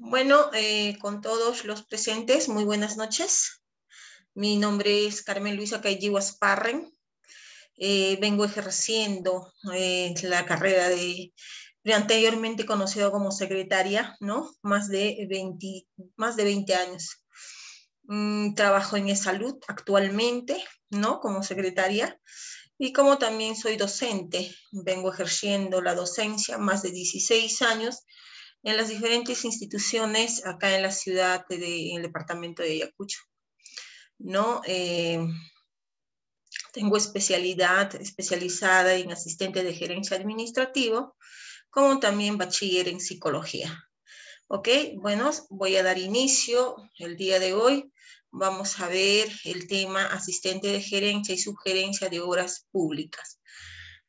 Bueno, eh, con todos los presentes, muy buenas noches. Mi nombre es Carmen Luisa Caillihuas Parren. Eh, vengo ejerciendo eh, la carrera de, anteriormente conocida como secretaria, ¿no? Más de 20, más de 20 años. Mm, trabajo en salud actualmente, ¿no? Como secretaria. Y como también soy docente, vengo ejerciendo la docencia más de 16 años en las diferentes instituciones acá en la ciudad, de, en el departamento de Ayacucho. ¿no? Eh, tengo especialidad especializada en asistente de gerencia administrativo, como también bachiller en psicología. Ok, bueno, voy a dar inicio el día de hoy. Vamos a ver el tema asistente de gerencia y sugerencia de obras públicas.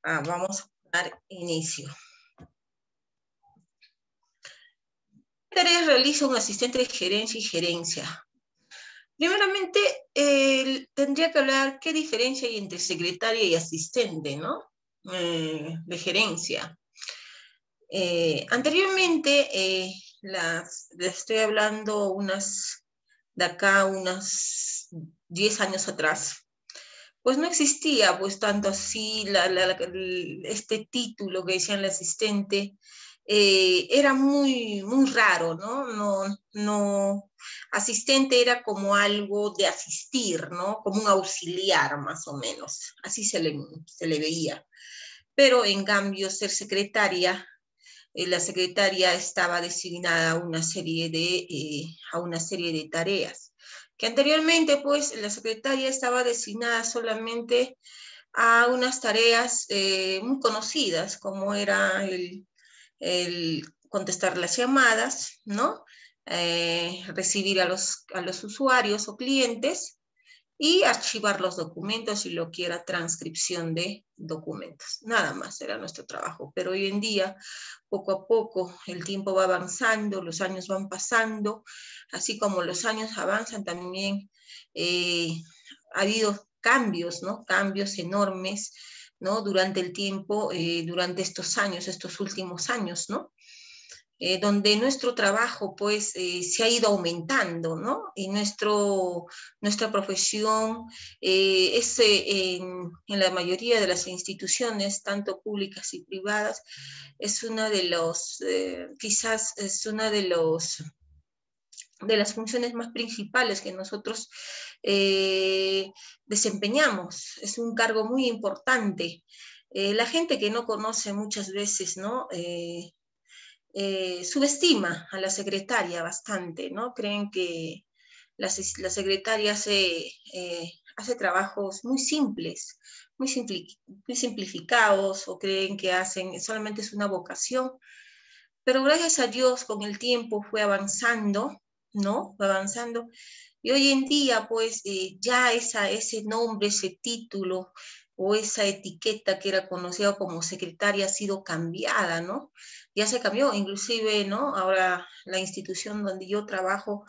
Ah, vamos a dar inicio. ¿Qué tareas realiza un asistente de gerencia y gerencia? Primeramente, tendría que hablar qué diferencia hay entre secretaria y asistente, ¿no? Eh, de gerencia. Eh, anteriormente, eh, las, les estoy hablando unas, de acá unos 10 años atrás, pues no existía pues tanto así este título que decían el asistente eh, era muy, muy raro, ¿no? ¿no? No, asistente era como algo de asistir, ¿no? Como un auxiliar, más o menos, así se le, se le veía. Pero en cambio, ser secretaria, eh, la secretaria estaba designada a una serie de, eh, a una serie de tareas, que anteriormente, pues, la secretaria estaba designada solamente a unas tareas muy conocidas, como era el el contestar las llamadas, ¿no? Eh, recibir a los, a los usuarios o clientes y archivar los documentos si lo quiera transcripción de documentos. Nada más era nuestro trabajo. Pero hoy en día, poco a poco, el tiempo va avanzando, los años van pasando, así como los años avanzan también eh, ha habido cambios, ¿no? Cambios enormes ¿no? Durante el tiempo, eh, durante estos años, estos últimos años, ¿no? Eh, donde nuestro trabajo pues eh, se ha ido aumentando, ¿no? Y nuestro, nuestra profesión es en, en, la mayoría de las instituciones, tanto públicas y privadas, es una de los, quizás es una de los de las funciones más principales que nosotros eh, desempeñamos. Es un cargo muy importante. Eh, la gente que no conoce muchas veces, ¿no? Eh, subestima a la secretaria bastante, ¿no? Creen que la, secretaria hace, hace, trabajos muy simples, muy, muy simplificados, o creen que hacen, solamente es una vocación. Pero gracias a Dios, con el tiempo fue avanzando, ¿no? Avanzando y hoy en día, pues, eh, ya esa, ese nombre, ese título o esa etiqueta que era conocida como secretaria ha sido cambiada, ¿no? Ya se cambió, inclusive, ¿no? Ahora la institución donde yo trabajo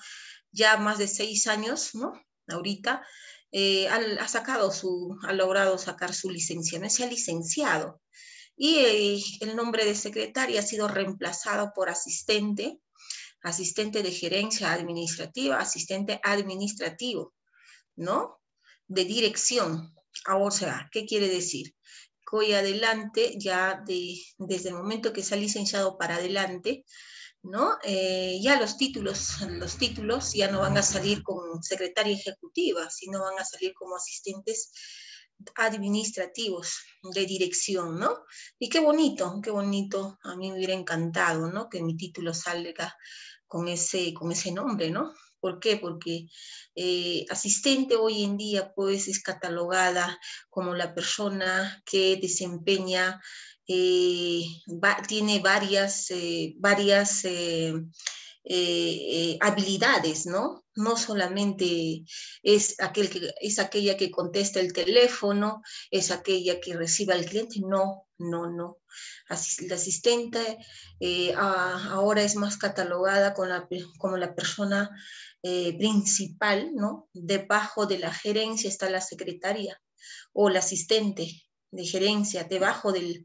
ya más de seis años, ¿no? Ahorita, eh, ha, sacado su, ha logrado sacar su licencia, no se ha licenciado. Y eh, el nombre de secretaria ha sido reemplazado por asistente, asistente de gerencia administrativa, asistente administrativo, ¿no? De dirección. O sea, ¿qué quiere decir? Voy adelante, ya desde el momento que se ha licenciado para adelante, ¿no? Eh, ya los títulos, los títulos ya no van a salir como secretaria ejecutiva, sino van a salir como asistentes administrativos de dirección, ¿no? Y qué bonito, qué bonito, a mí me hubiera encantado, ¿no? Que mi título salga con ese, con ese nombre, ¿no? ¿Por qué? Porque eh, asistente hoy en día pues es catalogada como la persona que desempeña, eh, tiene varias, eh, varias habilidades, ¿no? No solamente es, aquel que, es aquella que contesta el teléfono, es aquella que recibe al cliente, no, no, no la asistente eh, ahora es más catalogada como la persona eh, principal, ¿no? Debajo de la gerencia está la secretaria o la asistente de gerencia, debajo del,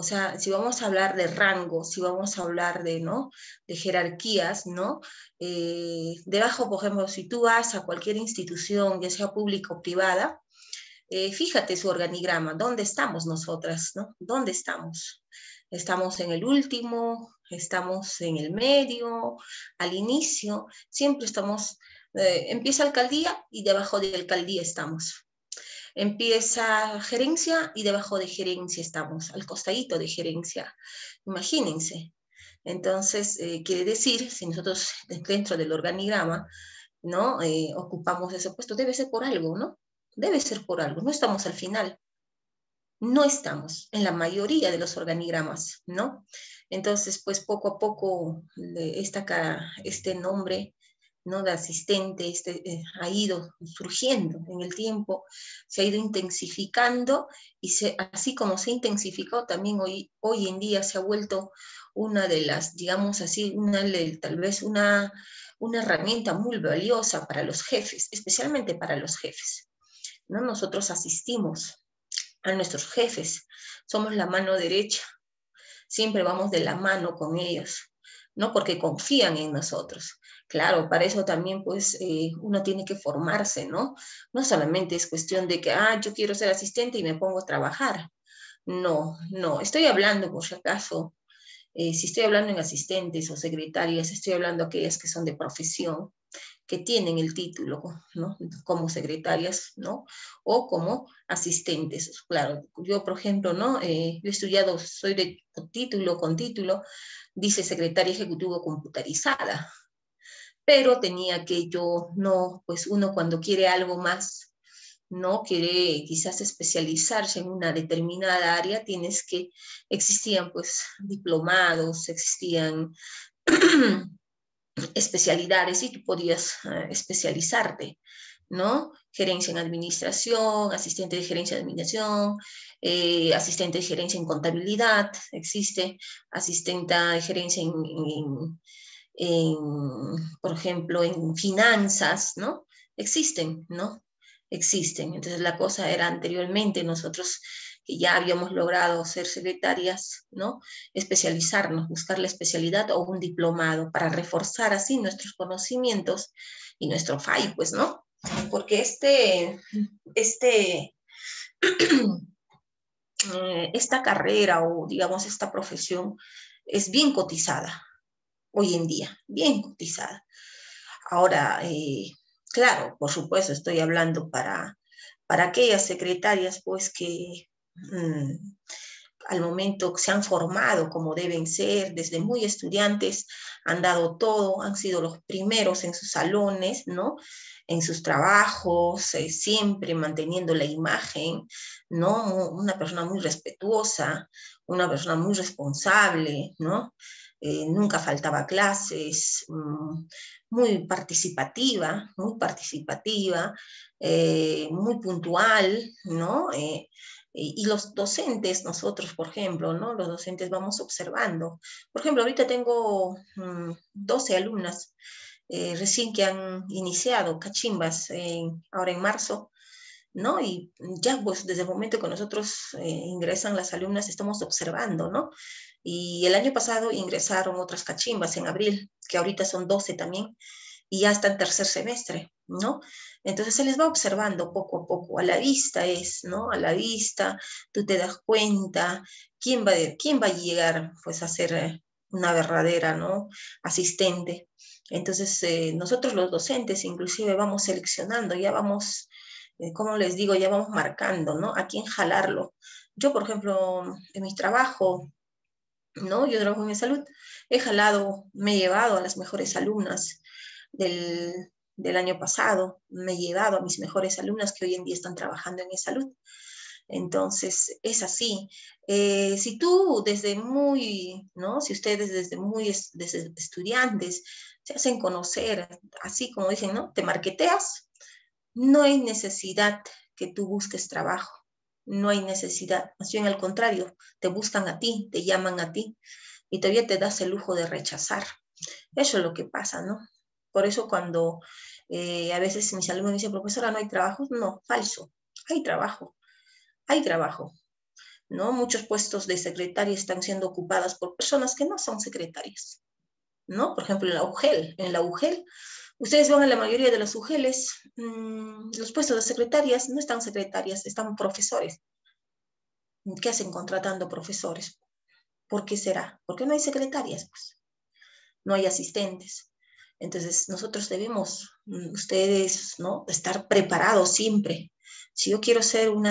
O sea, si vamos a hablar de rango, si vamos a hablar de, ¿no? de jerarquías, ¿no? Eh, debajo, por ejemplo, si tú vas a cualquier institución, ya sea pública o privada, eh, fíjate su organigrama, ¿dónde estamos nosotras? ¿no? ¿Dónde estamos? Estamos en el último, estamos en el medio, al inicio, siempre estamos, eh, empieza alcaldía y debajo de alcaldía estamos. Empieza gerencia y debajo de gerencia estamos, al costadito de gerencia. Imagínense. Entonces, eh, quiere decir, si nosotros dentro del organigrama, ¿no? ocupamos ese puesto, debe ser por algo, ¿no? Debe ser por algo, no estamos al final. No estamos en la mayoría de los organigramas, ¿no? Entonces, pues poco a poco esta, este nombre de asistente este, eh, ha ido surgiendo en el tiempo, se ha ido intensificando y así como se intensificó, también hoy, hoy en día se ha vuelto una de las, digamos así, una, tal vez una, una herramienta muy valiosa para los jefes, especialmente para los jefes. ¿no? Nosotros asistimos a nuestros jefes, somos la mano derecha, siempre vamos de la mano con ellos, ¿no? Porque confían en nosotros. Claro, para eso también pues eh, uno tiene que formarse, ¿no? No solamente es cuestión de que, ah, yo quiero ser asistente y me pongo a trabajar. No, no, estoy hablando por si acaso, eh, si estoy hablando en asistentes o secretarias, estoy hablando aquellas que son de profesión, que tienen el título, ¿no? Como secretarias, ¿no? O como asistentes. Claro, yo, por ejemplo, ¿no? Eh, yo he estudiado, soy de título con título, dice secretaria ejecutiva computarizada, pero tenía que yo, no, pues uno cuando quiere algo más, ¿no? Quiere quizás especializarse en una determinada área, tienes que, existían pues diplomados, existían especialidades y tú podías eh, especializarte, ¿no? Gerencia en administración, asistente de gerencia de administración, eh, asistente de gerencia en contabilidad, existe asistente de gerencia en, por ejemplo, en finanzas, ¿no? Existen, ¿no? Existen. Entonces la cosa era anteriormente nosotros ya habíamos logrado ser secretarias, ¿no? Especializarnos, buscar la especialidad o un diplomado para reforzar así nuestros conocimientos y nuestro FAI, pues, ¿no? Porque este, este, eh, esta carrera o digamos esta profesión es bien cotizada hoy en día, bien cotizada. Ahora, eh, claro, por supuesto, estoy hablando para, para aquellas secretarias pues que Mm, al momento se han formado como deben ser, desde muy estudiantes, han dado todo, han sido los primeros en sus salones, ¿no? En sus trabajos, eh, siempre manteniendo la imagen, ¿no? Una persona muy respetuosa, una persona muy responsable, ¿no? Eh, nunca faltaba clases, mm, muy participativa, muy participativa, eh, muy puntual, ¿no? Y los docentes, nosotros, por ejemplo, ¿no? Los docentes vamos observando. Por ejemplo, ahorita tengo 12 mm, alumnas eh, recién que han iniciado cachimbas ahora en marzo, ¿no? Y ya pues desde el momento que nosotros eh, ingresan las alumnas estamos observando, ¿no? Y el año pasado ingresaron otras cachimbas en abril, que ahorita son 12 también, y ya está en tercer semestre, ¿no? Entonces se les va observando poco a poco, a la vista es, ¿no? A la vista, tú te das cuenta quién va, quién va a llegar pues a ser eh, una verdadera, ¿no? Asistente. Entonces eh, nosotros los docentes inclusive vamos seleccionando, ya vamos, eh, como les digo, ya vamos marcando, ¿no? A quién jalarlo. Yo, por ejemplo, en mi trabajo, ¿no? Yo trabajo en salud, he jalado, me he llevado a las mejores alumnas del, del año pasado. Me he llevado a mis mejores alumnas que hoy en día están trabajando en salud. Entonces, es así. Eh, si tú desde muy, ¿no? Si ustedes desde muy desde estudiantes se hacen conocer, así como dicen, ¿no? Te marqueteas, no hay necesidad que tú busques trabajo. No hay necesidad. Más bien al contrario, te buscan a ti, te llaman a ti y todavía te das el lujo de rechazar. Eso es lo que pasa, ¿no? Por eso cuando eh, a veces mis alumnos me dicen, profesora, ¿no hay trabajo? No, falso, hay trabajo, hay trabajo. ¿no? Muchos puestos de secretaria están siendo ocupadas por personas que no son secretarias, ¿no? Por ejemplo, en la UGEL, en la UGEL, ustedes van a la mayoría de las UGELes, mmm, los puestos de secretarias no están secretarias, están profesores. ¿Qué hacen contratando profesores? ¿Por qué será? Porque no hay secretarias, pues. No hay asistentes. Entonces, nosotros debemos, mm, ustedes, ¿no? Estar preparados siempre. Si yo quiero ser una,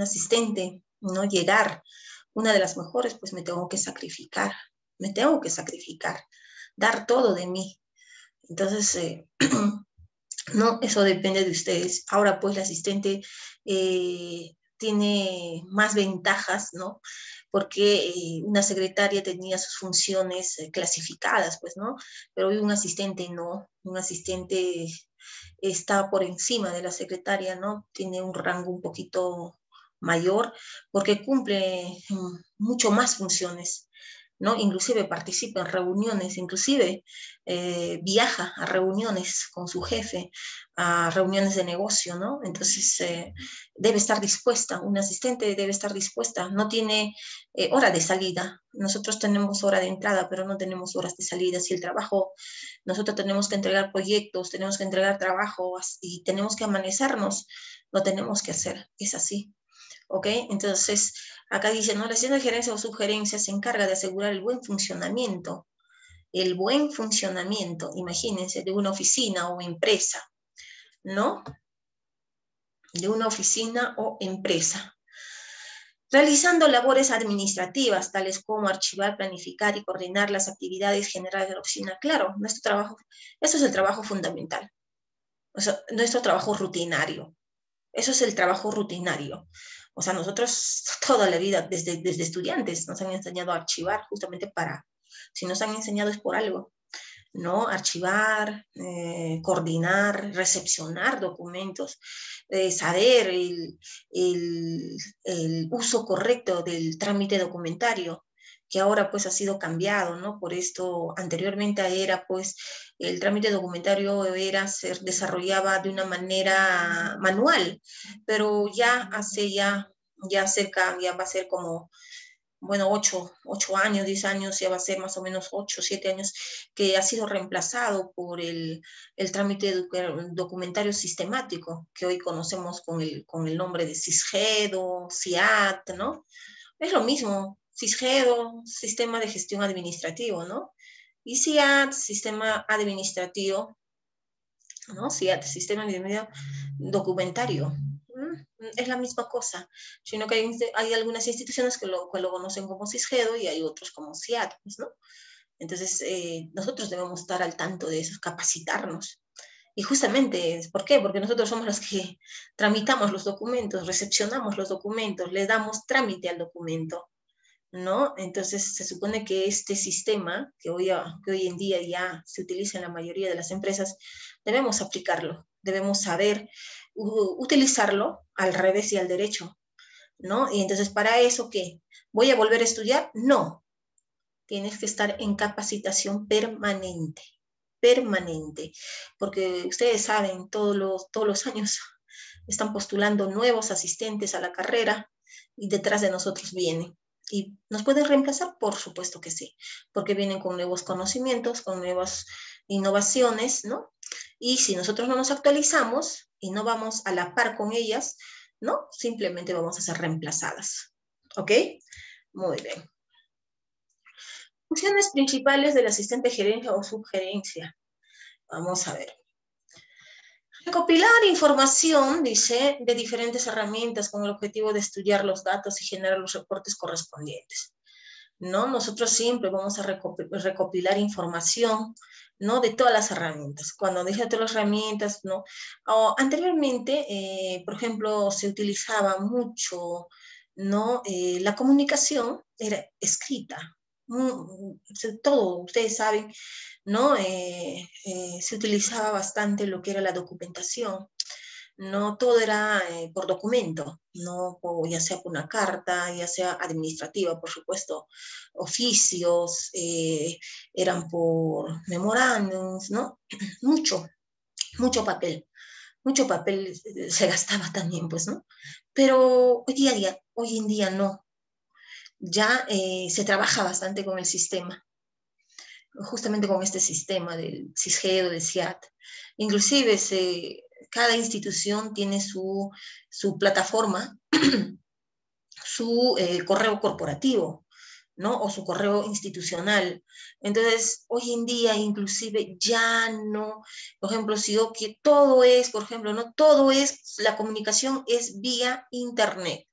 asistente, no llegar una de las mejores, pues me tengo que sacrificar, me tengo que sacrificar, dar todo de mí. Entonces, eh, no, eso depende de ustedes. Ahora, pues, la asistente eh, tiene más ventajas, ¿no? Porque eh, una secretaria tenía sus funciones clasificadas, pues, ¿no? Pero hoy un asistente no, un asistente está por encima de la secretaria, ¿no? Tiene un rango un poquito mayor porque cumple mm, mucho más funciones. ¿No? Inclusive participa en reuniones, inclusive eh, viaja a reuniones con su jefe, a reuniones de negocio, ¿no? Entonces eh, debe estar dispuesta, un asistente debe estar dispuesta, no tiene eh, hora de salida. Nosotros tenemos hora de entrada, pero no tenemos horas de salida. Si el trabajo, nosotros tenemos que entregar proyectos, tenemos que entregar trabajo y tenemos que amanecernos, lo tenemos que hacer, es así. ¿Ok? Entonces, acá dice, ¿no? La sesión de gerencia o sugerencia se encarga de asegurar el buen funcionamiento, el buen funcionamiento, imagínense, de una oficina o empresa, ¿no? De una oficina o empresa. Realizando labores administrativas, tales como archivar, planificar y coordinar las actividades generales de la oficina. Claro, nuestro trabajo, eso es el trabajo fundamental, o sea, nuestro trabajo rutinario. Eso es el trabajo rutinario. O sea, nosotros toda la vida, desde, desde estudiantes, nos han enseñado a archivar justamente para, si nos han enseñado es por algo, ¿no? Archivar, eh, coordinar, recepcionar documentos, eh, saber el, el, el, uso correcto del trámite documentario, que ahora pues ha sido cambiado, ¿no? Por esto anteriormente era pues el trámite documentario era ser desarrollaba de una manera manual, pero ya hace ya ya cerca, ya va a ser como bueno, ocho, ocho años, diez años, ya va a ser más o menos ocho, siete años, que ha sido reemplazado por el, el trámite documentario sistemático, que hoy conocemos con el, con el nombre de CISGEDO, CIAT, ¿no? Es lo mismo, CISGEDO, Sistema de Gestión Administrativo, ¿no? Y CIAT, Sistema Administrativo, ¿no? CIAT, Sistema Administrativo Documentario. Es la misma cosa, sino que hay, hay algunas instituciones que lo, que lo, conocen como CISGEDO y hay otros como CIAT, pues, ¿no? Entonces, eh, nosotros debemos estar al tanto de eso, capacitarnos. Y justamente, ¿por qué? Porque nosotros somos los que tramitamos los documentos, recepcionamos los documentos, le damos trámite al documento. ¿No? Entonces se supone que este sistema, que hoy, que hoy en día ya se utiliza en la mayoría de las empresas, debemos aplicarlo, debemos saber utilizarlo al revés y al derecho, ¿no? Y entonces para eso, ¿qué? ¿Voy a volver a estudiar? No. Tienes que estar en capacitación permanente, permanente, porque ustedes saben, todos los, todos los años están postulando nuevos asistentes a la carrera y detrás de nosotros vienen ¿Y nos pueden reemplazar? Por supuesto que sí, porque vienen con nuevos conocimientos, con nuevas innovaciones, ¿no? Y si nosotros no nos actualizamos y no vamos a la par con ellas, ¿no? Simplemente vamos a ser reemplazadas. ¿Ok? Muy bien. Funciones principales del asistente gerencia o subgerencia. Vamos a ver. Recopilar información, dice, de diferentes herramientas con el objetivo de estudiar los datos y generar los reportes correspondientes. ¿no? Nosotros siempre vamos a recopilar información, ¿no? De todas las herramientas. Cuando dije todas las herramientas, ¿no? anteriormente, eh, por ejemplo, se utilizaba mucho, ¿no? Eh, la comunicación era escrita, todo, ustedes saben, ¿no? Eh, eh, se utilizaba bastante lo que era la documentación. No todo era eh, por documento, no ya sea por una carta, ya sea administrativa, por supuesto, oficios, eran por memorándums, ¿no? Mucho, mucho papel, mucho papel se gastaba también, pues, ¿no? Pero hoy, día, hoy en día no, ya eh, se trabaja bastante con el sistema, justamente con este sistema del CISGEO, del CIAT. Inclusive cada institución tiene su, plataforma, su eh, correo corporativo, ¿no? O su correo institucional. Entonces, hoy en día inclusive ya no, por ejemplo, si yo que todo es, por ejemplo, no todo es, la comunicación es vía internet,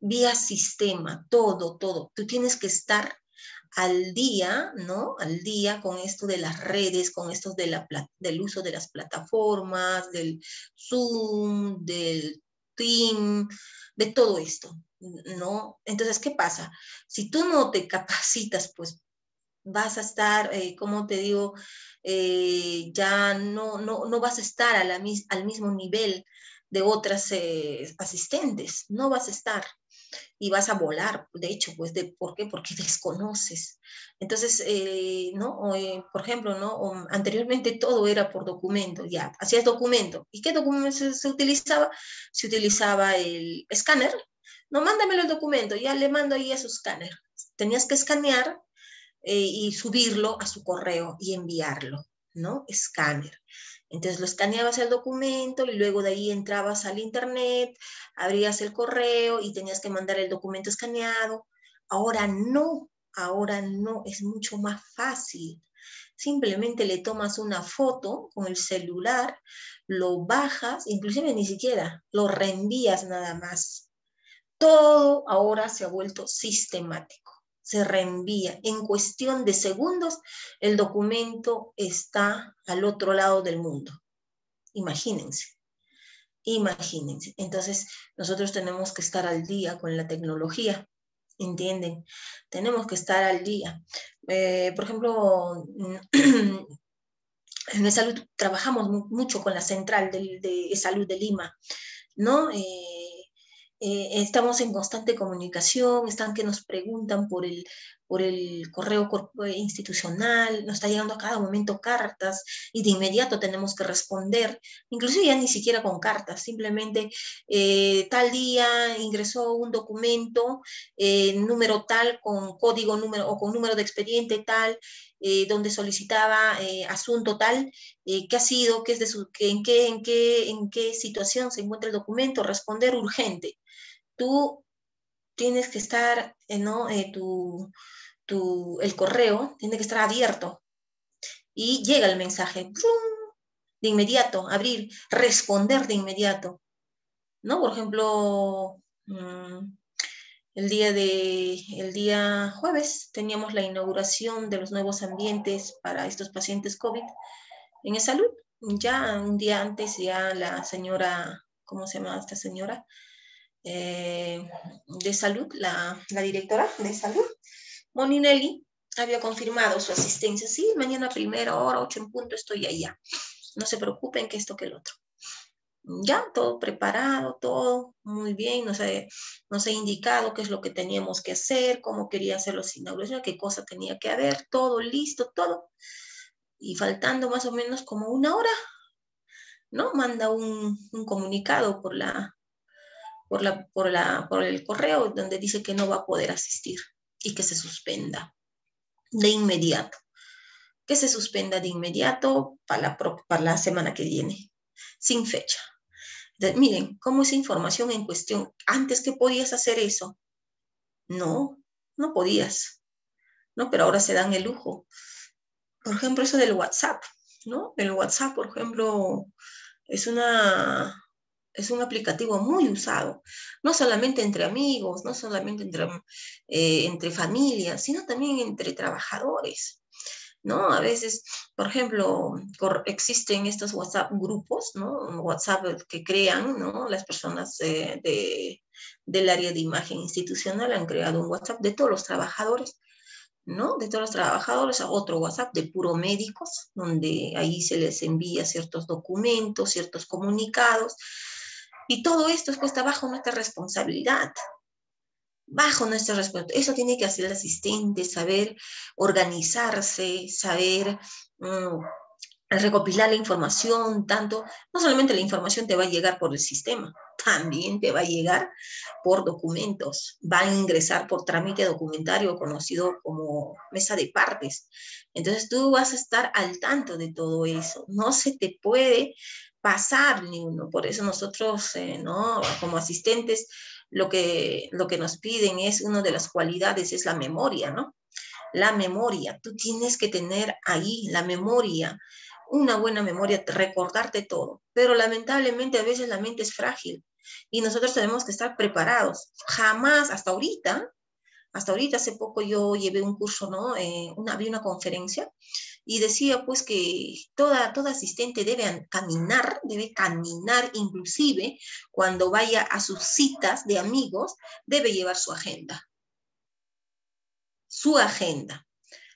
vía sistema, todo, todo. Tú tienes que estar al día, ¿no? Al día con esto de las redes, con esto de la, del uso de las plataformas, del Zoom, del Team, de todo esto, ¿no? Entonces, ¿qué pasa? Si tú no te capacitas, pues vas a estar, eh, como te digo, eh, ya no, no, no, vas a estar al mismo nivel de otras eh, asistentes, no vas a estar y vas a volar, de hecho, pues, de, ¿por qué? Porque desconoces. Entonces, eh, ¿no? por ejemplo, ¿no? anteriormente todo era por documento, ya, hacías documento. ¿Y qué documento se, utilizaba? Se utilizaba el escáner. No, mándamelo el documento, ya le mando ahí a su escáner. Tenías que escanear eh, y subirlo a su correo y enviarlo, ¿no? Escáner. Entonces lo escaneabas el documento y luego de ahí entrabas al internet, abrías el correo y tenías que mandar el documento escaneado. Ahora no, ahora no, es mucho más fácil. Simplemente le tomas una foto con el celular, lo bajas, inclusive ni siquiera lo reenvías nada más. Todo ahora se ha vuelto sistemático se reenvía. En cuestión de segundos, el documento está al otro lado del mundo. Imagínense, imagínense. Entonces, nosotros tenemos que estar al día con la tecnología, ¿entienden? Tenemos que estar al día. Eh, por ejemplo, en la salud trabajamos mucho con la central de, salud de Lima, ¿no? Eh, eh, estamos en constante comunicación, están que nos preguntan por el, por el correo eh, institucional, nos está llegando a cada momento cartas y de inmediato tenemos que responder, inclusive ya ni siquiera con cartas, simplemente eh, tal día ingresó un documento, número tal, con código número o con número de expediente tal, donde solicitaba asunto tal, qué ha sido, qué es de su, en, qué, en, qué, en qué situación se encuentra el documento, responder urgente tú tienes que estar, eh, ¿no? Eh, tu, el correo tiene que estar abierto y llega el mensaje, de inmediato, abrir, responder de inmediato. ¿No? Por ejemplo, mm, el día, de, el día jueves teníamos la inauguración de los nuevos ambientes para estos pacientes COVID en salud. Ya un día antes, ya la señora, ¿cómo se llama esta señora? Eh, de salud, la, directora de salud, Moninelli, había confirmado su asistencia. Sí, mañana primera hora, ocho en punto, estoy allá. No se preocupen que esto que el otro. Ya, todo preparado, todo muy bien, nos ha, nos indicado qué es lo que teníamos que hacer, cómo quería hacer los inauguraciones, qué cosa tenía que haber, todo listo, todo. Y faltando más o menos como una hora, ¿no? Manda un, un comunicado por la, por, la, por, la, por el correo donde dice que no va a poder asistir y que se suspenda de inmediato. Que se suspenda de inmediato para la, para la semana que viene, sin fecha. miren, ¿cómo es información en cuestión? Antes que podías hacer eso. No, no podías. ¿no? Pero ahora se dan el lujo. Por ejemplo, eso del WhatsApp, ¿no? El WhatsApp, por ejemplo, es una, es un aplicativo muy usado, no solamente entre amigos, no solamente entre, eh, entre familias, sino también entre trabajadores. ¿no? A veces, por ejemplo, existen estos WhatsApp grupos, ¿no? WhatsApp que crean, ¿no? Las personas eh, de, del área de imagen institucional han creado un WhatsApp de todos los trabajadores, ¿no? De todos los trabajadores otro WhatsApp de puro médicos, donde ahí se les envía ciertos documentos, ciertos comunicados, y todo esto es puesta bajo nuestra responsabilidad. Bajo nuestra responsabilidad. Eso tiene que hacer el asistente, saber organizarse, saber mm, recopilar la información, tanto, no solamente la información te va a llegar por el sistema, también te va a llegar por documentos, va a ingresar por trámite documentario conocido como mesa de partes. Entonces tú vas a estar al tanto de todo eso, no se te puede pasar ni uno, por eso nosotros, eh, ¿no? Como asistentes, lo que, lo que nos piden es, una de las cualidades es la memoria, ¿no? La memoria, tú tienes que tener ahí la memoria, una buena memoria, recordarte todo, pero lamentablemente a veces la mente es frágil y nosotros tenemos que estar preparados. Jamás, hasta ahorita, hasta ahorita, hace poco yo llevé un curso, ¿no? Eh, una, conferencia y decía pues que toda, toda asistente debe caminar, debe caminar inclusive cuando vaya a sus citas de amigos, debe llevar su agenda. Su agenda.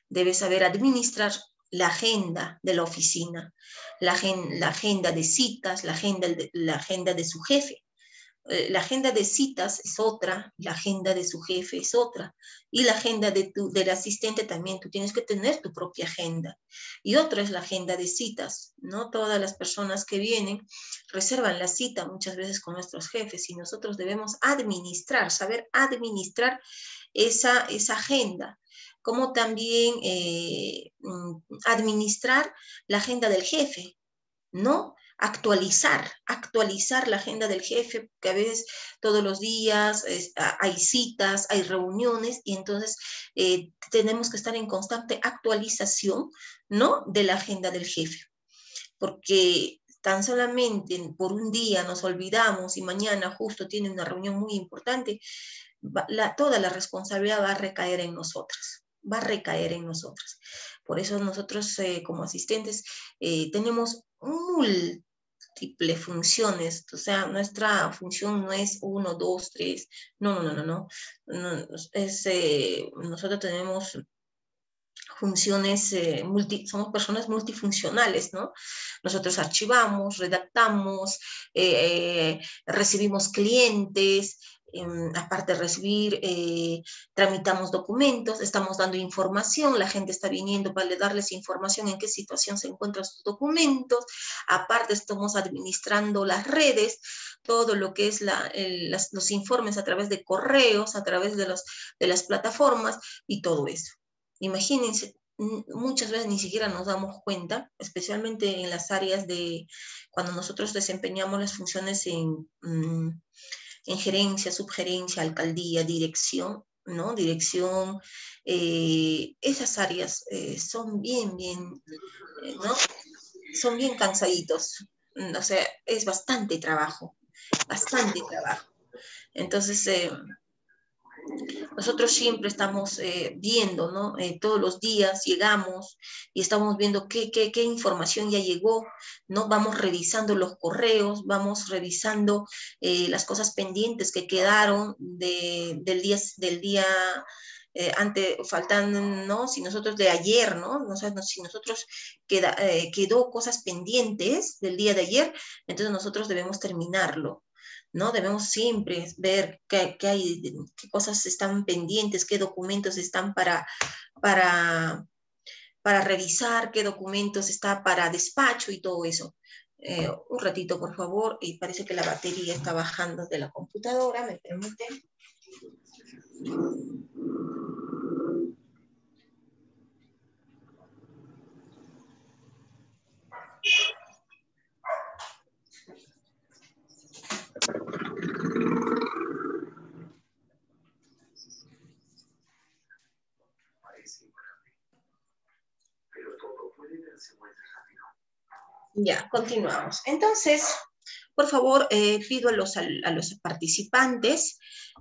Debe saber administrar la agenda de la oficina, la, agenda de citas, la agenda, la agenda de su jefe. Eh, la agenda de citas es otra, la agenda de su jefe es otra, y la agenda de tu, del asistente también, tú tienes que tener tu propia agenda. Y otra es la agenda de citas, ¿no? Todas las personas que vienen reservan la cita muchas veces con nuestros jefes y nosotros debemos administrar, saber administrar esa, esa agenda como también eh, mm, administrar la agenda del jefe, ¿no? Actualizar, actualizar la agenda del jefe, que a veces todos los días hay citas, hay reuniones, y entonces eh, tenemos que estar en constante actualización, ¿no? De la agenda del jefe. Porque tan solamente por un día nos olvidamos y mañana justo tiene una reunión muy importante, toda la responsabilidad va a recaer en nosotras va a recaer en nosotros. Por eso nosotros eh, como asistentes eh, tenemos múltiples funciones, o sea, nuestra función no es uno, dos, tres, no, no, no, no, no, es, eh, nosotros tenemos funciones, multi, somos personas multifuncionales, ¿no? Nosotros archivamos, redactamos, recibimos clientes, aparte de recibir, eh, tramitamos documentos, estamos dando información, la gente está viniendo para darles información en qué situación se encuentran sus documentos, aparte estamos administrando las redes, todo lo que es los informes a través de correos, a través de, los, de las plataformas y todo eso. Imagínense, muchas veces ni siquiera nos damos cuenta, especialmente en las áreas de cuando nosotros desempeñamos las funciones en... Mm, en gerencia, subgerencia, alcaldía, dirección, ¿no? Dirección, eh, esas áreas eh, son bien, bien, eh, ¿no? Son bien cansaditos. O sea, es bastante trabajo, bastante trabajo. Entonces, nosotros siempre estamos eh, viendo, ¿no? Eh, todos los días llegamos y estamos viendo qué, qué, qué, información ya llegó, ¿no? Vamos revisando los correos, vamos revisando eh, las cosas pendientes que quedaron de, del día, del día ante, faltan, ¿no? Si nosotros de ayer, ¿no? no si nosotros queda, quedó cosas pendientes del día de ayer, entonces nosotros debemos terminarlo. ¿No? Debemos siempre ver qué, hay, qué cosas están pendientes, qué documentos están para, para, para revisar, qué documentos está para despacho y todo eso. Eh, un ratito, por favor, y parece que la batería está bajando de la computadora, me Ya, continuamos. Entonces, por favor, eh, pido a los, a, los participantes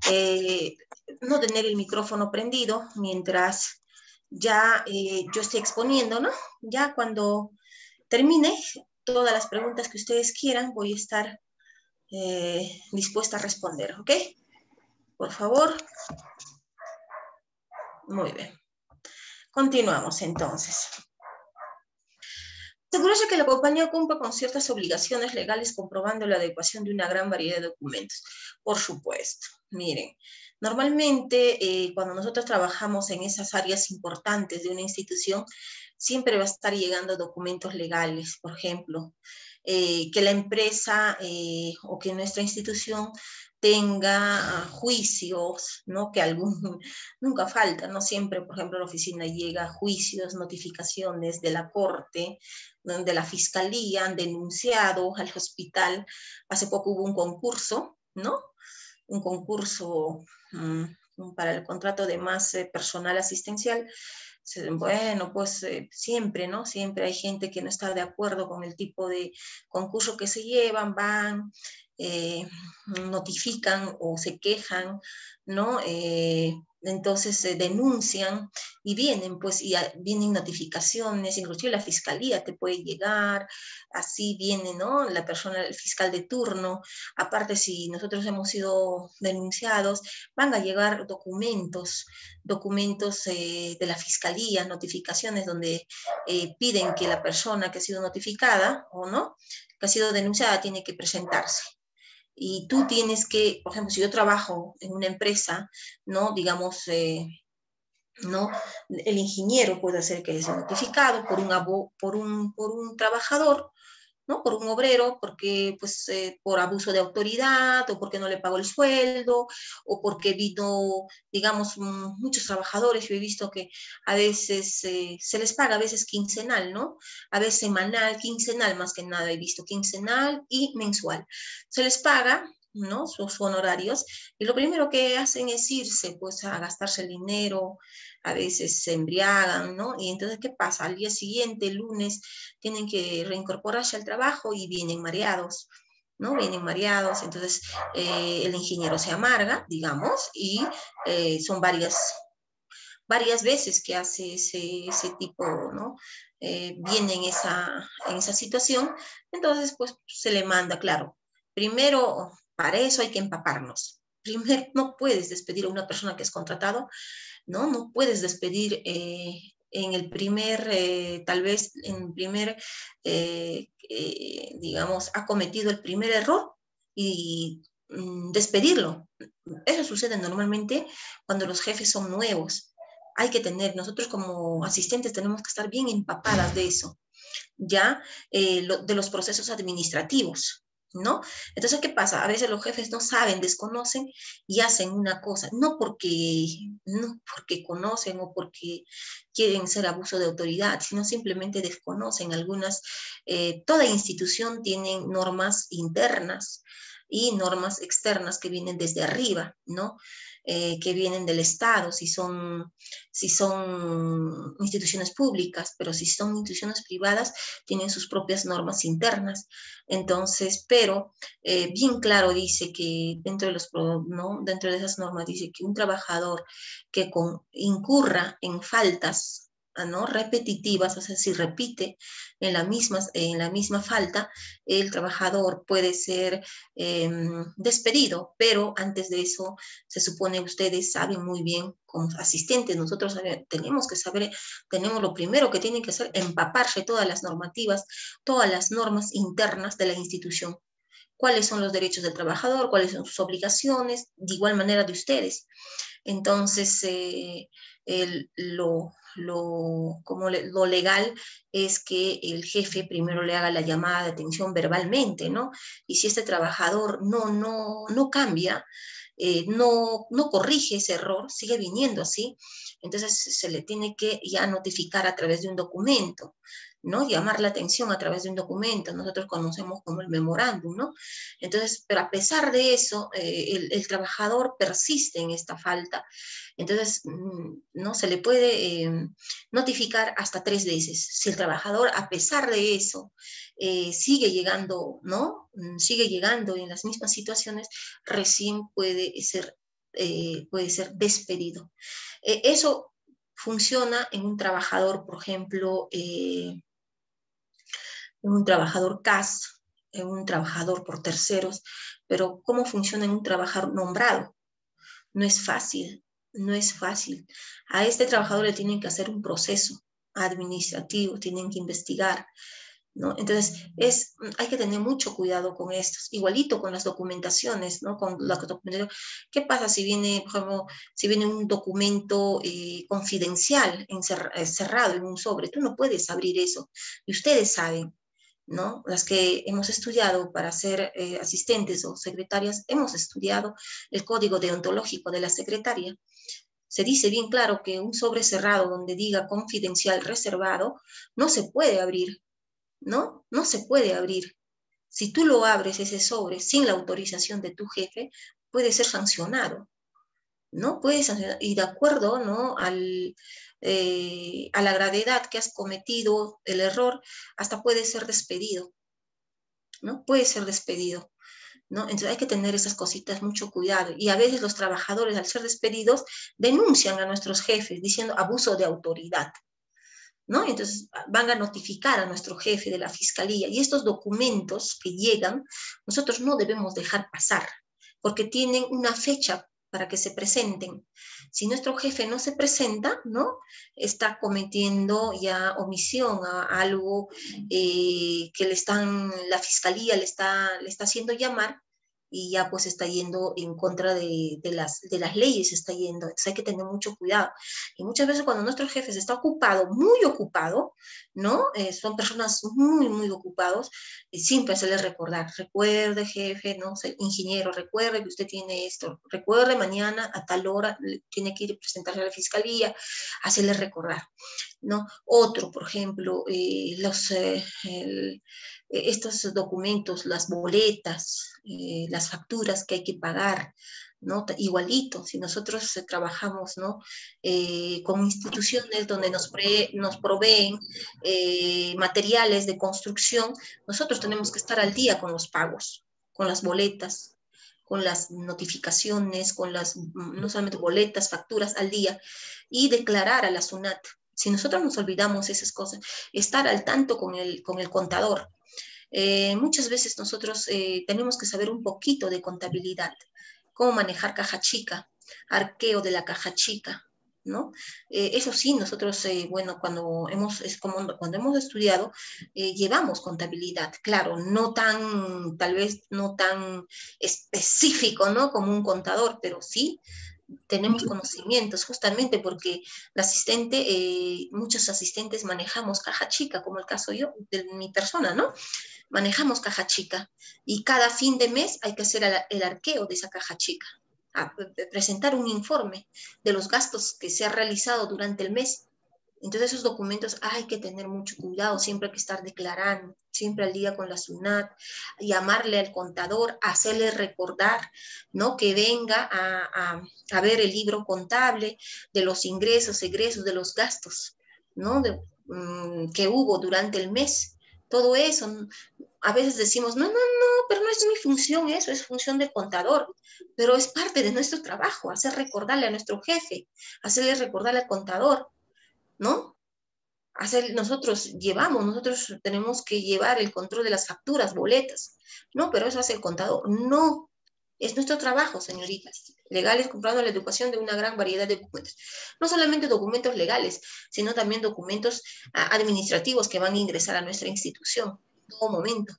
eh, no tener el micrófono prendido mientras ya eh, yo esté exponiendo, ¿no? Ya cuando termine todas las preguntas que ustedes quieran, voy a estar dispuesta a responder, ¿ok? Por favor. Muy bien. Continuamos entonces. Asegurarse que la compañía cumpla con ciertas obligaciones legales comprobando la adecuación de una gran variedad de documentos. Por supuesto. Miren, normalmente eh, cuando nosotros trabajamos en esas áreas importantes de una institución, siempre va a estar llegando documentos legales, por ejemplo, eh, que la empresa eh, o que nuestra institución tenga juicios, ¿no? Que algún, nunca falta, ¿no? Siempre, por ejemplo, la oficina llega juicios, notificaciones de la corte, de la fiscalía, han denunciado al hospital. Hace poco hubo un concurso, ¿no? Un concurso mm, para el contrato de más eh, personal asistencial bueno, pues eh, siempre, ¿no? Siempre hay gente que no está de acuerdo con el tipo de concurso que se llevan, van, eh, notifican o se quejan, ¿no? Eh, entonces se denuncian y vienen, pues, y vienen notificaciones, inclusive la fiscalía te puede llegar, así viene, ¿no? La persona, el fiscal de turno, aparte si nosotros hemos sido denunciados, van a llegar documentos, documentos eh, de la fiscalía, notificaciones donde piden que la persona que ha sido notificada o no, que ha sido denunciada, tiene que presentarse y tú tienes que, por ejemplo, si yo trabajo en una empresa, ¿no? Digamos, eh, ¿no? El ingeniero puede ser que sea notificado por un, por un, por un trabajador, ¿no? Por un obrero, porque, pues, eh, por abuso de autoridad, o porque no le pagó el sueldo, o porque vino, digamos, muchos trabajadores, yo he visto que a veces eh, se les paga, a veces quincenal, ¿no? A veces semanal, quincenal, más que nada he visto, quincenal y mensual. Se les paga, ¿no? Sus honorarios, y lo primero que hacen es irse, pues, a gastarse el dinero, a veces se embriagan, ¿no? Y entonces, ¿qué pasa? Al día siguiente, lunes, tienen que reincorporarse al trabajo y vienen mareados. ¿no? Vienen mareados, entonces eh, el ingeniero se amarga, digamos, y eh, son varias, varias veces que hace ese, ese tipo, ¿no? Eh, viene en esa, en esa situación, entonces pues se le manda, claro, primero para eso hay que empaparnos. Primero, no puedes despedir a una persona que es contratado ¿no? No puedes despedir eh, en el primer, eh, tal vez en el primer, eh, digamos, ha cometido el primer error y mm, despedirlo. Eso sucede normalmente cuando los jefes son nuevos. Hay que tener, nosotros como asistentes tenemos que estar bien empapadas de eso, ya de los procesos administrativos. ¿No? Entonces, ¿qué pasa? A veces los jefes no saben, desconocen y hacen una cosa, no porque, no porque conocen o porque quieren ser abuso de autoridad, sino simplemente desconocen algunas, eh, toda institución tiene normas internas y normas externas que vienen desde arriba, ¿no? Eh, que vienen del Estado, si son, si son instituciones públicas, pero si son instituciones privadas, tienen sus propias normas internas. Entonces, pero eh, bien claro dice que dentro de, los, ¿no? dentro de esas normas dice que un trabajador que con, incurra en faltas ¿no? repetitivas, o sea, si repite en la misma, en la misma falta, el trabajador puede ser em, despedido, pero antes de eso, se supone ustedes saben muy bien como asistentes, nosotros tenemos que saber, tenemos lo primero que tienen que hacer, empaparse todas las normativas, todas las normas internas de la institución cuáles son los derechos del trabajador, cuáles son sus obligaciones, de igual manera de ustedes. Entonces, eh, lo, lo, como lo legal es que el jefe primero le haga la llamada de atención verbalmente, ¿no? Y si este trabajador no, no, no cambia, eh, no, no corrige ese error, sigue viniendo así, entonces se le tiene que ya notificar a través de un documento. ¿No? Llamar la atención a través de un documento, nosotros conocemos como el memorándum, ¿no? Entonces, pero a pesar de eso, eh, el, trabajador persiste en esta falta. Entonces, mm, ¿no? Se le puede eh, notificar hasta tres veces. Si el trabajador, a pesar de eso, eh, sigue llegando, ¿no? Mm, sigue llegando en las mismas situaciones, recién puede ser, puede ser despedido. eso funciona en un trabajador, por ejemplo, un trabajador CAS, un trabajador por terceros, pero ¿cómo funciona en un trabajador nombrado? No es fácil, no es fácil. A este trabajador le tienen que hacer un proceso administrativo, tienen que investigar, ¿no? Entonces, es, hay que tener mucho cuidado con estos, igualito con las documentaciones, ¿no? Con la documentación. ¿Qué pasa si viene, por si viene un documento eh, confidencial eh, cerrado en un sobre? Tú no puedes abrir eso. Y ustedes saben, ¿no? Las que hemos estudiado para ser eh, asistentes o secretarias, hemos estudiado el código deontológico de la secretaria. Se dice bien claro que un sobre cerrado donde diga confidencial reservado no se puede abrir, ¿no? No se puede abrir. Si tú lo abres ese sobre sin la autorización de tu jefe, puede ser sancionado, ¿no? Puede y de acuerdo, ¿no? Al, eh, a la gravedad que has cometido el error, hasta puede ser despedido, ¿no? Puede ser despedido. ¿No? Entonces hay que tener esas cositas mucho cuidado. Y a veces los trabajadores, al ser despedidos, denuncian a nuestros jefes diciendo abuso de autoridad. ¿no? Entonces van a notificar a nuestro jefe de la fiscalía y estos documentos que llegan, nosotros no debemos dejar pasar, porque tienen una fecha para que se presenten. Si nuestro jefe no se presenta, ¿no? Está cometiendo ya omisión a, algo eh, que le están, la fiscalía le está, le está haciendo llamar y ya pues está yendo en contra de, las, de las leyes, está yendo. Entonces hay que tener mucho cuidado. Y muchas veces cuando nuestro jefe está ocupado, muy ocupado, ¿no? Eh, son personas muy, muy ocupados, y siempre hacerle recordar, recuerde jefe, ¿no? ingeniero, recuerde que usted tiene esto, recuerde mañana a tal hora tiene que ir a presentarse a la fiscalía, hacerle recordar, ¿no? Otro, por ejemplo, eh, los... Eh, eh, estos documentos, las boletas, las facturas que hay que pagar, ¿no? Igualito, si nosotros trabajamos, con instituciones donde nos, nos proveen materiales de construcción, nosotros tenemos que estar al día con los pagos, con las boletas, con las notificaciones, con las, no solamente boletas, facturas al día, y declarar a la SUNAT. Si nosotros nos olvidamos esas cosas, estar al tanto con el, con el contador, eh, muchas veces nosotros eh, tenemos que saber un poquito de contabilidad, cómo manejar caja chica, arqueo de la caja chica, ¿no? Eh, eso sí, nosotros, bueno, cuando hemos, es como cuando hemos estudiado, llevamos contabilidad, claro, no tan, tal vez no tan específico, ¿no? Como un contador, pero sí tenemos conocimientos, justamente porque la asistente, muchos asistentes manejamos caja chica, como el caso yo, de mi persona, ¿no? manejamos caja chica y cada fin de mes hay que hacer el arqueo de esa caja chica, presentar un informe de los gastos que se ha realizado durante el mes. Entonces esos documentos hay que tener mucho cuidado, siempre hay que estar declarando, siempre al día con la SUNAT, llamarle al contador, hacerle recordar, ¿no? Que venga a, ver el libro contable de los ingresos, egresos, de los gastos, ¿no? Mm, que hubo durante el mes todo eso. A veces decimos, no, no, no, pero no es mi función eso, es función de contador, pero es parte de nuestro trabajo, hacer recordarle a nuestro jefe, hacerle recordarle al contador, ¿no? Hacer, nosotros llevamos, nosotros tenemos que llevar el control de las facturas, boletas, no, pero eso hace el contador, no, es nuestro trabajo, señoritas, legales comprando la educación de una gran variedad de documentos. No solamente documentos legales, sino también documentos ah, administrativos que van a ingresar a nuestra institución en todo momento.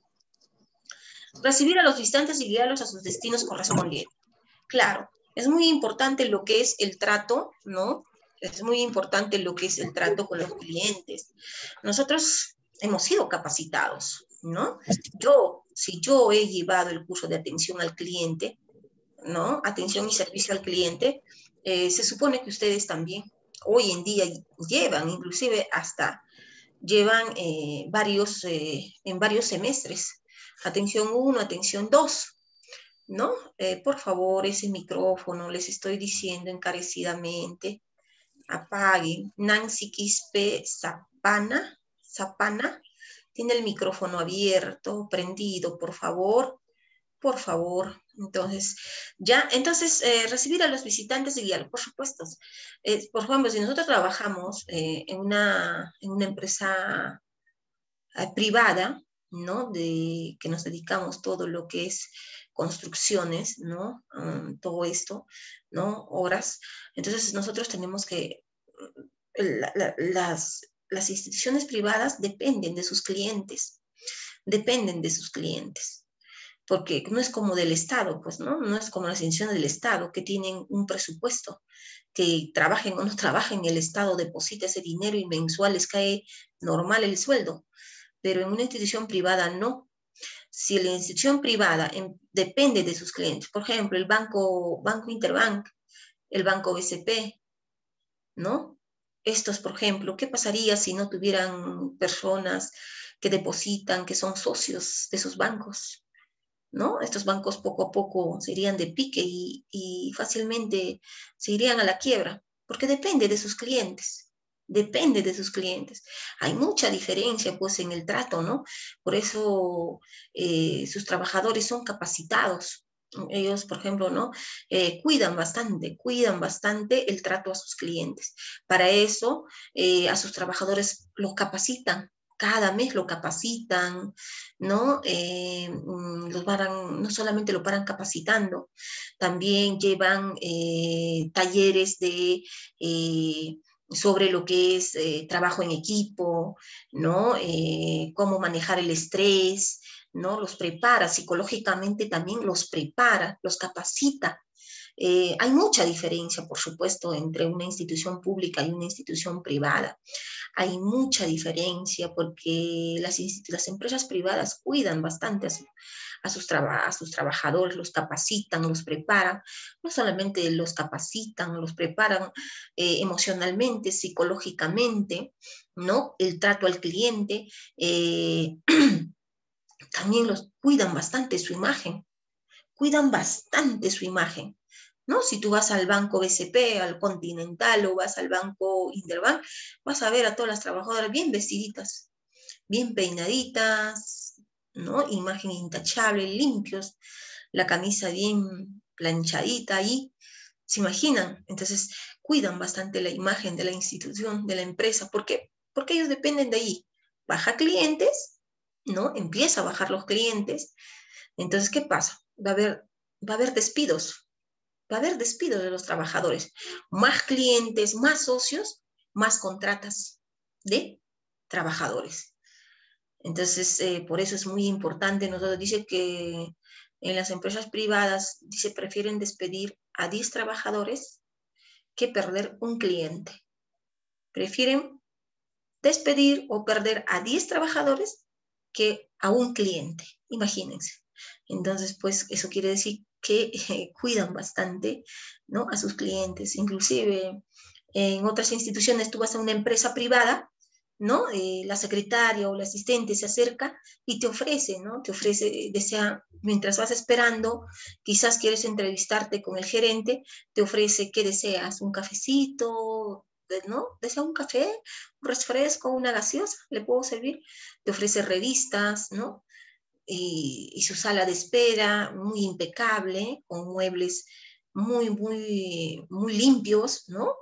Recibir a los visitantes y guiarlos a sus destinos correspondientes. Claro, es muy importante lo que es el trato, ¿no? Es muy importante lo que es el trato con los clientes. Nosotros hemos sido capacitados, ¿no? Yo si yo he llevado el curso de atención al cliente, ¿no? Atención y servicio al cliente, eh, se supone que ustedes también hoy en día llevan, inclusive hasta llevan eh, varios, eh, en varios semestres, atención 1, atención 2, ¿no? por favor, ese micrófono, les estoy diciendo encarecidamente, apaguen. Nancy Quispe Zapana, Zapana, tiene el micrófono abierto, prendido, por favor, por favor. Entonces, ya, entonces, eh, recibir a los visitantes y guiar, por supuesto. Eh, por ejemplo, si nosotros trabajamos eh, en, una, en una empresa privada, ¿no? De que nos dedicamos todo lo que es construcciones, ¿no? Mm, todo esto, ¿no? Horas. Entonces, nosotros tenemos que, las, las instituciones privadas dependen de sus clientes. dependen de sus clientes. Porque no es como del Estado, pues, ¿no? No es como las instituciones del Estado que tienen un presupuesto, que trabajen o no trabajen, el Estado deposita ese dinero y mensual les cae normal el sueldo. Pero en una institución privada no. Si la institución privada depende de sus clientes, por ejemplo, el banco, banco Interbank, el banco BCP, ¿no? Estos, por ejemplo, ¿qué pasaría si no tuvieran personas que depositan, que son socios de esos bancos? ¿No? Estos bancos poco a poco se irían de pique y fácilmente se irían a la quiebra, porque depende de sus clientes depende de sus clientes. Hay mucha diferencia pues en el trato, ¿no? Por eso eh, sus trabajadores son capacitados. Ellos, por ejemplo, ¿no? Eh, cuidan bastante, cuidan bastante el trato a sus clientes. Para eso, eh, a sus trabajadores los capacitan, cada mes lo capacitan, ¿no? Mm, los no solamente lo paran capacitando, también llevan talleres de sobre lo que es eh, trabajo en equipo, ¿no? Eh, cómo manejar el estrés, ¿no? Los prepara, psicológicamente también los prepara, los capacita. Eh, hay mucha diferencia, por supuesto, entre una institución pública y una institución privada. Hay mucha diferencia porque las, empresas privadas cuidan bastante a su, a sus, sus trabajadores, los capacitan, los preparan, no solamente los capacitan, los preparan eh, emocionalmente, psicológicamente, ¿no? El trato al cliente, eh, también los cuidan bastante su imagen, cuidan bastante su imagen. ¿No? Si tú vas al banco BCP, al Continental o vas al banco Interbank, vas a ver a todas las trabajadoras bien vestiditas, bien peinaditas, ¿no? Imagen intachable, limpios, la camisa bien planchadita ahí, ¿se imaginan? Entonces, cuidan bastante la imagen de la institución, de la empresa, ¿por qué? Porque ellos dependen de ahí. Baja clientes, ¿no? Empieza a bajar los clientes. Entonces, ¿qué pasa? Va a haber, va a haber despidos, va a haber despidos de los trabajadores. Más clientes, más socios, más contratas de trabajadores. Entonces, eh, por eso es muy importante. Nosotros dice que en las empresas privadas, dice, prefieren despedir a 10 trabajadores que perder un cliente. Prefieren despedir o perder a 10 trabajadores que a un cliente. Imagínense. Entonces, pues eso quiere decir que cuidan bastante ¿no? a sus clientes. Inclusive en otras instituciones, tú vas a una empresa privada ¿no? Eh, la secretaria o la asistente se acerca y te ofrece, ¿no? Te ofrece, desea, mientras vas esperando, quizás quieres entrevistarte con el gerente, te ofrece, ¿qué deseas? ¿Un cafecito? ¿No? ¿Desea un café? ¿Un refresco? ¿Una gaseosa? ¿Le puedo servir? Te ofrece revistas, ¿no? Y, su sala de espera muy impecable, con muebles muy, muy, muy limpios, ¿no?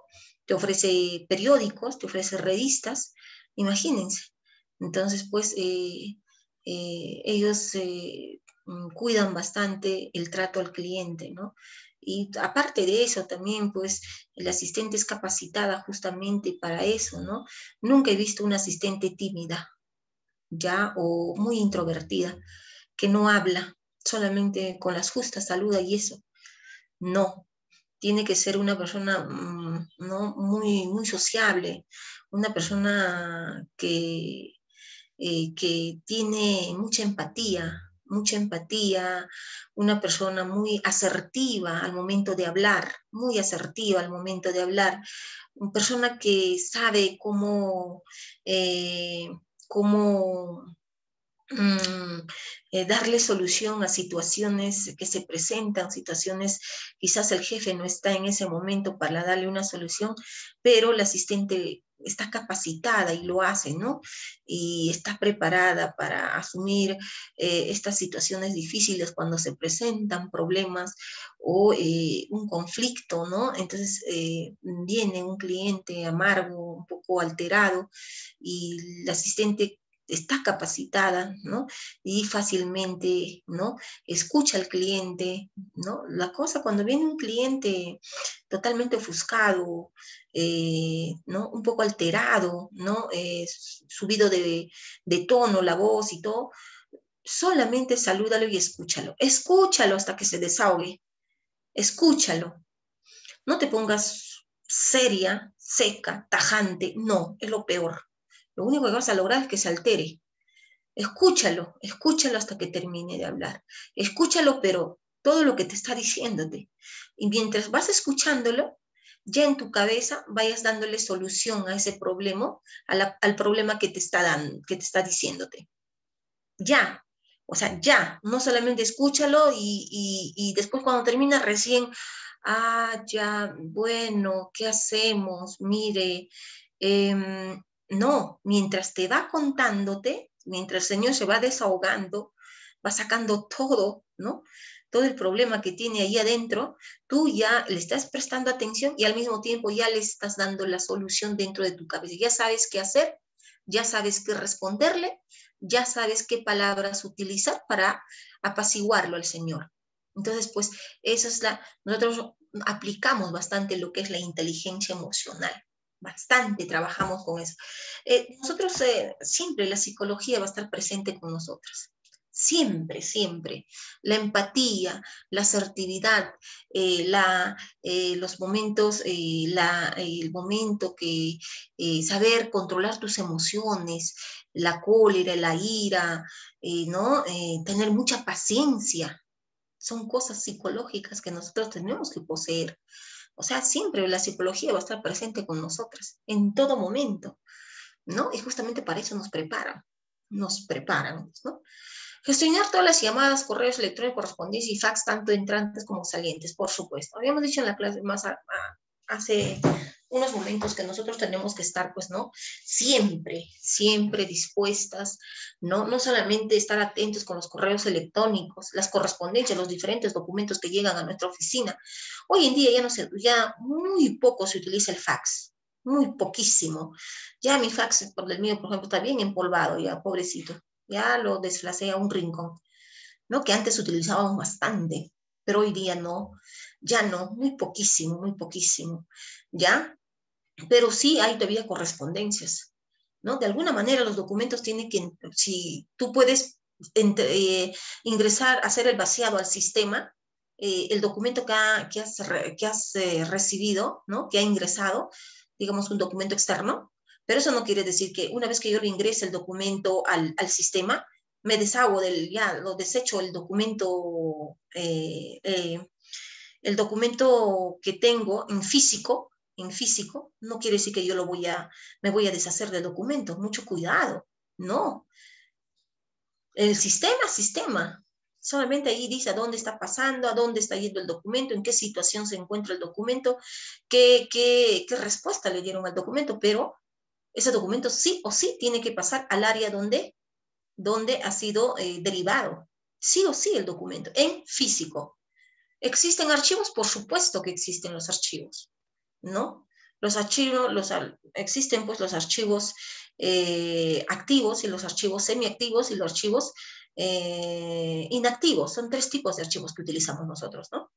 Te ofrece periódicos, te ofrece revistas, Imagínense. Entonces, pues eh, eh, ellos eh, cuidan bastante el trato al cliente, ¿no? Y aparte de eso, también, pues, el asistente es capacitada justamente para eso, ¿no? Nunca he visto una asistente tímida, ya, o muy introvertida, que no habla, solamente con las justas saluda y eso. No, tiene que ser una persona mm, ¿no? muy, muy sociable, una persona que, eh, que tiene mucha empatía, mucha empatía, una persona muy asertiva al momento de hablar, muy asertiva al momento de hablar, una persona que sabe cómo, eh, cómo Mm, eh, darle solución a situaciones que se presentan, situaciones, quizás el jefe no está en ese momento para darle una solución, pero la asistente está capacitada y lo hace, ¿no? Y está preparada para asumir eh, estas situaciones difíciles cuando se presentan problemas o eh, un conflicto, ¿no? Entonces viene un cliente amargo, un poco alterado y la asistente está capacitada, ¿no? Y fácilmente, ¿no? Escucha al cliente, ¿no? La cosa cuando viene un cliente totalmente ofuscado, eh, ¿no? Un poco alterado, ¿no? Eh, subido de, tono la voz y todo, solamente salúdalo y escúchalo. Escúchalo hasta que se desahogue. Escúchalo. No te pongas seria, seca, tajante. No, es lo peor. Lo único que vas a lograr es que se altere. Escúchalo, escúchalo hasta que termine de hablar. Escúchalo, pero todo lo que te está diciéndote. Y mientras vas escuchándolo, ya en tu cabeza vayas dándole solución a ese problema, al problema que te está que te está diciéndote. Ya, o sea, ya, no solamente escúchalo y, después cuando termina recién, ah, ya, bueno, ¿qué hacemos? Mire, em, no, mientras te va contándote, mientras el Señor se va desahogando, va sacando todo, ¿no? Todo el problema que tiene ahí adentro, tú ya le estás prestando atención y al mismo tiempo ya le estás dando la solución dentro de tu cabeza. Ya sabes qué hacer, ya sabes qué responderle, ya sabes qué palabras utilizar para apaciguarlo al Señor. Entonces, pues, eso es la, nosotros aplicamos bastante lo que es la inteligencia emocional, bastante trabajamos con eso. Eh, nosotros eh, siempre la psicología va a estar presente con nosotros siempre, siempre. La empatía, la asertividad, eh, la, eh, los momentos, eh, la, el momento que saber controlar tus emociones, la cólera, la ira, ¿no? tener mucha paciencia. Son cosas psicológicas que nosotros tenemos que poseer. O sea, siempre la psicología va a estar presente con nosotras, en todo momento, ¿no? Y justamente para eso nos preparan, nos preparan, ¿no? Gestionar todas las llamadas, correos electrónicos, correspondencia y fax, tanto entrantes como salientes, por supuesto. Habíamos dicho en la clase más hace unos momentos que nosotros tenemos que estar, pues, ¿no? Siempre, siempre dispuestas, ¿no? No solamente estar atentos con los correos electrónicos, las correspondencias, los diferentes documentos que llegan a nuestra oficina. Hoy en día ya no se, ya muy poco se utiliza el fax, muy poquísimo. Ya mi fax, por el mío, por ejemplo, está bien empolvado, ya, pobrecito ya lo desflacé a un rincón, ¿no? Que antes utilizábamos bastante, pero hoy día no, ya no, muy poquísimo, muy poquísimo, ¿ya? Pero sí hay todavía correspondencias, ¿no? De alguna manera los documentos tienen que, si tú puedes eh, ingresar, hacer el vaciado al sistema, eh, el documento que, que has, que has eh, recibido, ¿no? Que ha ingresado, digamos un documento externo, pero eso no quiere decir que una vez que yo le ingrese el documento al, sistema, me deshago del, ya lo desecho el documento, eh, eh, el documento que tengo en físico, en físico, no quiere decir que yo lo voy a, me voy a deshacer del documento, mucho cuidado, no. El sistema, sistema, solamente ahí dice a dónde está pasando, a dónde está yendo el documento, en qué situación se encuentra el documento, qué, qué, qué respuesta le dieron al documento, pero ese documento sí o sí tiene que pasar al área donde, donde ha sido eh, derivado. Sí o sí el documento, en físico. ¿Existen archivos? Por supuesto que existen los archivos, ¿no? Los archivos, los, existen pues los archivos eh, activos y los archivos semiactivos y los archivos eh, inactivos. Son tres tipos de archivos que utilizamos nosotros, ¿no?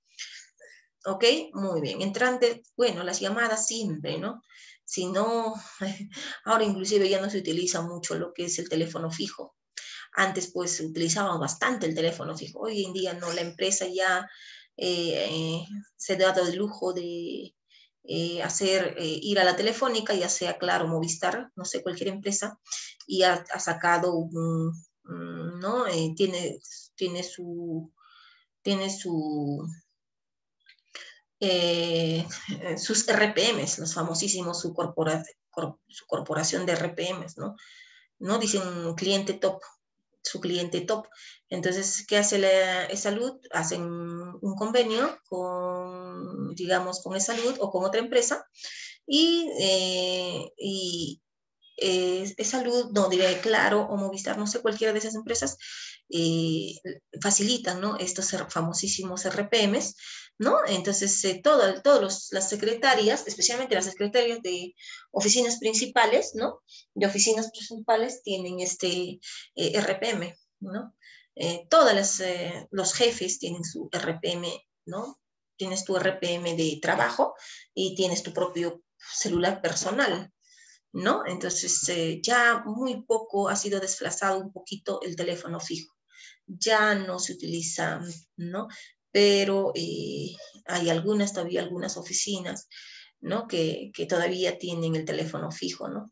¿Ok? Muy bien. Entrante, bueno, las llamadas siempre, ¿no? Si no, ahora inclusive ya no se utiliza mucho lo que es el teléfono fijo. Antes pues utilizábamos bastante el teléfono fijo. Hoy en día no, la empresa ya eh, se ha dado el lujo de eh, hacer, eh, ir a la telefónica, ya sea Claro, Movistar, no sé, cualquier empresa, y ha, sacado un, ¿no? tiene, tiene su, tiene su, eh, sus RPMs, los famosísimos, su, su corporación de RPMs, ¿no? ¿no? Dicen cliente top, su cliente top. Entonces, ¿qué hace la salud? Hacen un convenio con, digamos, con salud o con otra empresa y, eh, y eh, salud, no diré claro o Movistar, no sé, cualquiera de esas empresas, eh, facilitan ¿no? estos famosísimos RPMs ¿no? Entonces, eh, todas las secretarias, especialmente las secretarias de oficinas principales, ¿no? De oficinas principales tienen este eh, RPM, ¿no? Eh, todos los jefes tienen su RPM, ¿no? Tienes tu RPM de trabajo y tienes tu propio celular personal, ¿no? Entonces, ya muy poco ha sido desplazado un poquito el teléfono fijo. ya no se utiliza, ¿no? Pero eh, hay algunas, todavía algunas oficinas, ¿no? Que, que todavía tienen el teléfono fijo, ¿no?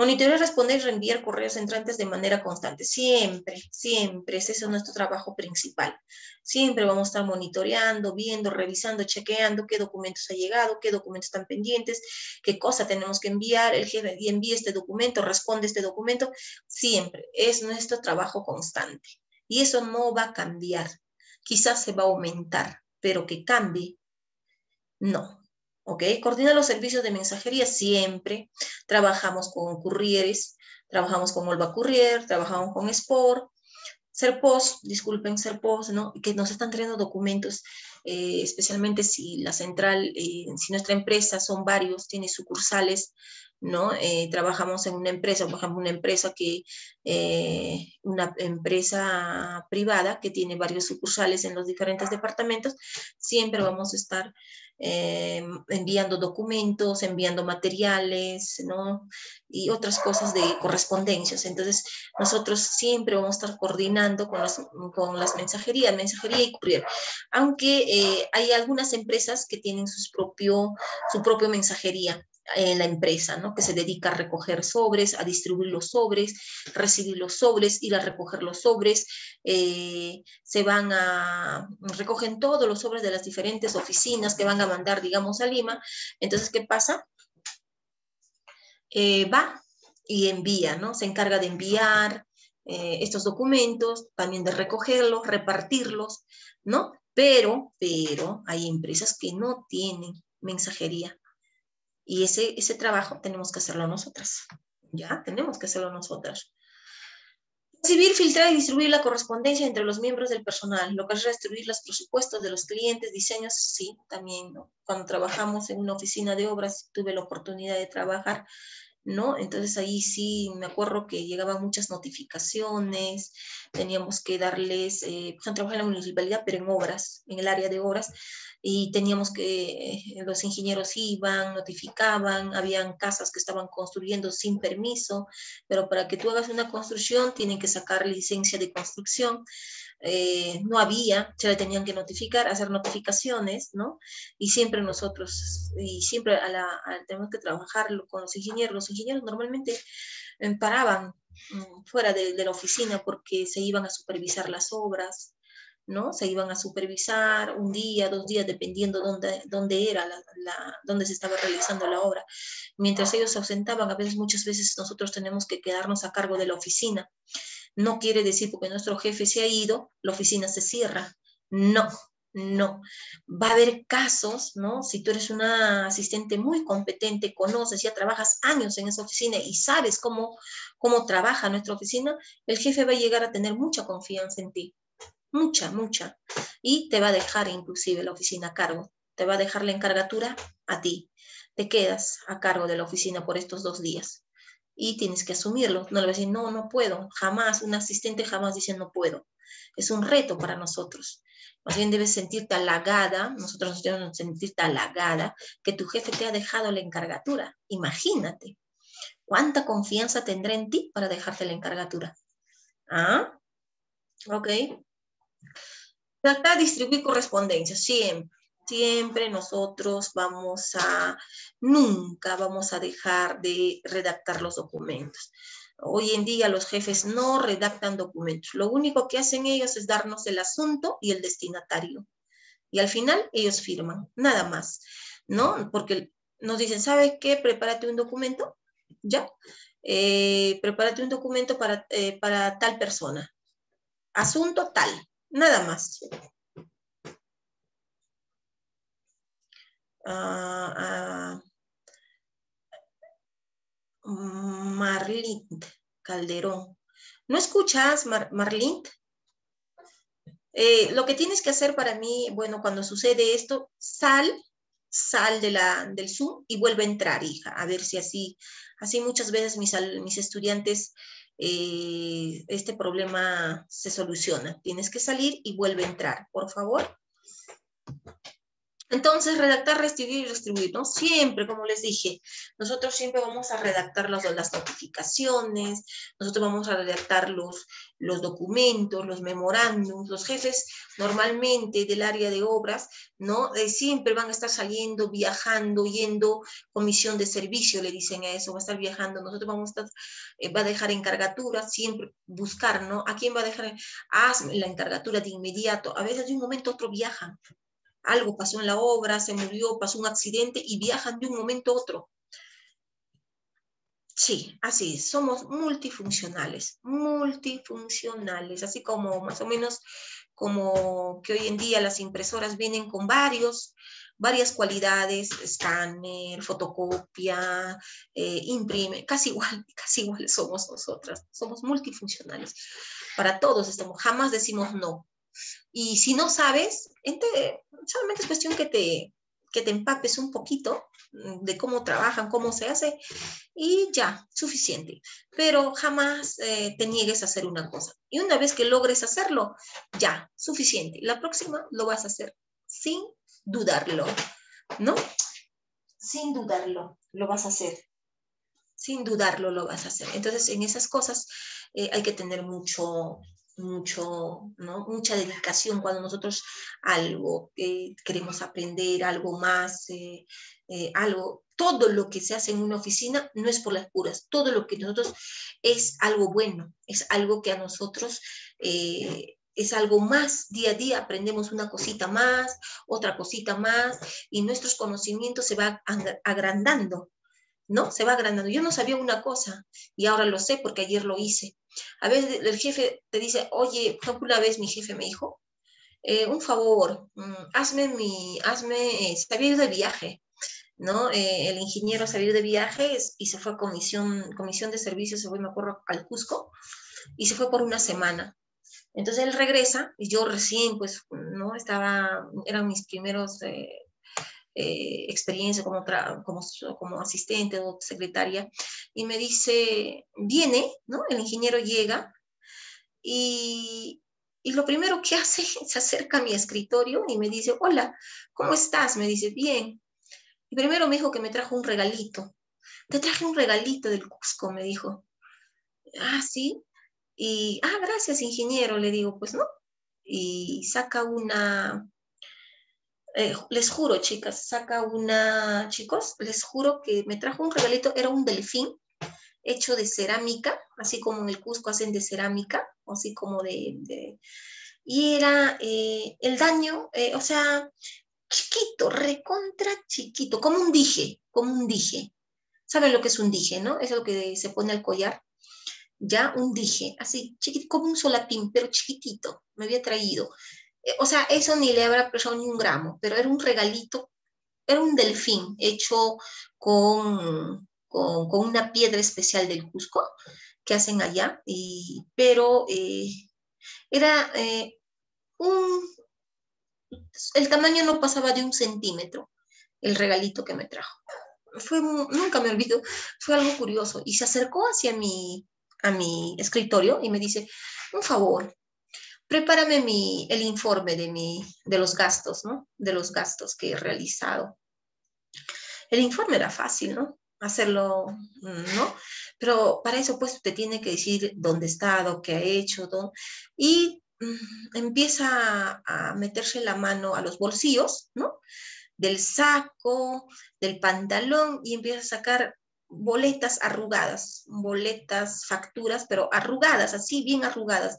Monitorear, responder y reenviar correos entrantes de manera constante. Siempre, siempre. Ese es nuestro trabajo principal. Siempre vamos a estar monitoreando, viendo, revisando, chequeando qué documentos ha llegado, qué documentos están pendientes, qué cosa tenemos que enviar. El jefe envía este documento, responde este documento. Siempre. Es nuestro trabajo constante. Y eso no va a cambiar. Quizás se va a aumentar, pero que cambie, no. ¿ok? Coordina los servicios de mensajería siempre. Trabajamos con courieres, trabajamos con Olva Courier, trabajamos con Sport, Serpos, disculpen, Serpos, ¿no? Que nos están trayendo documentos, eh, especialmente si la central, eh, si nuestra empresa son varios, tiene sucursales, ¿no? Eh, trabajamos en una empresa, por ejemplo, una empresa que, una empresa privada que tiene varios sucursales en los diferentes departamentos, siempre vamos a estar eh, enviando documentos, enviando materiales, ¿no? Y otras cosas de correspondencias. Entonces, nosotros siempre vamos a estar coordinando con las, con las mensajerías, mensajería y courier. Aunque eh, hay algunas empresas que tienen sus propio, su propia mensajería, en la empresa, ¿no? que se dedica a recoger sobres, a distribuir los sobres, recibir los sobres, ir a recoger los sobres, eh, se van a, recogen todos los sobres de las diferentes oficinas que van a mandar, digamos, a Lima. Entonces, ¿qué pasa? Eh, va y envía, ¿no? Se encarga de enviar eh, estos documentos, también de recogerlos, repartirlos, ¿no? Pero, pero hay empresas que no tienen mensajería y ese, ese trabajo tenemos que hacerlo nosotras. Ya, tenemos que hacerlo nosotras. Recibir, filtrar y distribuir la correspondencia entre los miembros del personal, lo que es distribuir los presupuestos de los clientes, diseños, sí, también, Cuando trabajamos en una oficina de obras, tuve la oportunidad de trabajar, ¿no? Entonces ahí sí me acuerdo que llegaban muchas notificaciones, teníamos que darles, eh, pues trabajar en la municipalidad, pero en obras, en el área de obras, y teníamos que, eh, los ingenieros iban, notificaban, habían casas que estaban construyendo sin permiso, pero para que tú hagas una construcción tienen que sacar licencia de construcción. Eh, no había, se le tenían que notificar, hacer notificaciones, ¿no? Y siempre nosotros, y siempre a la, tenemos que trabajar con los ingenieros. Los ingenieros normalmente eh, paraban mm, fuera de, de la oficina porque se iban a supervisar las obras, ¿no? Se iban a supervisar un día, dos días, dependiendo dónde, dónde era, la, se estaba realizando la obra. Mientras ellos se ausentaban, a veces, muchas veces nosotros tenemos que quedarnos a cargo de la oficina. No quiere decir porque nuestro jefe se ha ido, la oficina se cierra. No, no. Va a haber casos, ¿no? Si tú eres una asistente muy competente, conoces, ya trabajas años en esa oficina y sabes cómo, cómo trabaja nuestra oficina, el jefe va a llegar a tener mucha confianza en ti mucha, mucha. Y te va a dejar inclusive la oficina a cargo, te va a dejar la encargatura a ti. Te quedas a cargo de la oficina por estos dos días y tienes que asumirlo. No le vas a decir, no, no puedo, jamás, un asistente jamás dice no puedo. Es un reto para nosotros. Más bien debes sentirte halagada, nosotros debemos sentirte halagada que tu jefe te ha dejado la encargatura. Imagínate, ¿cuánta confianza tendrá en ti para dejarte la encargatura? ¿Ah? Ok. Trata de distribuir correspondencia, siempre, siempre nosotros vamos a, nunca vamos a dejar de redactar los documentos. Hoy en día los jefes no redactan documentos. Lo único que hacen ellos es darnos el asunto y el destinatario. Y al final ellos firman, nada más, ¿no? Porque nos dicen, ¿sabes qué? Prepárate un documento, ¿ya? Eh, prepárate un documento para, eh, para tal persona. Asunto tal. Nada más. Uh, Calderón. ¿No escuchas, Mar eh, lo que tienes que hacer para mí, bueno, cuando sucede esto, sal, sal de la, del Zoom y vuelve a entrar, hija, a ver si así, así muchas veces mis, mis estudiantes eh, este problema se soluciona. Tienes que salir y vuelve a entrar, por favor. Entonces, redactar, restituir y distribuir, ¿no? Siempre, como les dije, nosotros siempre vamos a redactar las, las notificaciones, nosotros vamos a redactar los, los documentos, los memorándums, los jefes normalmente del área de obras, ¿no? Eh, siempre van a estar saliendo, viajando, yendo, comisión de servicio, le dicen a eso, va a estar viajando, nosotros vamos a estar, eh, va a dejar encargatura, siempre buscar, ¿no? ¿A quién va a dejar? Hazme la encargatura de inmediato, a veces de un momento a otro viajan, algo pasó en la obra, se murió, pasó un accidente y viajan de un momento a otro. Sí, así es, somos multifuncionales, multifuncionales, así como más o menos como que hoy en día las impresoras vienen con varios, varias cualidades, escáner, fotocopia, eh, imprime, casi igual, casi igual somos nosotras, somos multifuncionales. Para todos estamos, jamás decimos no, y si no sabes, solamente es cuestión que te, que te empapes un poquito mm, de cómo trabajan, cómo se hace, y ya, suficiente. Pero jamás eh, te niegues a hacer una cosa. Y una vez que logres hacerlo, ya, suficiente. La próxima lo vas a hacer sin dudarlo, ¿no? Sin dudarlo, lo vas a hacer. Sin dudarlo, lo vas a hacer. Entonces, en esas cosas eh, hay que tener mucho, mucho, ¿no? mucha dedicación cuando nosotros algo eh, queremos aprender, algo más, eh, eh, algo, todo lo que se hace en una oficina no es por las puras, todo lo que nosotros es algo bueno, es algo que a nosotros es algo más, día a día aprendemos una cosita más, otra cosita más, y nuestros conocimientos se van agrandando, ¿no? Se va agrandando. Yo no sabía una cosa y ahora lo sé porque ayer lo hice. A veces el jefe te dice, oye, por ejemplo, una vez mi jefe me dijo, eh, un favor, mm, hazme mi, hazme, eh, ido de viaje, ¿no? Eh, el ingeniero ido de viaje y se fue a comisión, comisión de servicios, se fue, me acuerdo, al Cusco, y se fue por una semana. Entonces él regresa y yo recién, pues, ¿no? Estaba, eran mis primeros eh, experiencia como, como, como, asistente o secretaria, y me dice, viene, ¿no? El ingeniero llega y, y lo primero que hace, se acerca a mi escritorio y me dice, hola, ¿cómo estás? Me dice, bien. Y primero me dijo que me trajo un regalito. Te traje un regalito del Cusco, me dijo. Ah, sí. Y, ah, gracias, ingeniero, le digo, pues no. Y saca una, eh, les juro, chicas, saca una, chicos, les juro que me trajo un regalito, era un delfín hecho de cerámica, así como en el Cusco hacen de cerámica, así como de... y era eh, el daño, eh, o sea, chiquito, recontra chiquito, como un dije, como un dije. ¿Saben lo que es un dije, no? Es lo que se pone al collar. Ya, un dije, así, chiquito, como un solapín, pero chiquitito, me había traído. Eh, o sea, eso ni le habrá pesado ni un gramo, pero era un regalito, era un delfín hecho con, con, una piedra especial del Cusco que hacen allá, y, pero eh, era eh, un, el tamaño no pasaba de un centímetro, el regalito que me trajo. Fue, nunca me olvido, fue algo curioso, y se acercó hacia mi, a mi escritorio y me dice, un favor, prepárame mi, el informe de, mi, de los gastos, ¿no? De los gastos que he realizado. El informe era fácil, ¿no? Hacerlo, ¿no? Pero para eso, pues, te tiene que decir dónde ha estado, qué ha hecho, ¿no? y mm, empieza a, meterse la mano a los bolsillos, ¿no? Del saco, del pantalón, y empieza a sacar boletas arrugadas, boletas, facturas, pero arrugadas, así bien arrugadas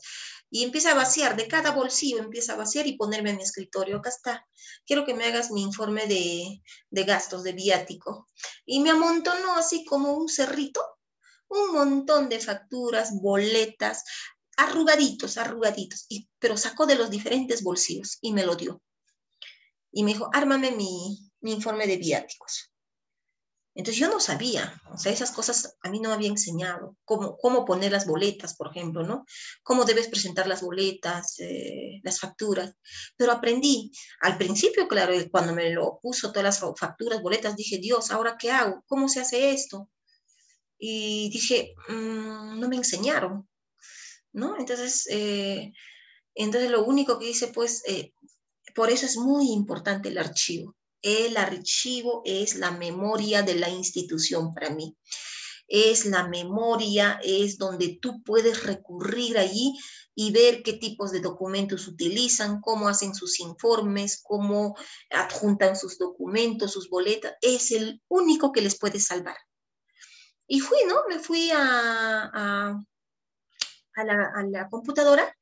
y empieza a vaciar, de cada bolsillo empieza a vaciar y ponerme en mi escritorio. Acá está, quiero que me hagas mi informe de, gastos, de viático. Y me amontonó así como un cerrito, un montón de facturas, boletas, arrugaditos, arrugaditos, y, pero sacó de los diferentes bolsillos y me lo dio. Y me dijo, ármame mi, mi informe de viáticos. Entonces yo no sabía, o sea, esas cosas a mí no me había enseñado, cómo, cómo poner las boletas, por ejemplo, ¿no? Cómo debes presentar las boletas, eh, las facturas, pero aprendí. Al principio, claro, cuando me lo puso todas las facturas, boletas, dije, Dios, ¿ahora qué hago? ¿Cómo se hace esto? Y dije, mm, no me enseñaron, ¿no? Entonces, eh, entonces lo único que hice, pues, eh, por eso es muy importante el archivo El archivo es la memoria de la institución para mí. Es la memoria, es donde tú puedes recurrir allí y ver qué tipos de documentos utilizan, cómo hacen sus informes, cómo adjuntan sus documentos, sus boletas. Es el único que les puede salvar. Y fui, ¿no? Me fui a, a, la, computadora,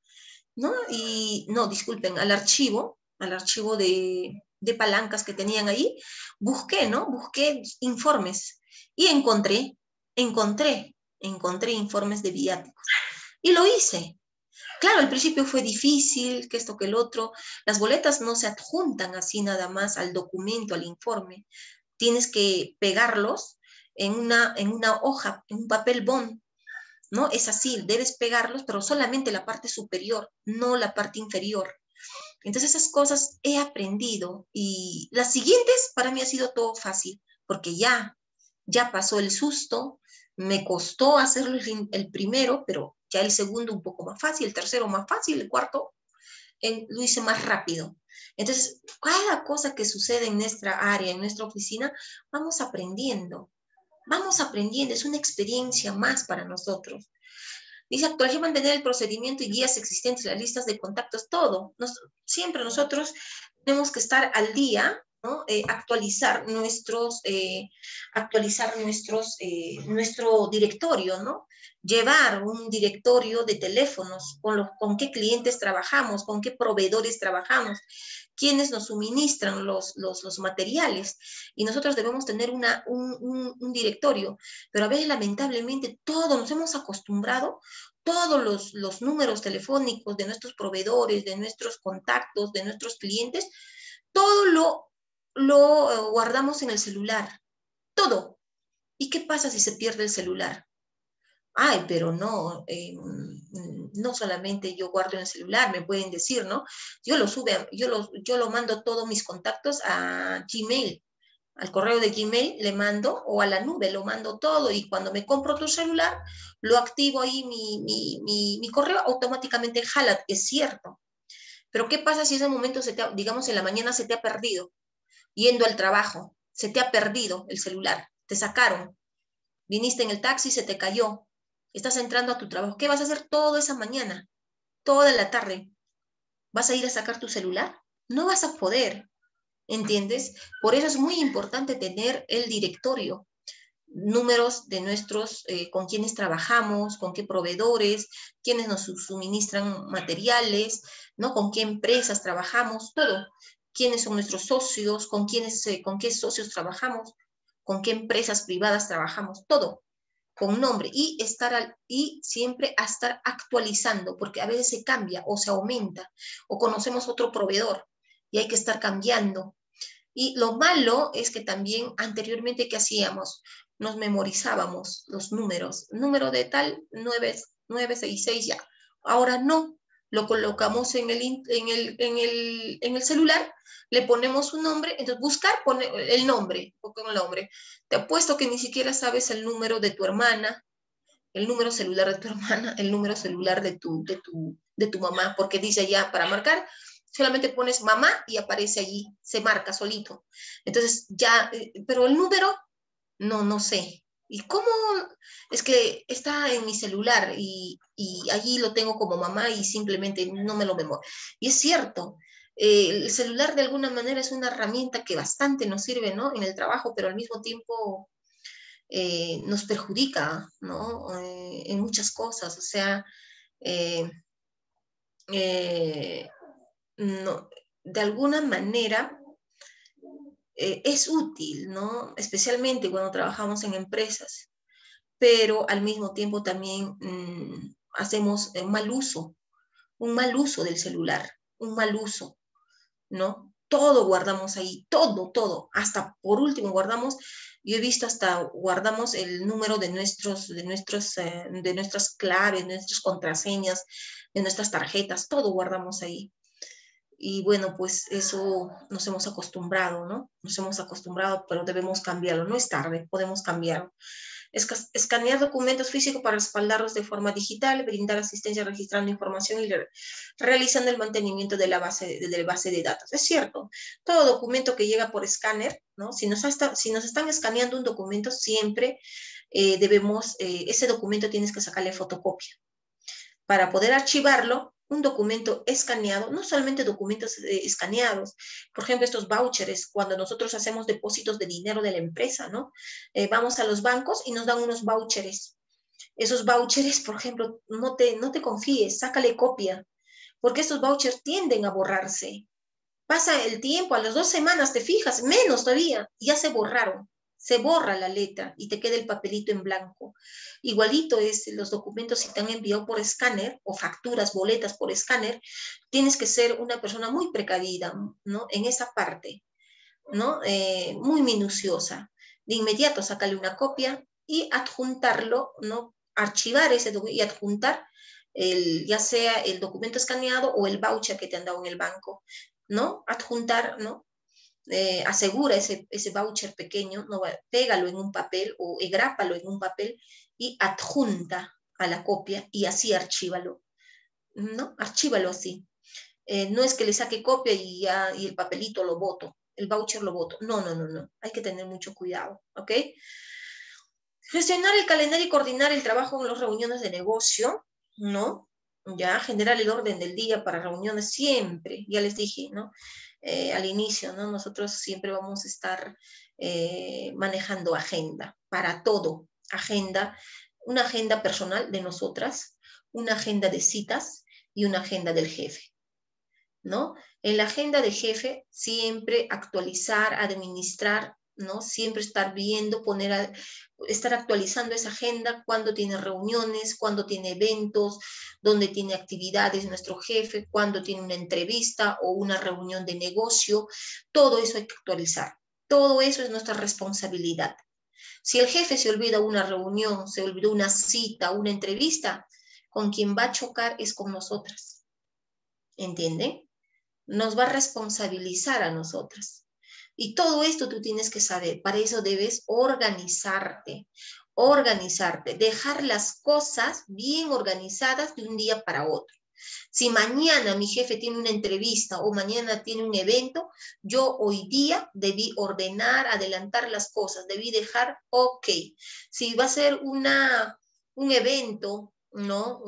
¿no? Y, no, disculpen, al archivo, al archivo de, de palancas que tenían ahí, busqué, ¿no? Busqué informes y encontré, encontré, encontré informes de viáticos. Y lo hice. Claro, al principio fue difícil, que esto, que el otro. Las boletas no se adjuntan así nada más al documento, al informe. Tienes que pegarlos en una, en una hoja, en un papel bond, ¿no? Es así, debes pegarlos, pero solamente la parte superior, no la parte inferior. Entonces esas cosas he aprendido y las siguientes para mí ha sido todo fácil, porque ya, ya pasó el susto, me costó hacerlo el primero, pero ya el segundo un poco más fácil, el tercero más fácil, el cuarto en, lo hice más rápido. Entonces, cada cosa que sucede en nuestra área, en nuestra oficina, vamos aprendiendo, vamos aprendiendo, es una experiencia más para nosotros. Dice, actualizar y mantener el procedimiento y guías existentes, las listas de contactos, todo. siempre nosotros tenemos que estar al día eh, actualizar nuestros, eh, actualizar nuestros, eh, nuestro directorio, ¿no? Llevar un directorio de teléfonos, con, los, con qué clientes trabajamos, con qué proveedores trabajamos, quiénes nos suministran los, los, materiales. Y nosotros debemos tener una, un, un, directorio, pero a veces lamentablemente todos nos hemos acostumbrado, todos los, los números telefónicos de nuestros proveedores, de nuestros contactos, de nuestros clientes, todo lo lo eh, guardamos en el celular, todo. ¿Y qué pasa si se pierde el celular? Ay, pero no, eh, no solamente yo guardo en el celular, me pueden decir, ¿no? Yo lo sube, yo lo, yo lo mando todos mis contactos a Gmail, al correo de Gmail le mando o a la nube lo mando todo y cuando me compro tu celular lo activo ahí mi, mi, mi, correo automáticamente jala, es cierto. Pero ¿qué pasa si ese momento, se digamos, en la mañana se te ha perdido? yendo al trabajo, se te ha perdido el celular, te sacaron, viniste en el taxi, se te cayó, estás entrando a tu trabajo, ¿qué vas a hacer toda esa mañana, toda la tarde? ¿Vas a ir a sacar tu celular? No vas a poder, ¿entiendes? Por eso es muy importante tener el directorio, números de nuestros, eh, con quienes trabajamos, con qué proveedores, quienes nos suministran materiales, ¿no? Con qué empresas trabajamos, todo quiénes son nuestros socios, con, quiénes, eh, con qué socios trabajamos, con qué empresas privadas trabajamos, todo con nombre y estar y siempre a estar actualizando, porque a veces se cambia o se aumenta o conocemos otro proveedor y hay que estar cambiando. Y lo malo es que también anteriormente, ¿qué hacíamos? Nos memorizábamos los números, número de tal 9, 966 ya. Ahora no, lo colocamos en el, en el, en el, en el celular le ponemos un nombre, entonces buscar pone el nombre, con el nombre. Te apuesto que ni siquiera sabes el número de tu hermana, el número celular de tu hermana, el número celular de tu, de tu, de tu mamá, porque dice ya para marcar, solamente pones mamá y aparece allí, se marca solito. Entonces ya, eh, pero el número, no, no sé. ¿Y cómo? Es que está en mi celular y, y allí lo tengo como mamá y simplemente no me lo memor. Y es cierto, eh, el celular de alguna manera es una herramienta que bastante nos sirve ¿no? en el trabajo, pero al mismo tiempo eh, nos perjudica ¿no? Eh, en muchas cosas. O sea, no, de alguna manera es útil, ¿no? especialmente cuando trabajamos en empresas, pero al mismo tiempo también mm, hacemos un mal uso, un mal uso del celular, un mal uso. ¿no? Todo guardamos ahí, todo, todo. Hasta por último guardamos, yo he visto hasta guardamos el número de, nuestros, de, nuestros, eh, de nuestras claves, nuestras contraseñas, de nuestras tarjetas, todo guardamos ahí. Y bueno, pues eso nos hemos acostumbrado, ¿no? Nos hemos acostumbrado, pero debemos cambiarlo. No es tarde, podemos cambiarlo. escanear documentos físicos para respaldarlos de forma digital, brindar asistencia registrando información y realizando el mantenimiento de la base de, base de datos. Es cierto, todo documento que llega por escáner, ¿no? si, nos si nos están escaneando un documento, siempre eh, debemos, eh, ese documento tienes que sacarle fotocopia. Para poder archivarlo, un documento escaneado, no solamente documentos eh, escaneados, por ejemplo, estos vouchers, cuando nosotros hacemos depósitos de dinero de la empresa, ¿no? Eh, vamos a los bancos y nos dan unos vouchers. Esos vouchers, por ejemplo, no te, no te confíes, sácale copia, porque estos vouchers tienden a borrarse. Pasa el tiempo, a las dos semanas te fijas, menos todavía, ya se borraron se borra la letra y te queda el papelito en blanco. Igualito es los documentos si te han enviado por escáner o facturas, boletas por escáner, tienes que ser una persona muy precavida, ¿no? En esa parte, ¿no? Eh, muy minuciosa. De inmediato sácale una copia y adjuntarlo, ¿no? Archivar ese documento y adjuntar el, ya sea el documento escaneado o el voucher que te han dado en el banco, ¿no? Adjuntar, ¿no? Eh, asegura ese, ese voucher pequeño, no, pégalo en un papel o egrápalo en un papel y adjunta a la copia y así archívalo. ¿No? Archívalo así. Eh, no es que le saque copia y, ya, y el papelito lo voto, el voucher lo voto. No, no, no, no. Hay que tener mucho cuidado, ¿ok? Gestionar el calendario y coordinar el trabajo en las reuniones de negocio, ¿no? Ya, generar el orden del día para reuniones siempre, ya les dije, ¿no? Eh, al inicio, ¿no? Nosotros siempre vamos a estar eh, manejando agenda para todo, agenda, una agenda personal de nosotras, una agenda de citas y una agenda del jefe, ¿no? En la agenda de jefe siempre actualizar, administrar ¿no? Siempre estar viendo, poner estar actualizando esa agenda, cuando tiene reuniones, cuando tiene eventos, dónde tiene actividades nuestro jefe, cuando tiene una entrevista o una reunión de negocio, todo eso hay que actualizar. Todo eso es nuestra responsabilidad. Si el jefe se olvida una reunión, se olvidó una cita, una entrevista, con quien va a chocar es con nosotras. ¿Entienden? Nos va a responsabilizar a nosotras. Y todo esto tú tienes que saber. Para eso debes organizarte, organizarte, dejar las cosas bien organizadas de un día para otro. Si mañana mi jefe tiene una entrevista o mañana tiene un evento, yo hoy día debí ordenar, adelantar las cosas, debí dejar, ok. Si va a ser una, un evento, ¿no?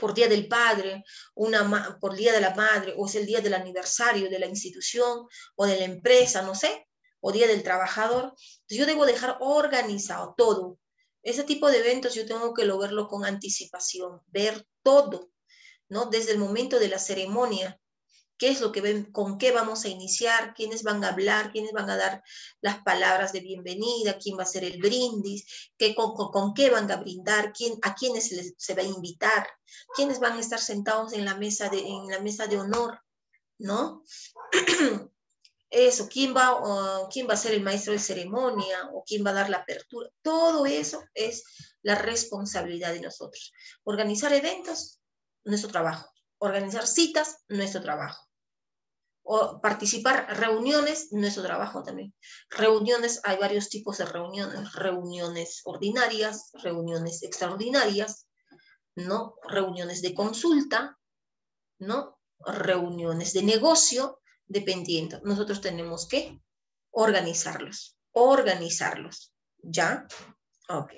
Por Día del Padre, una, por Día de la Madre, o es el día del aniversario de la institución o de la empresa, no sé, o Día del Trabajador. Entonces yo debo dejar organizado todo. Ese tipo de eventos yo tengo que lo verlo con anticipación, ver todo, ¿no? Desde el momento de la ceremonia, qué es lo que con qué vamos a iniciar, quiénes van a hablar, quiénes van a dar las palabras de bienvenida, quién va a ser el brindis, qué, con, qué van a brindar, quién, a quiénes se, va a invitar, quiénes van a estar sentados en la mesa de, en la mesa de honor, ¿no? Eso, quién va, quién va a ser el maestro de ceremonia o quién va a dar la apertura. Todo eso es la responsabilidad de nosotros. Organizar eventos, nuestro trabajo. Organizar citas, nuestro trabajo o participar reuniones, nuestro trabajo también. Reuniones, hay varios tipos de reuniones, reuniones ordinarias, reuniones extraordinarias, ¿no? Reuniones de consulta, ¿no? Reuniones de negocio, dependiendo. Nosotros tenemos que organizarlos, organizarlos, ¿ya? Ok.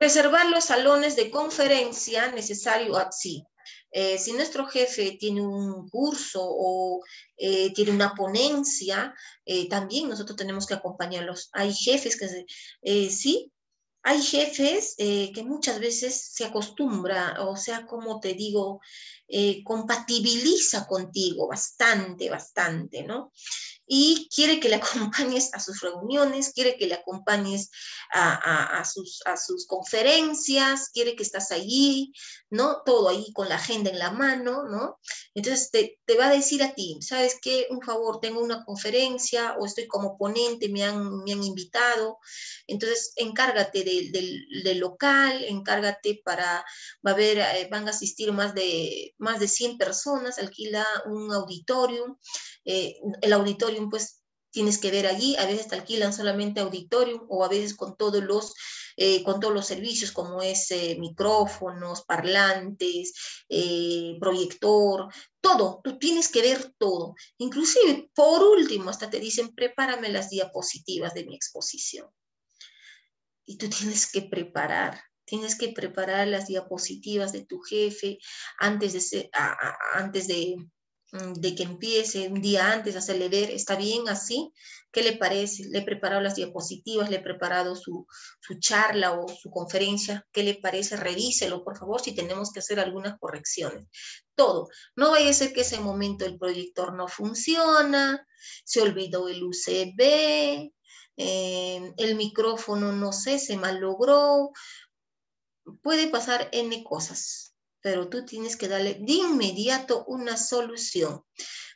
Reservar los salones de conferencia necesario así. Eh, si nuestro jefe tiene un curso o eh, tiene una ponencia, eh, también nosotros tenemos que acompañarlos. Hay jefes que, sí, hay jefes que muchas veces se acostumbra, o sea, como te digo, compatibiliza contigo bastante, bastante, ¿no? y quiere que le acompañes a sus reuniones, quiere que le acompañes a, sus, a sus conferencias, quiere que estás allí, ¿no? Todo ahí con la agenda en la mano, ¿no? Entonces te, va a decir a ti, ¿sabes qué? Un favor, tengo una conferencia o estoy como ponente, me han, me han invitado, entonces encárgate del, local, encárgate para, va a haber, eh, van a asistir más de, más de 100 personas, alquila un auditorio, eh, el auditorio pues tienes que ver allí, a veces te alquilan solamente auditorio o a veces con todos los, eh, con todos los servicios como es eh, micrófonos, parlantes, proyector, todo, tú tienes que ver todo. Inclusive, por último, hasta te dicen, prepárame las diapositivas de mi exposición. Y tú tienes que preparar, tienes que preparar las diapositivas de tu jefe antes Mm, de que empiece un día antes hacerle ver, ¿está bien así? ¿Qué le parece? Le he preparado las diapositivas, le he preparado su, su, charla o su conferencia, ¿qué le parece? Revíselo, por favor, si tenemos que hacer algunas correcciones. Todo. No vaya a ser que ese momento el proyector no funciona, se olvidó el UCB, eh, el micrófono, no sé, se malogró. Puede pasar N cosas pero tú tienes que darle de inmediato una solución.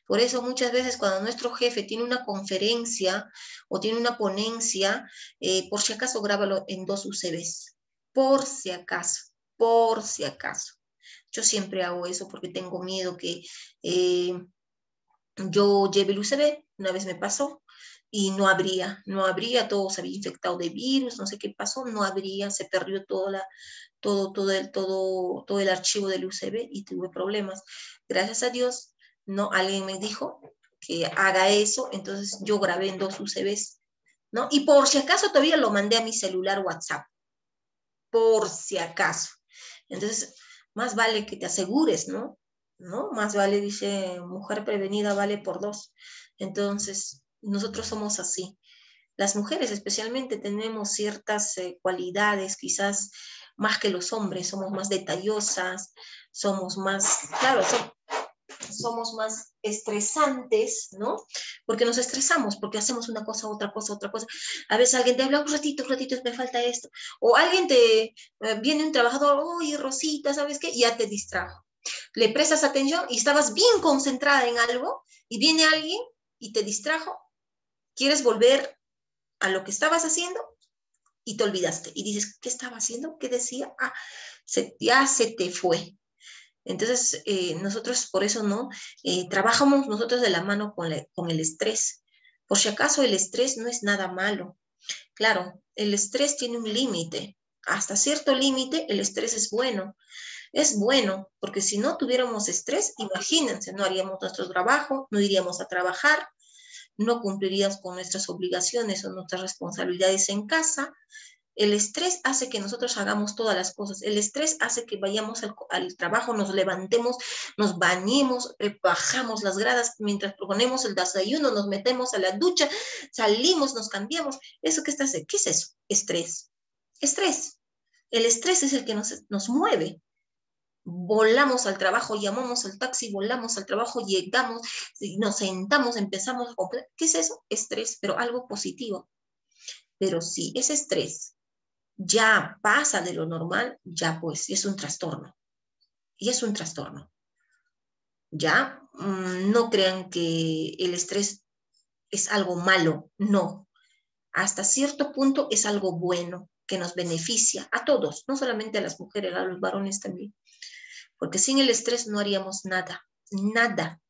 Por eso muchas veces cuando nuestro jefe tiene una conferencia o tiene una ponencia, eh, por si acaso grábalo en dos UCBs, por si acaso, por si acaso. Yo siempre hago eso porque tengo miedo que eh, yo lleve el UCB, una vez me pasó, y no habría, no habría, todo se había infectado de virus, no sé qué pasó, no habría, se perdió toda la, todo, todo, el, todo, todo el archivo del UCB y tuve problemas. Gracias a Dios, no, alguien me dijo que haga eso, entonces yo grabé en dos UCBs, ¿no? Y por si acaso todavía lo mandé a mi celular WhatsApp, por si acaso. Entonces, más vale que te asegures, ¿no? ¿No? Más vale, dice, mujer prevenida vale por dos. Entonces, nosotros somos así. Las mujeres especialmente tenemos ciertas eh, cualidades, quizás más que los hombres, somos más detallosas, somos más, claro, somos más estresantes, ¿no? Porque nos estresamos, porque hacemos una cosa, otra cosa, otra cosa. A veces alguien te habla un ratito, un ratito, me falta esto. O alguien te, eh, viene un trabajador, oye, Rosita, ¿sabes qué? ya te distrajo. Le prestas atención y estabas bien concentrada en algo y viene alguien y te distrajo. ¿Quieres volver a lo que estabas haciendo? y te olvidaste. Y dices, ¿qué estaba haciendo? ¿Qué decía? Ah, ya se te fue. Entonces, eh, nosotros por eso no eh, trabajamos nosotros de la mano con, con el estrés. Por si acaso el estrés no es nada malo. Claro, el estrés tiene un límite. Hasta cierto límite el estrés es bueno. Es bueno, porque si no tuviéramos estrés, imagínense, no haríamos nuestro trabajo, no iríamos a trabajar, no cumplirías con nuestras obligaciones o nuestras responsabilidades en casa. El estrés hace que nosotros hagamos todas las cosas. El estrés hace que vayamos al, trabajo, nos levantemos, nos bañemos, bajamos las gradas mientras proponemos el desayuno, nos metemos a la ducha, salimos, nos cambiamos. ¿Eso qué está ¿Qué es eso? Estrés. Estrés. El estrés es el que nos, nos mueve volamos al trabajo, llamamos al taxi, volamos al trabajo, llegamos, nos sentamos, empezamos a comprar. ¿Qué es eso? Estrés, pero algo positivo. Pero si ese estrés ya pasa de lo normal, ya pues es un trastorno. Y es un trastorno. Ya mm, no crean que el estrés es algo malo, no. Hasta cierto punto es algo bueno que nos beneficia a todos, no solamente a las mujeres, a los varones también porque sin el estrés no haríamos nada, nada.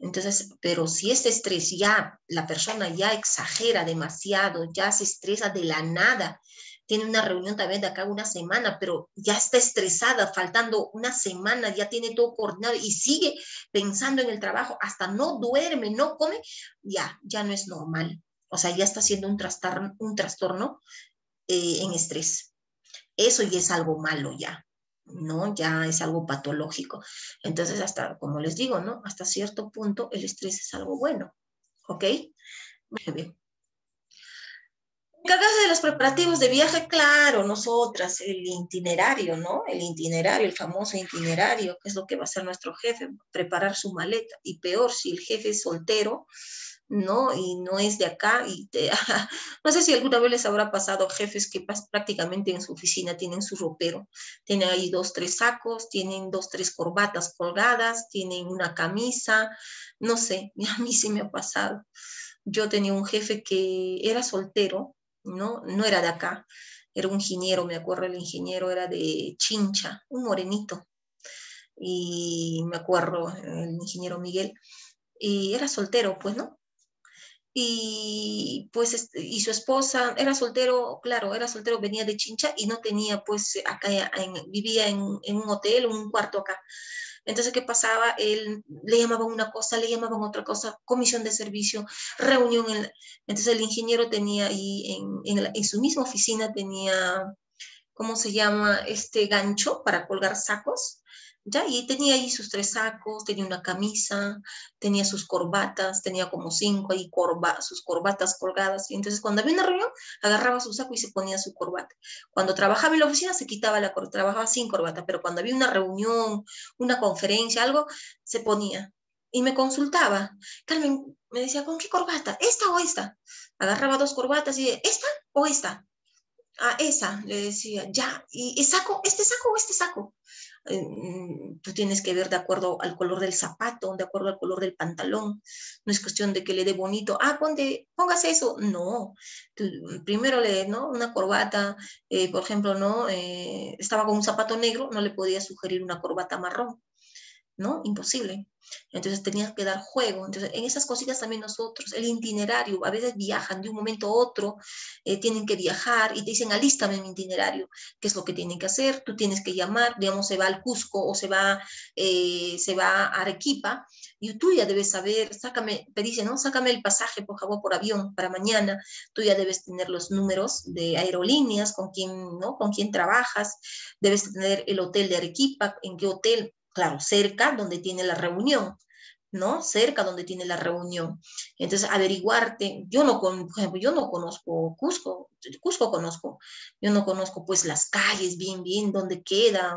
Entonces, pero si este estrés ya, la persona ya exagera demasiado, ya se estresa de la nada, tiene una reunión también de acá una semana, pero ya está estresada, faltando una semana, ya tiene todo coordinado y sigue pensando en el trabajo, hasta no duerme, no come, ya, ya no es normal. O sea, ya está haciendo un trastorno, un trastorno eh, en estrés. Eso ya es algo malo ya. ¿no? Ya es algo patológico. Entonces, hasta, como les digo, ¿no? Hasta cierto punto el estrés es algo bueno, ¿ok? Muy bien. de los preparativos de viaje, claro, nosotras, el itinerario, ¿no? El itinerario, el famoso itinerario, que es lo que va a hacer nuestro jefe, preparar su maleta. Y peor, si el jefe es soltero, ¿no? Y no es de acá. Y no sé si alguna vez les habrá pasado jefes que prácticamente en su oficina tienen su ropero, tienen ahí dos, tres sacos, tienen dos, tres corbatas colgadas, tienen una camisa, no sé, a mí sí me ha pasado. Yo tenía un jefe que era soltero, ¿no? No era de acá, era un ingeniero, me acuerdo, el ingeniero era de Chincha, un morenito. Y me acuerdo, el ingeniero Miguel, y era soltero, pues, ¿no? Y pues y su esposa era soltero, claro, era soltero, venía de Chincha y no tenía pues acá, vivía en, en, un hotel, un cuarto acá. Entonces, ¿qué pasaba? Él le llamaban una cosa, le llamaban otra cosa, comisión de servicio, reunión. entonces el ingeniero tenía ahí en, en, en su misma oficina tenía, ¿cómo se llama? Este gancho para colgar sacos ya, y tenía ahí sus tres sacos, tenía una camisa, tenía sus corbatas, tenía como cinco ahí corba, sus corbatas colgadas. Y entonces cuando había una reunión, agarraba su saco y se ponía su corbata. Cuando trabajaba en la oficina, se quitaba la corbata, trabajaba sin corbata, pero cuando había una reunión, una conferencia, algo, se ponía. Y me consultaba. Carmen me decía, ¿con qué corbata? ¿Esta o esta? Agarraba dos corbatas y ¿esta o esta? Ah, esa, le decía, ya, ¿y, y saco, este saco o este saco? Mm, tú tienes que ver de acuerdo al color del zapato, de acuerdo al color del pantalón. No es cuestión de que le dé bonito, ah, ponte, póngase eso. No, primero le, ¿no? Una corbata, eh, por ejemplo, ¿no? Eh, estaba con un zapato negro, no le podía sugerir una corbata marrón. ¿No? Imposible. Entonces tenías que dar juego. Entonces, en esas cositas también nosotros, el itinerario, a veces viajan de un momento a otro, eh, tienen que viajar y te dicen, alístame mi itinerario, qué es lo que tienen que hacer, tú tienes que llamar, digamos, se va al Cusco o se va, eh, se va a Arequipa, y tú ya debes saber, sácame, te dicen, ¿no? Sácame el pasaje, por favor, por avión para mañana, tú ya debes tener los números de aerolíneas, con quién, ¿no? Con quién trabajas, debes tener el hotel de Arequipa, en qué hotel claro, cerca donde tiene la reunión, ¿no? Cerca donde tiene la reunión. Entonces, averiguarte, yo no, por ejemplo, yo no conozco Cusco, Cusco conozco, yo no conozco pues las calles bien, bien, dónde queda,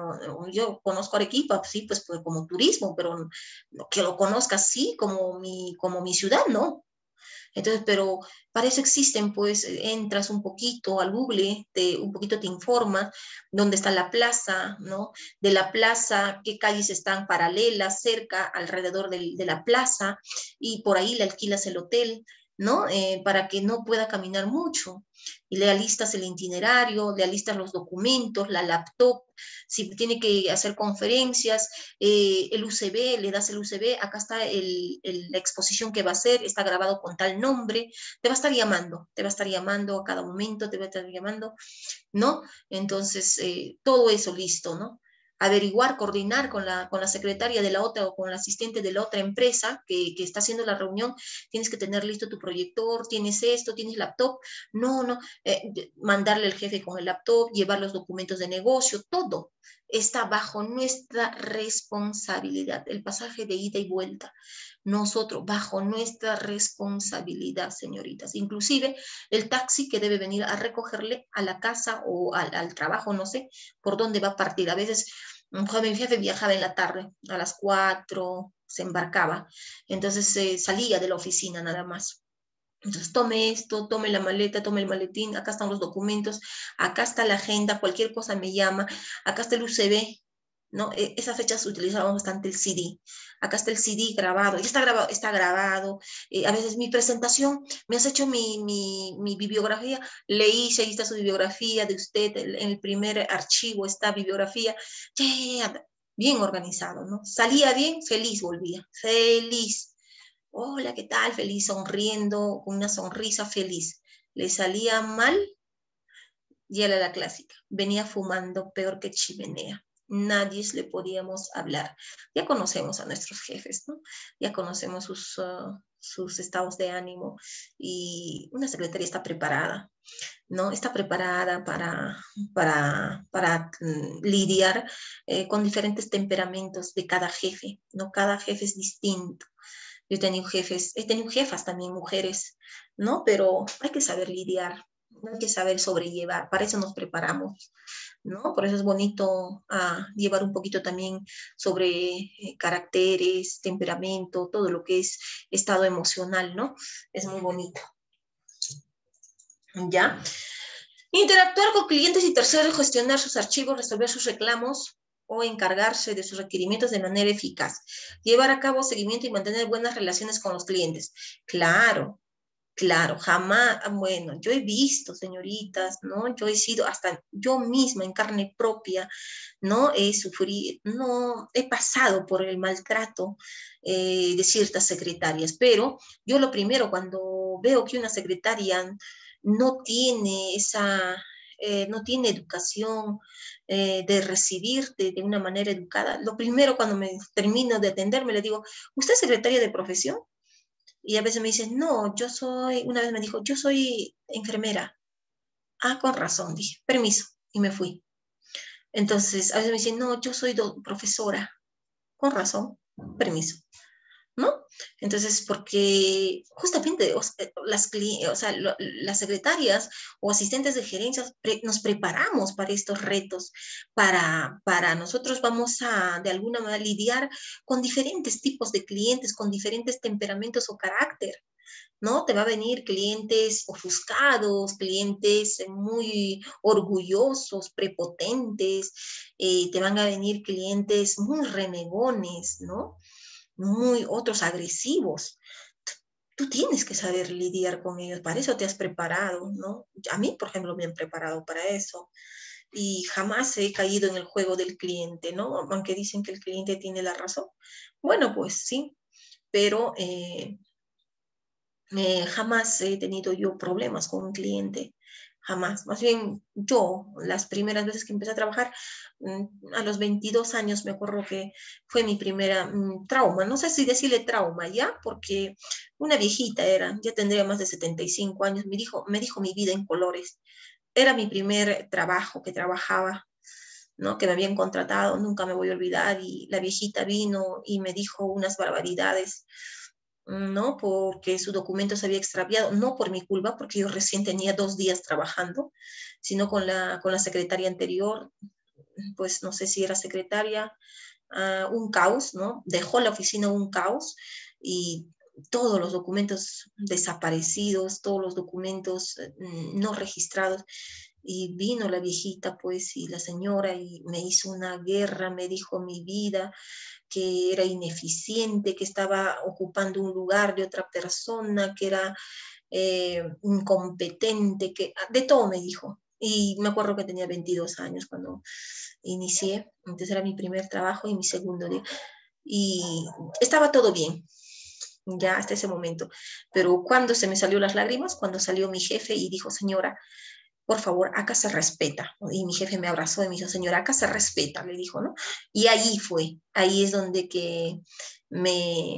yo conozco Arequipa, sí, pues, pues como turismo, pero que lo conozca así como mi, como mi ciudad, ¿no? Entonces, pero para eso existen, pues entras un poquito al Google, un poquito te informas dónde está la plaza, ¿no? De la plaza, qué calles están paralelas, cerca, alrededor de la plaza, y por ahí le alquilas el hotel. ¿no? Eh, para que no pueda caminar mucho. Y le alistas el itinerario, le alistas los documentos, la laptop, si tiene que hacer conferencias, eh, el UCB, le das el UCB, acá está la exposición que va a hacer, está grabado con tal nombre, te va a estar llamando, te va a estar llamando a cada momento, te va a estar llamando, ¿no? Entonces, eh, todo eso listo, ¿no? Averiguar, coordinar con la, con la secretaria de la otra o con el asistente de la otra empresa que, que, está haciendo la reunión, tienes que tener listo tu proyector, tienes esto, tienes laptop, no, no, eh, mandarle al jefe con el laptop, llevar los documentos de negocio, todo está bajo nuestra responsabilidad, el pasaje de ida y vuelta, nosotros, bajo nuestra responsabilidad, señoritas, inclusive el taxi que debe venir a recogerle a la casa o al, trabajo, no sé, por dónde va a partir. A veces joven jefe viajaba en la tarde, a las cuatro, se embarcaba, entonces eh, salía de la oficina nada más. Entonces, tome esto, tome la maleta, tome el maletín, acá están los documentos, acá está la agenda, cualquier cosa me llama, acá está el UCB, ¿no? E, esas fechas utilizábamos bastante el CD. Acá está el CD grabado, ya está grabado, está grabado. Eh, a veces mi presentación, me has hecho mi, mi, mi bibliografía, le hice, ahí está su bibliografía de usted, en el primer archivo está bibliografía, bien organizado, ¿no? Salía bien, feliz volvía, feliz hola, ¿qué tal? Feliz, sonriendo, con una sonrisa feliz. Le salía mal y era la clásica. Venía fumando peor que chimenea. Nadie le podíamos hablar. Ya conocemos a nuestros jefes, ¿no? Ya conocemos sus, uh, sus estados de ánimo y una secretaria está preparada, ¿no? Está preparada para, para, para mm, lidiar eh, con diferentes temperamentos de cada jefe, ¿no? Cada jefe es distinto. Yo he tenido jefes, he tenido jefas también mujeres, ¿no? Pero hay que saber lidiar, hay que saber sobrellevar, para eso nos preparamos, ¿no? Por eso es bonito ah, llevar un poquito también sobre eh, caracteres, temperamento, todo lo que es estado emocional, ¿no? Es muy bonito. ¿Ya? Interactuar con clientes y terceros, gestionar sus archivos, resolver sus reclamos, o encargarse de sus requerimientos de manera eficaz, llevar a cabo seguimiento y mantener buenas relaciones con los clientes. Claro, Claro, jamás, ah, bueno, yo he visto, señoritas, ¿no? Yo he sido hasta yo misma en carne propia, ¿no? He sufrido, no, he pasado por el maltrato eh, de ciertas secretarias, pero yo lo primero cuando veo que una secretaria no tiene esa, eh, no tiene educación eh, de recibirte de una manera educada, lo primero cuando me termino de atenderme le digo, ¿usted es secretaria de profesión? Y a veces me dicen, no, yo soy, una vez me dijo, yo soy enfermera. Ah, con razón, dije, permiso, y me fui. Entonces, a veces me dicen, no, yo soy profesora. Con razón, permiso. ¿No? Entonces, porque justamente las, o sea, las secretarias o asistentes de gerencias nos preparamos para estos retos, para, para nosotros vamos a de alguna manera lidiar con diferentes tipos de clientes, con diferentes temperamentos o carácter. ¿no? Te va a venir clientes ofuscados, clientes muy orgullosos, prepotentes, eh, te van a venir clientes muy renegones, ¿no? Muy otros agresivos. Tú tienes que saber lidiar con ellos, para eso te has preparado, ¿no? A mí, por ejemplo, me han preparado para eso y jamás he caído en el juego del cliente, ¿no? Aunque dicen que el cliente tiene la razón. Bueno, pues sí, pero eh, eh, jamás he tenido yo problemas con un cliente jamás. Más bien yo, las primeras veces que empecé a trabajar, mm, a los 22 años me acuerdo que fue mi primera mm, trauma. No sé si decirle trauma ya, porque una viejita era, ya tendría más de 75 años, me dijo, me dijo mi vida en colores. Era mi primer trabajo que trabajaba. ¿no? que me habían contratado, nunca me voy a olvidar, y la viejita vino y me dijo unas barbaridades, ¿no? Porque su documento se había extraviado, no por mi culpa, porque yo recién tenía dos días trabajando, sino con la, con la secretaria anterior, pues no sé si era secretaria, ah, un caos, ¿no? Dejó la oficina un caos y todos los documentos desaparecidos, todos los documentos mm, no registrados. Y vino la viejita, pues, y la señora, y me hizo una guerra, me dijo mi vida, que era ineficiente, que estaba ocupando un lugar de otra persona, que era eh, incompetente, que ah, de todo me dijo. Y me acuerdo que tenía 22 años cuando inicié, entonces era mi primer trabajo y mi segundo día. Y estaba todo bien, ya hasta ese momento. Pero cuando se me salió las lágrimas, cuando salió mi jefe y dijo, señora, por favor, acá se respeta. Y mi jefe me abrazó y me dijo, señora, acá se respeta, le dijo, ¿no? Y ahí fue, ahí es donde que me,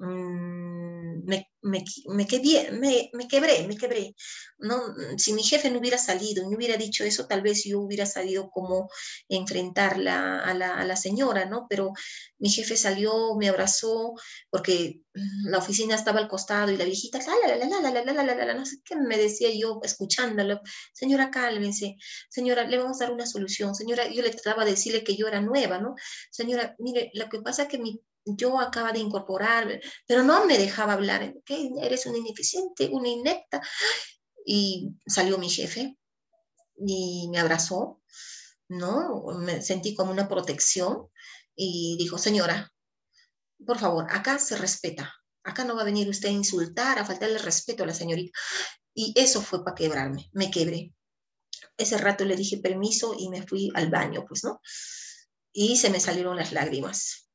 me, me, me, quebré, me, quebré, me quebré. ¿no? Si mi jefe no hubiera salido y no hubiera dicho eso, tal vez yo hubiera sabido cómo enfrentarla a la, a la señora, ¿no? Pero mi jefe salió, me abrazó, porque la oficina estaba al costado y la viejita, la, la, la, la, la, la, la, la, la, no sé qué me decía yo escuchándolo, señora, cálmense, señora, le vamos a dar una solución, señora, yo le trataba de decirle que yo era nueva, ¿no? Señora, mire, lo que pasa es que mi yo acaba de incorporar, pero no me dejaba hablar. Eres una ineficiente, una inepta. Y salió mi jefe y me abrazó, ¿no? Me sentí como una protección y dijo, señora, por favor, acá se respeta, acá no va a venir usted a insultar, a faltarle respeto a la señorita. Y eso fue para quebrarme, me quebré. Ese rato le dije permiso y me fui al baño, pues, ¿no? Y se me salieron las lágrimas.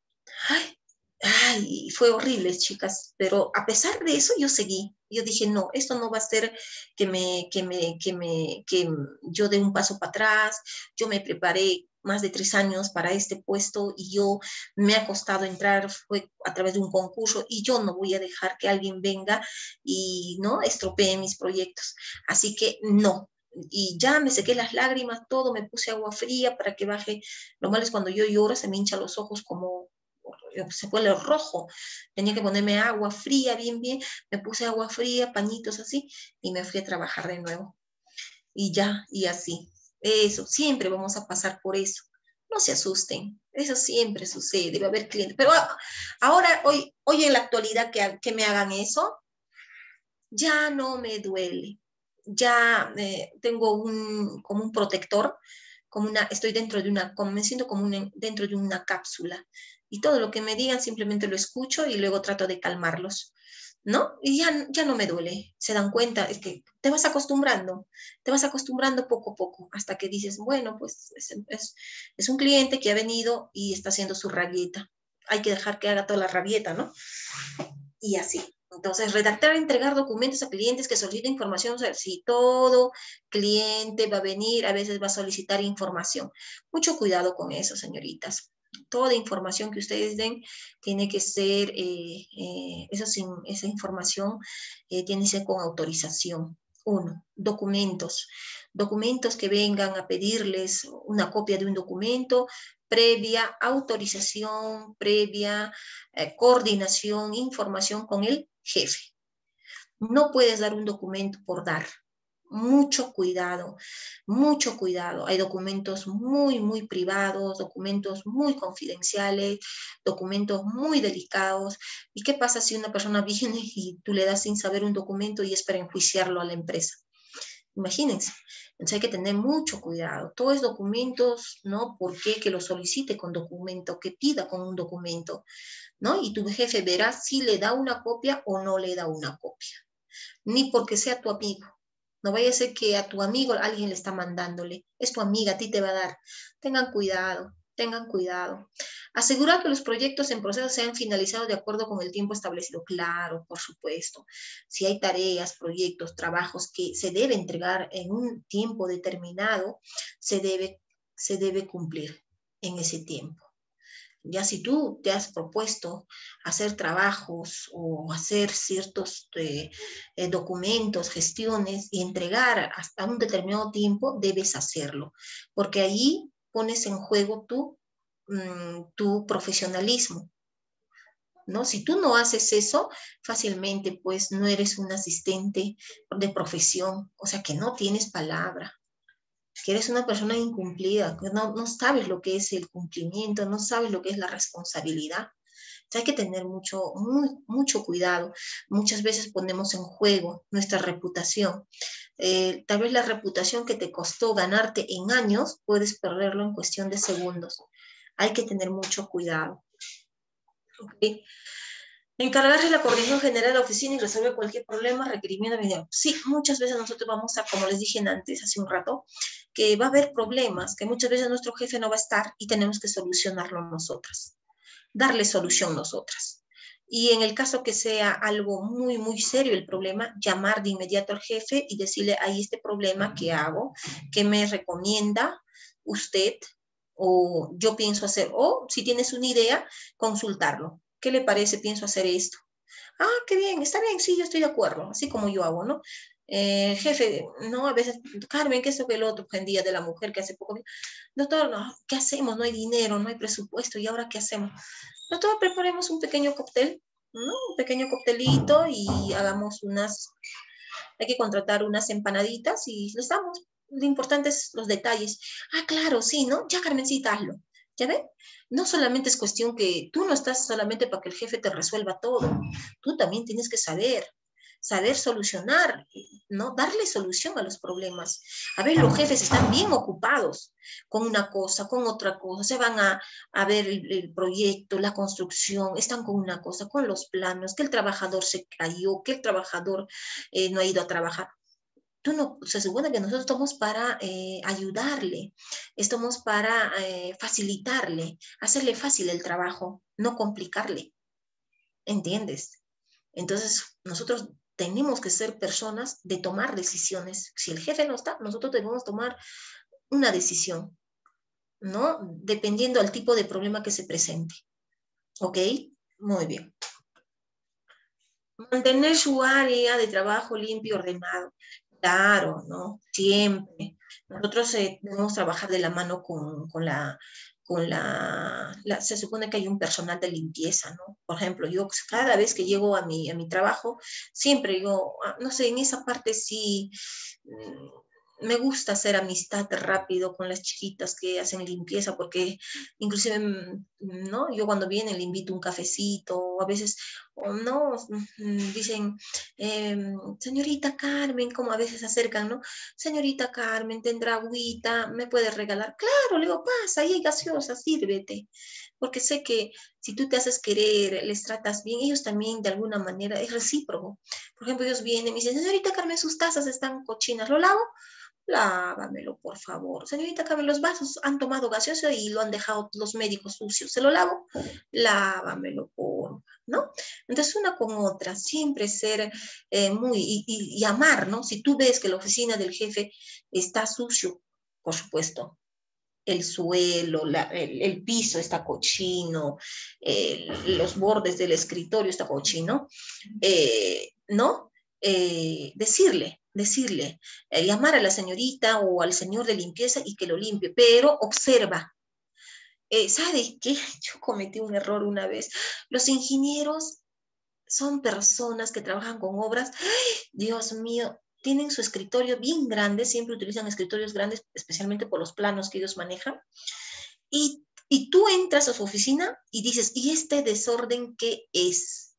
Ay, ay, fue horrible, chicas, pero a pesar de eso yo seguí. Yo dije, no, esto no va a ser que me, que me, que me, que yo dé un paso para atrás. Yo me preparé más de tres años para este puesto y yo me ha costado entrar, fue a través de un concurso y yo no voy a dejar que alguien venga y no estropee mis proyectos. Así que no, y ya me sequé las lágrimas, todo, me puse agua fría para que baje. Lo malo es cuando yo lloro, se me hinchan los ojos como, se pone rojo, tenía que ponerme agua fría, bien, bien, me puse agua fría, pañitos así, y me fui a trabajar de nuevo. Y ya, y así. Eso, siempre vamos a pasar por eso. No se asusten, eso siempre sucede, debe haber clientes. Pero ahora, hoy, hoy en la actualidad, que, que me hagan eso, ya no me duele. Ya eh, tengo un, como un protector, como una, estoy dentro de una, como me siento como dentro de una cápsula y todo lo que me digan simplemente lo escucho y luego trato de calmarlos. ¿no? Y ya, ya no me duele, se dan cuenta, es que te vas acostumbrando, te vas acostumbrando poco a poco, hasta que dices, bueno, pues es, es, un cliente que ha venido y está haciendo su rabieta, hay que dejar que haga toda la rabieta, ¿no? Y así. Entonces, redactar, entregar documentos a clientes que soliciten información, o sea, si todo cliente va a venir, a veces va a solicitar información. Mucho cuidado con eso, señoritas toda información que ustedes den tiene que ser, eh, eh, esa información eh, tiene que ser con autorización. Uno, documentos. Documentos que vengan a pedirles una copia de un documento previa autorización, previa coordinación, información con el jefe. No puedes dar un documento por dar mucho cuidado, mucho cuidado. Hay documentos muy, muy privados, documentos muy confidenciales, documentos muy delicados. ¿Y qué pasa si una persona viene y tú le das sin saber un documento y es para enjuiciarlo a la empresa? Imagínense. Entonces hay que tener mucho cuidado. Todos documentos, ¿no? ¿Por qué que lo solicite con documento, que pida con un documento, ¿no? Y tu jefe verá si le da una copia o no le da una copia. Ni porque sea tu amigo, no vaya a ser que a tu amigo alguien le está mandándole. Es tu amiga, a ti te va a dar. Tengan cuidado, tengan cuidado. Asegurar que los proyectos en proceso sean finalizados de acuerdo con el tiempo establecido. Claro, por supuesto. Si hay tareas, proyectos, trabajos que se debe entregar en un tiempo determinado, se debe, se debe cumplir en ese tiempo. Ya si tú te has propuesto hacer trabajos o hacer ciertos eh, eh, documentos, gestiones y entregar hasta un determinado tiempo, debes hacerlo, porque ahí pones en juego tu, mm, tu profesionalismo. ¿No? Si tú no haces eso, fácilmente pues no eres un asistente de profesión, o sea que no tienes palabra que eres una persona incumplida, que no, no sabes lo que es el cumplimiento, no sabes lo que es la responsabilidad. hay que tener mucho, mucho cuidado. Muchas veces ponemos en juego nuestra reputación. Eh, tal vez la reputación que te costó ganarte en años, puedes perderlo en cuestión de segundos. Hay que tener mucho cuidado. ¿Okay? Encargarse la coordinación general de la oficina y resolver cualquier problema, requerimiento de Sí, muchas veces nosotros vamos a, como les dije antes, hace un rato, que va a haber problemas, que muchas veces nuestro jefe no va a estar y tenemos que solucionarlo nosotras, darle solución nosotras. Y en el caso que sea algo muy, muy serio el problema, llamar de inmediato al jefe y decirle, hay este problema, ¿qué hago? ¿Qué me recomienda usted? O yo pienso hacer, o si tienes una idea, consultarlo ¿Qué le parece? Pienso hacer esto. Ah, qué bien, está bien, sí, yo estoy de acuerdo, así como yo hago, ¿no? Eh, jefe, no, a veces, Carmen, ¿qué es lo que el otro día de la mujer que hace poco? Doctor, no, ¿qué hacemos? No hay dinero, no hay presupuesto, ¿y ahora qué hacemos? Doctor, preparemos un pequeño cóctel, ¿no? Un pequeño cóctelito y hagamos unas, hay que contratar unas empanaditas y lo estamos. Lo importante es los detalles. Ah, claro, sí, ¿no? Ya, Carmencita, hazlo. ¿Ya ven? No solamente es cuestión que tú no estás solamente para que el jefe te resuelva todo, tú también tienes que saber, saber solucionar, ¿no? Darle solución a los problemas. A ver, los jefes están bien ocupados con una cosa, con otra cosa, se van a, ver el, proyecto, la construcción, están con una cosa, con los planos, que el trabajador se cayó, que el trabajador eh, no ha ido a trabajar tú no, se supone que nosotros estamos para eh, ayudarle, estamos para eh, facilitarle, hacerle fácil el trabajo, no complicarle. ¿Entiendes? Entonces, nosotros tenemos que ser personas de tomar decisiones. Si el jefe no está, nosotros debemos tomar una decisión, ¿no? Dependiendo del tipo de problema que se presente. ¿Ok? Muy bien. Mantener su área de trabajo limpio y ordenado. Claro, ¿no? Siempre. Nosotros eh, debemos trabajar de la mano con, la, con la, se supone que hay un personal de limpieza, ¿no? Por ejemplo, yo cada vez que llego a mi, a mi trabajo, siempre digo, ah, no sé, en esa parte sí, mm, me gusta hacer amistad rápido con las chiquitas que hacen limpieza, porque inclusive, mm, ¿no? Yo cuando vienen le invito un cafecito, a veces, o no, mm, dicen, em, señorita Carmen, como a veces se acercan, ¿no? Señorita Carmen, ¿tendrá agüita? ¿Me puede regalar? Claro, le digo, pasa, ahí hay gaseosa, sírvete. porque sé que si tú te haces querer, les tratas bien, ellos también de alguna manera es recíproco. Por ejemplo, ellos vienen y me dicen, señorita Carmen, sus tazas están cochinas, ¿lo lavo? Lávamelo, por favor. Señorita Carmen, los vasos han tomado gaseosa y lo han dejado los médicos sucios. ¿Se lo lavo? Lávamelo, por ¿no? Entonces, una con otra, siempre ser eh, muy, y, amar, ¿no? Si tú ves que la oficina del jefe está sucio, por supuesto, el suelo, el, piso está cochino, los bordes del escritorio está cochino, eh, ¿no? Eh, decirle, decirle, eh, llamar a la señorita o al señor de limpieza y que lo limpie, pero observa. ¿Sabe qué? Yo cometí un error una vez. Los ingenieros son personas que trabajan con obras. Dios mío, tienen su escritorio bien grande, siempre utilizan escritorios grandes, especialmente por los planos que ellos manejan. Y, y tú entras a su oficina y dices, ¿y este desorden qué es?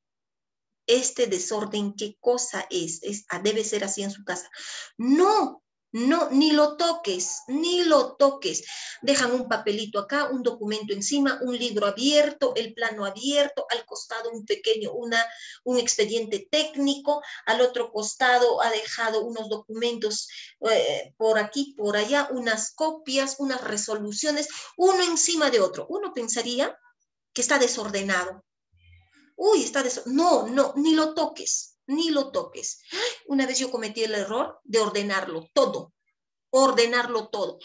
Este desorden, ¿qué cosa es? ah, debe ser así en su casa. No, no, ni lo toques, ni lo toques. Dejan un papelito acá, un documento encima, un libro abierto, el plano abierto, al costado un pequeño, una, un expediente técnico, al otro costado ha dejado unos documentos eh, por aquí, por allá, unas copias, unas resoluciones, uno encima de otro. Uno pensaría que está desordenado. Uy, está desordenado. No, no, ni lo toques ni lo toques. Una vez yo cometí el error de ordenarlo todo, ordenarlo todo.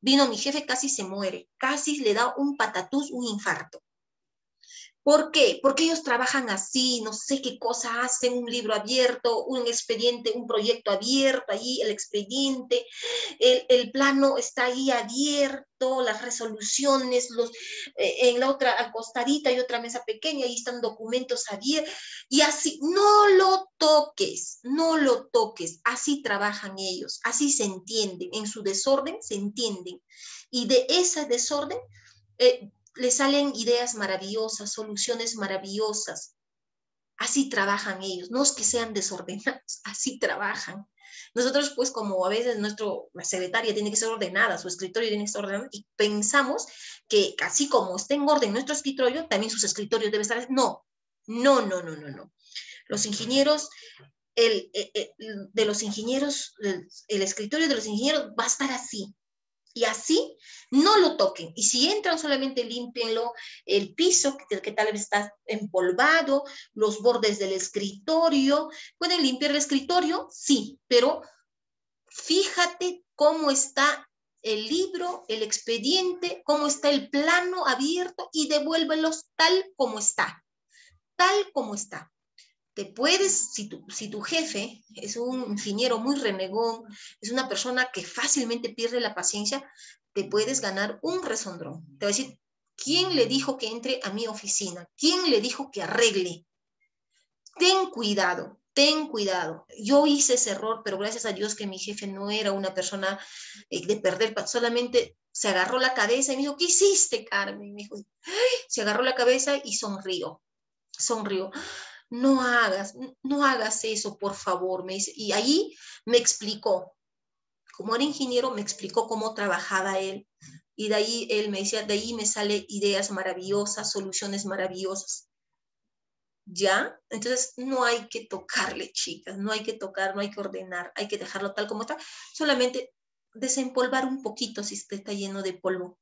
Vino mi jefe, casi se muere, casi le da un patatús, un infarto. ¿Por qué? Porque ellos trabajan así, no sé qué cosa hacen, un libro abierto, un expediente, un proyecto abierto, ahí el expediente, el, plano está ahí abierto, las resoluciones, los, eh, en la otra acostadita hay otra mesa pequeña, ahí están documentos abiertos, y así, no lo toques, no lo toques, así trabajan ellos, así se entienden, en su desorden se entienden, y de ese desorden... Eh, le salen ideas maravillosas, soluciones maravillosas. Así trabajan ellos, no es que sean desordenados, así trabajan. Nosotros, pues, como a veces nuestro, secretaria tiene que ser ordenada, su escritorio tiene que ser ordenado, y pensamos que así como está en orden nuestro escritorio, también sus escritorios deben estar. No, no, no, no, no, no. Los ingenieros, el, de los ingenieros, el escritorio de los ingenieros va a estar así, y así no lo toquen. Y si entran, solamente límpienlo, el piso que, que, tal vez está empolvado, los bordes del escritorio. ¿Pueden limpiar el escritorio? Sí, pero fíjate cómo está el libro, el expediente, cómo está el plano abierto y devuélvelos tal como está, tal como está te puedes, si tu, si tu jefe es un ingeniero muy renegón, es una persona que fácilmente pierde la paciencia, te puedes ganar un resondrón. Te va a decir, ¿quién le dijo que entre a mi oficina? ¿Quién le dijo que arregle? Ten cuidado, ten cuidado. Yo hice ese error, pero gracias a Dios que mi jefe no era una persona eh, de perder, solamente se agarró la cabeza y me dijo, ¿qué hiciste, Carmen? Me dijo, se agarró la cabeza y sonrió, sonrió no hagas, no hagas eso, por favor, me dice. Y ahí me explicó, como era ingeniero, me explicó cómo trabajaba él. Y de ahí él me decía, de ahí me sale ideas maravillosas, soluciones maravillosas. ¿Ya? Entonces no hay que tocarle, chicas, no hay que tocar, no hay que ordenar, hay que dejarlo tal como está. Solamente desempolvar un poquito si está lleno de polvo.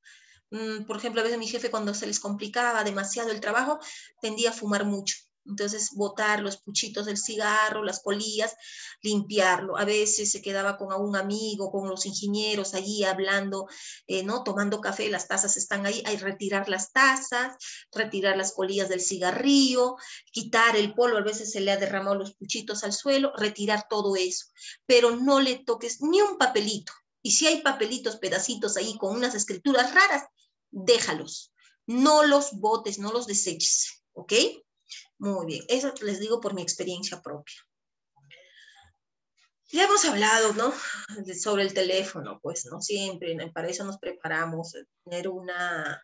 Mm, por ejemplo, a veces mi jefe cuando se les complicaba demasiado el trabajo, tendía a fumar mucho. Entonces, botar los puchitos del cigarro, las colillas, limpiarlo. A veces se quedaba con algún amigo, con los ingenieros allí hablando, eh, ¿no? Tomando café, las tazas están ahí, hay retirar las tazas, retirar las colillas del cigarrillo, quitar el polvo, a veces se le ha derramado los puchitos al suelo, retirar todo eso. Pero no le toques ni un papelito. Y si hay papelitos, pedacitos ahí con unas escrituras raras, déjalos. No los botes, no los deseches, ¿ok? Muy bien, eso les digo por mi experiencia propia. Ya hemos hablado, ¿no? Sobre el teléfono, pues, ¿no? Siempre, para eso nos preparamos, tener una,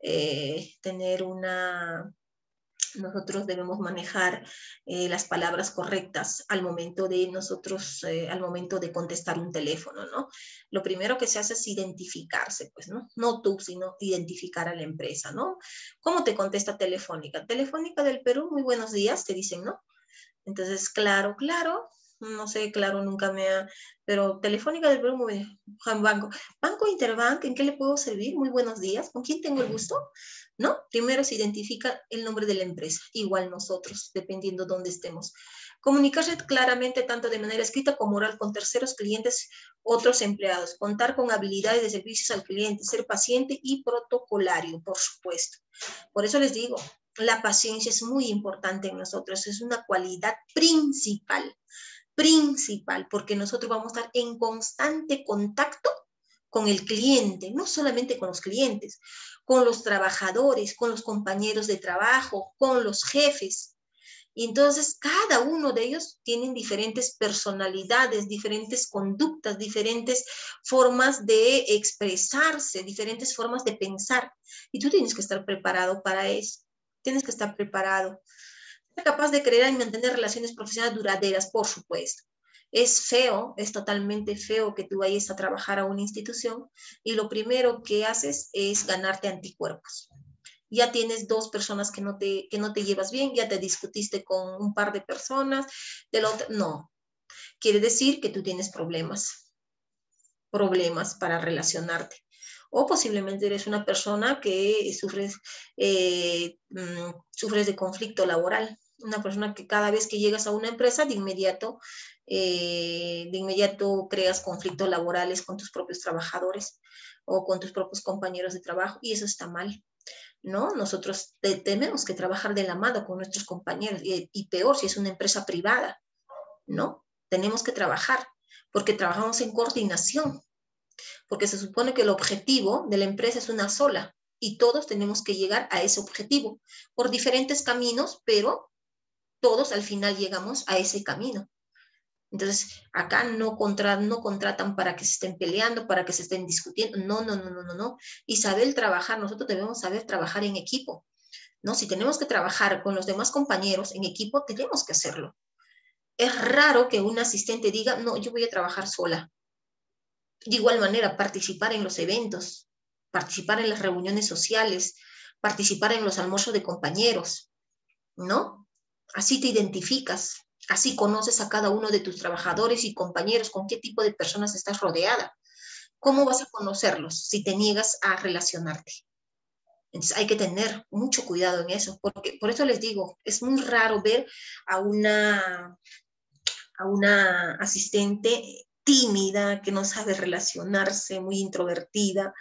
eh, tener una nosotros debemos manejar eh, las palabras correctas al momento de nosotros, eh, al momento de contestar un teléfono, ¿no? Lo primero que se hace es identificarse, pues, ¿no? No tú, sino identificar a la empresa, ¿no? ¿Cómo te contesta Telefónica? Telefónica del Perú, muy buenos días, te dicen, ¿no? Entonces, claro, claro, no sé, claro, nunca me ha, pero Telefónica del Banco. Banco Interbank, ¿en qué le puedo servir? Muy buenos días, ¿con quién tengo el gusto? ¿No? Primero se identifica el nombre de la empresa, igual nosotros, dependiendo dónde estemos. Comunicarse claramente tanto de manera escrita como oral con terceros clientes, otros empleados. Contar con habilidades de servicios al cliente, ser paciente y protocolario, por supuesto. Por eso les digo, la paciencia es muy importante en nosotros, es una cualidad principal principal, porque nosotros vamos a estar en constante contacto con el cliente, no solamente con los clientes, con los trabajadores, con los compañeros de trabajo, con los jefes. Y entonces cada uno de ellos tienen diferentes personalidades, diferentes conductas, diferentes formas de expresarse, diferentes formas de pensar. Y tú tienes que estar preparado para eso. Tienes que estar preparado capaz de crear y mantener relaciones profesionales duraderas, por supuesto. Es feo, es totalmente feo que tú vayas a trabajar a una institución y lo primero que haces es ganarte anticuerpos. Ya tienes dos personas que no te, que no te llevas bien, ya te discutiste con un par de personas, del otro, no. Quiere decir que tú tienes problemas, problemas para relacionarte o posiblemente eres una persona que sufres, eh, mm, sufres de conflicto laboral una persona que cada vez que llegas a una empresa, de inmediato, eh, de inmediato creas conflictos laborales con tus propios trabajadores o con tus propios compañeros de trabajo y eso está mal. ¿No? Nosotros tenemos que trabajar de la mano con nuestros compañeros y, y peor si es una empresa privada, ¿no? Tenemos que trabajar porque trabajamos en coordinación, porque se supone que el objetivo de la empresa es una sola y todos tenemos que llegar a ese objetivo por diferentes caminos, pero todos al final llegamos a ese camino. Entonces, acá no, no contratan para que se estén peleando, para que se estén discutiendo. No, no, no, no, no, no. Y saber trabajar, nosotros debemos saber trabajar en equipo. ¿no? Si tenemos que trabajar con los demás compañeros en equipo, tenemos que hacerlo. Es raro que un asistente diga, no, yo voy a trabajar sola. De igual manera, participar en los eventos, participar en las reuniones sociales, participar en los almuerzos de compañeros, ¿no? Así te identificas, así conoces a cada uno de tus trabajadores y compañeros, con qué tipo de personas estás rodeada. ¿Cómo vas a conocerlos si te niegas a relacionarte? Entonces hay que tener mucho cuidado en eso, porque por eso les digo, es muy raro ver a una, a una asistente tímida, que no sabe relacionarse, muy introvertida,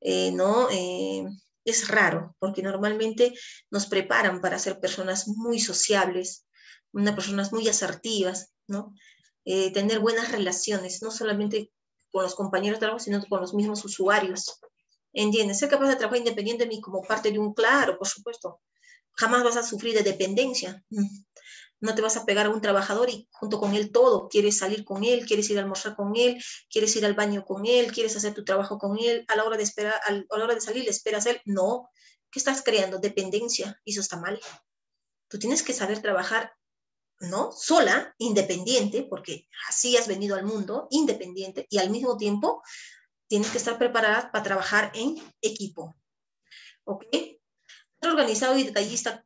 eh, ¿no? Eh, es raro, porque normalmente nos preparan para ser personas muy sociables, unas personas muy asertivas, ¿no? Eh, tener buenas relaciones, no solamente con los compañeros de trabajo, sino con los mismos usuarios. ¿Entiendes? Ser capaz de trabajar independientemente como parte de un claro, por supuesto. Jamás vas a sufrir de dependencia. No te vas a pegar a un trabajador y junto con él todo. Quieres salir con él, quieres ir a almorzar con él, quieres ir al baño con él, quieres hacer tu trabajo con él. A la hora de, esperar, a la hora de salir le esperas a él. No. ¿Qué estás creando? Dependencia. Y eso está mal. Tú tienes que saber trabajar, ¿no? Sola, independiente, porque así has venido al mundo, independiente, y al mismo tiempo tienes que estar preparada para trabajar en equipo. ¿Ok? organizado y detallista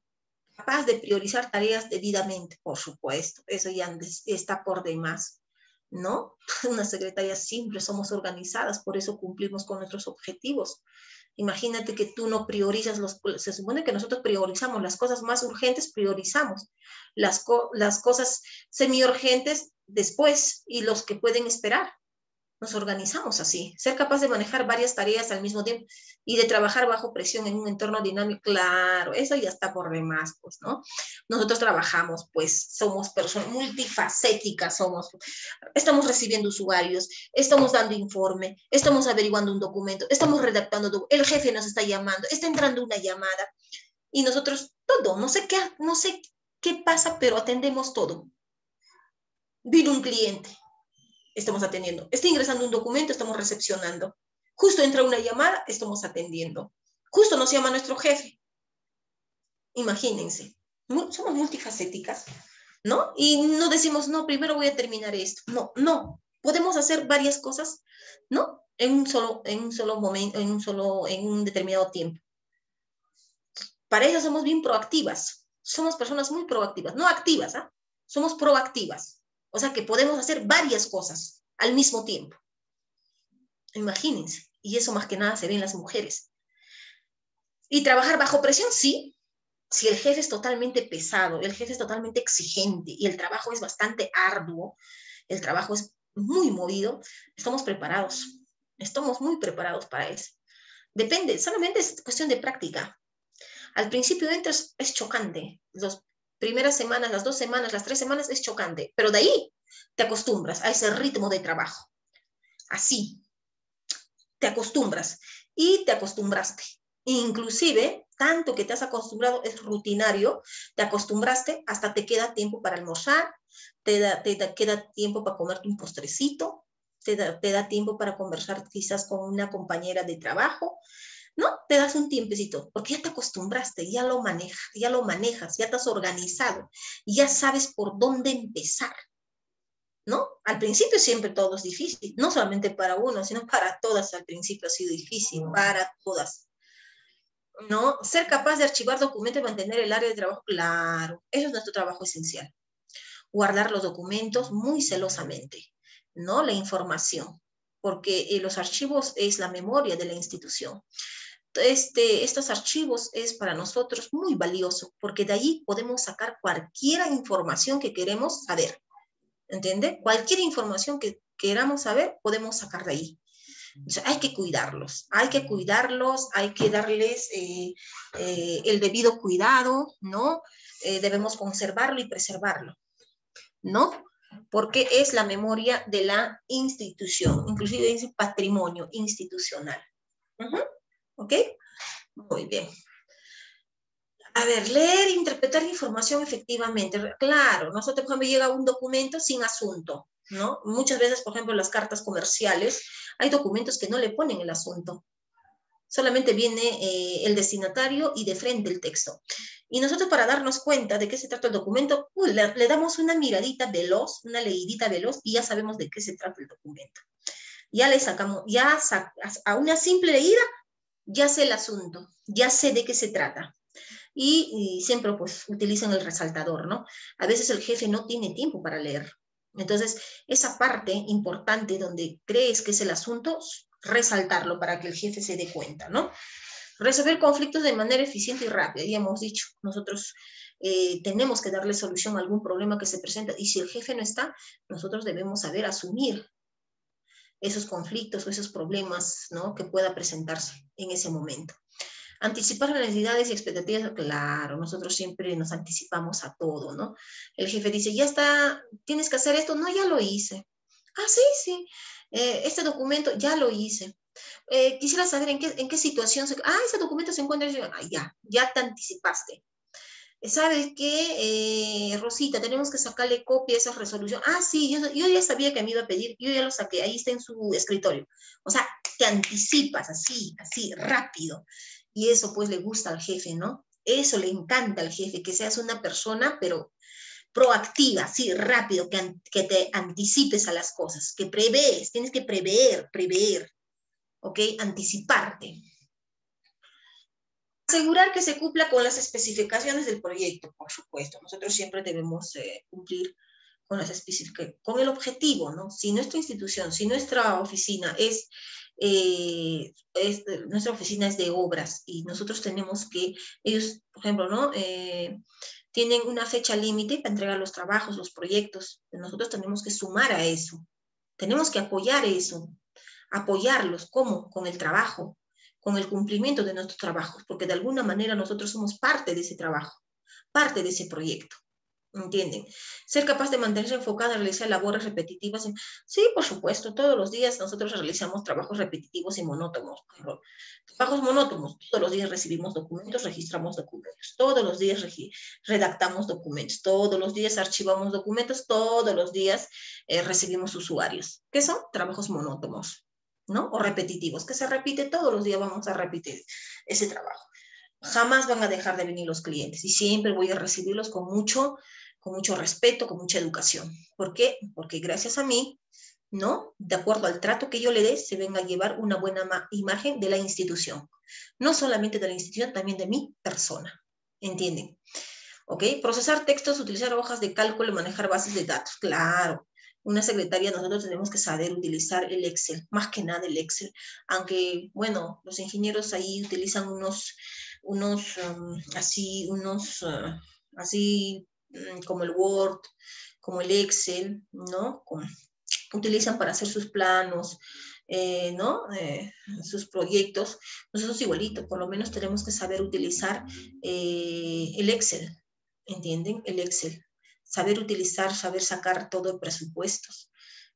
capaz de priorizar tareas debidamente, por supuesto, eso ya está por demás, ¿no? Una secretaria simple, somos organizadas, por eso cumplimos con nuestros objetivos. Imagínate que tú no priorizas los, se supone que nosotros priorizamos las cosas más urgentes, priorizamos las, las cosas semi urgentes después y los que pueden esperar nos organizamos así. Ser capaz de manejar varias tareas al mismo tiempo y de trabajar bajo presión en un entorno dinámico, claro, eso ya está por demás, pues, ¿no? Nosotros trabajamos, pues, somos personas multifacéticas, somos, estamos recibiendo usuarios, estamos dando informe, estamos averiguando un documento, estamos redactando, el jefe nos está llamando, está entrando una llamada y nosotros todo, no sé qué, no sé qué pasa, pero atendemos todo. Vino un cliente, estamos atendiendo. Está ingresando un documento, estamos recepcionando. Justo entra una llamada, estamos atendiendo. Justo nos llama nuestro jefe. Imagínense, somos multifacéticas, ¿no? Y no decimos, no, primero voy a terminar esto. No, no. Podemos hacer varias cosas, ¿no? En un solo, en un solo momento, en un solo, en un determinado tiempo. Para eso somos bien proactivas. Somos personas muy proactivas, no activas, ¿ah? Somos proactivas. O sea que podemos hacer varias cosas al mismo tiempo. Imagínense. Y eso más que nada se ve en las mujeres. Y trabajar bajo presión, sí, si el jefe es totalmente pesado, el jefe es totalmente exigente y el trabajo es bastante arduo, el trabajo es muy movido, estamos preparados, estamos muy preparados para eso. Depende, solamente es cuestión de práctica. Al principio entras, es chocante, las primeras semanas, las dos semanas, las tres semanas es chocante, pero de ahí te acostumbras a ese ritmo de trabajo. Así, te acostumbras y te acostumbraste. Inclusive, tanto que te has acostumbrado, es rutinario, te acostumbraste, hasta te queda tiempo para almorzar, te, te queda tiempo para comerte un postrecito, te da, te da tiempo para conversar quizás con una compañera de trabajo, ¿no? Te das un tiempecito, porque ya te acostumbraste, ya lo manejas, ya lo manejas, ya te has organizado, ya sabes por dónde empezar. ¿no? Al principio siempre todo es difícil, no solamente para uno, sino para todas al principio ha sido difícil, para todas. ¿No? Ser capaz de archivar documentos y mantener el área de trabajo, claro, eso es nuestro trabajo esencial. Guardar los documentos muy celosamente, ¿no? La información, porque eh, los archivos es la memoria de la institución. Este, estos archivos es para nosotros muy valioso, porque de ahí podemos sacar cualquier información que queremos saber. ¿entiende? Cualquier información que queramos saber, podemos sacar de ahí. hay que cuidarlos, hay que cuidarlos, hay que darles eh, eh, el debido cuidado, ¿no? Eh, debemos conservarlo y preservarlo, ¿no? Porque es la memoria de la institución, inclusive dice patrimonio institucional. ¿Ok? Muy bien. A ver, leer, interpretar información efectivamente. Claro, nosotros cuando llega un documento sin asunto, ¿no? Muchas veces, por ejemplo, las cartas comerciales, hay documentos que no le ponen el asunto. Solamente viene eh, el destinatario y de frente el texto. Y nosotros para darnos cuenta de qué se trata el documento, le, damos una miradita veloz, una leidita veloz y ya sabemos de qué se trata el documento. Ya le sacamos, ya a una simple leída, ya sé el asunto, ya sé de qué se trata y, siempre pues utilizan el resaltador, ¿no? A veces el jefe no tiene tiempo para leer. Entonces, esa parte importante donde crees que es el asunto, resaltarlo para que el jefe se dé cuenta, ¿no? Resolver conflictos de manera eficiente y rápida, ya hemos dicho, nosotros eh, tenemos que darle solución a algún problema que se presenta y si el jefe no está, nosotros debemos saber asumir esos conflictos o esos problemas ¿no? que pueda presentarse en ese momento. Anticipar necesidades y expectativas, claro, nosotros siempre nos anticipamos a todo, ¿no? El jefe dice, ya está, tienes que hacer esto, no, ya lo hice. Ah, sí, sí, eh, este documento ya lo hice. Eh, quisiera saber en qué, en qué situación se... Ah, ese documento se encuentra... Ah, ya, ya te anticipaste. ¿Sabes qué, eh, Rosita? Tenemos que sacarle copia a esa resolución. Ah, sí, yo, ya sabía que me iba a pedir, yo ya lo saqué, ahí está en su escritorio. O sea, te anticipas así, así, rápido. Y eso pues le gusta al jefe, ¿no? Eso le encanta al jefe, que seas una persona, pero proactiva, sí, rápido, que, te anticipes a las cosas, que prevés, tienes que prever, prever, ¿ok? Anticiparte. Asegurar que se cumpla con las especificaciones del proyecto, por supuesto. Nosotros siempre debemos eh, cumplir con el objetivo, ¿no? Si nuestra institución, si nuestra oficina es eh, nuestra oficina es de obras y nosotros tenemos que, ellos, por ejemplo, ¿no? Eh, tienen una fecha límite para entregar los trabajos, los proyectos. Nosotros tenemos que sumar a eso. Tenemos que apoyar eso. Apoyarlos. ¿Cómo? Con el trabajo, con el cumplimiento de nuestros trabajos, porque de alguna manera nosotros somos parte de ese trabajo, parte de ese proyecto. ¿Entienden? Ser capaz de mantenerse enfocada a realizar labores repetitivas. Sí, por supuesto, todos los días nosotros realizamos trabajos repetitivos y monótonos. Trabajos monótonos. Todos los días recibimos documentos, registramos documentos. Todos los días redactamos documentos. Todos los días archivamos documentos. Todos los días eh, recibimos usuarios. ¿Qué son? Trabajos monótonos, ¿no? O repetitivos, que se repite todos los días, vamos a repetir ese trabajo. jamás van a dejar de venir los clientes y siempre voy a recibirlos con mucho, con mucho respeto, con mucha educación. ¿Por qué? Porque gracias a mí, ¿no? De acuerdo al trato que yo le dé, se venga a llevar una buena imagen de la institución. No solamente de la institución, también de mi persona. ¿Entienden? ¿Ok? Procesar textos, utilizar hojas de cálculo, manejar bases de datos. Claro, una secretaria, nosotros tenemos que saber utilizar el Excel, más que nada el Excel, aunque, bueno, los ingenieros ahí utilizan unos, unos, um, así, unos, uh, así mm, como el Word, como el Excel, ¿no? utilizan para hacer sus planos, eh, ¿no? Eh, sus proyectos. Nosotros igualito, por lo menos tenemos que saber utilizar eh, el Excel, ¿entienden? El Excel saber utilizar, saber sacar todo presupuestos,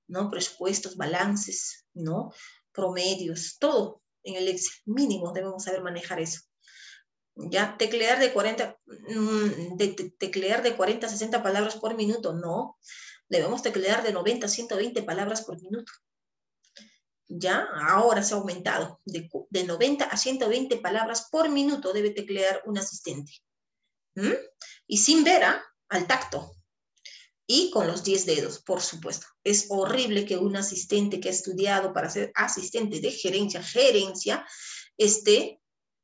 ¿no? Presupuestos, balances, ¿no? Promedios, todo en el Excel, mínimo debemos saber manejar eso. Ya, teclear de 40, mm, de, teclear de 40 a 60 palabras por minuto, no. Debemos teclear de 90 a 120 palabras por minuto. Ya, ahora se ha aumentado. De, de 90 a 120 palabras por minuto debe teclear un asistente. ¿Mm? Y sin ver al tacto, y con los 10 dedos, por supuesto. Es horrible que un asistente que ha estudiado para ser asistente de gerencia, gerencia, esté,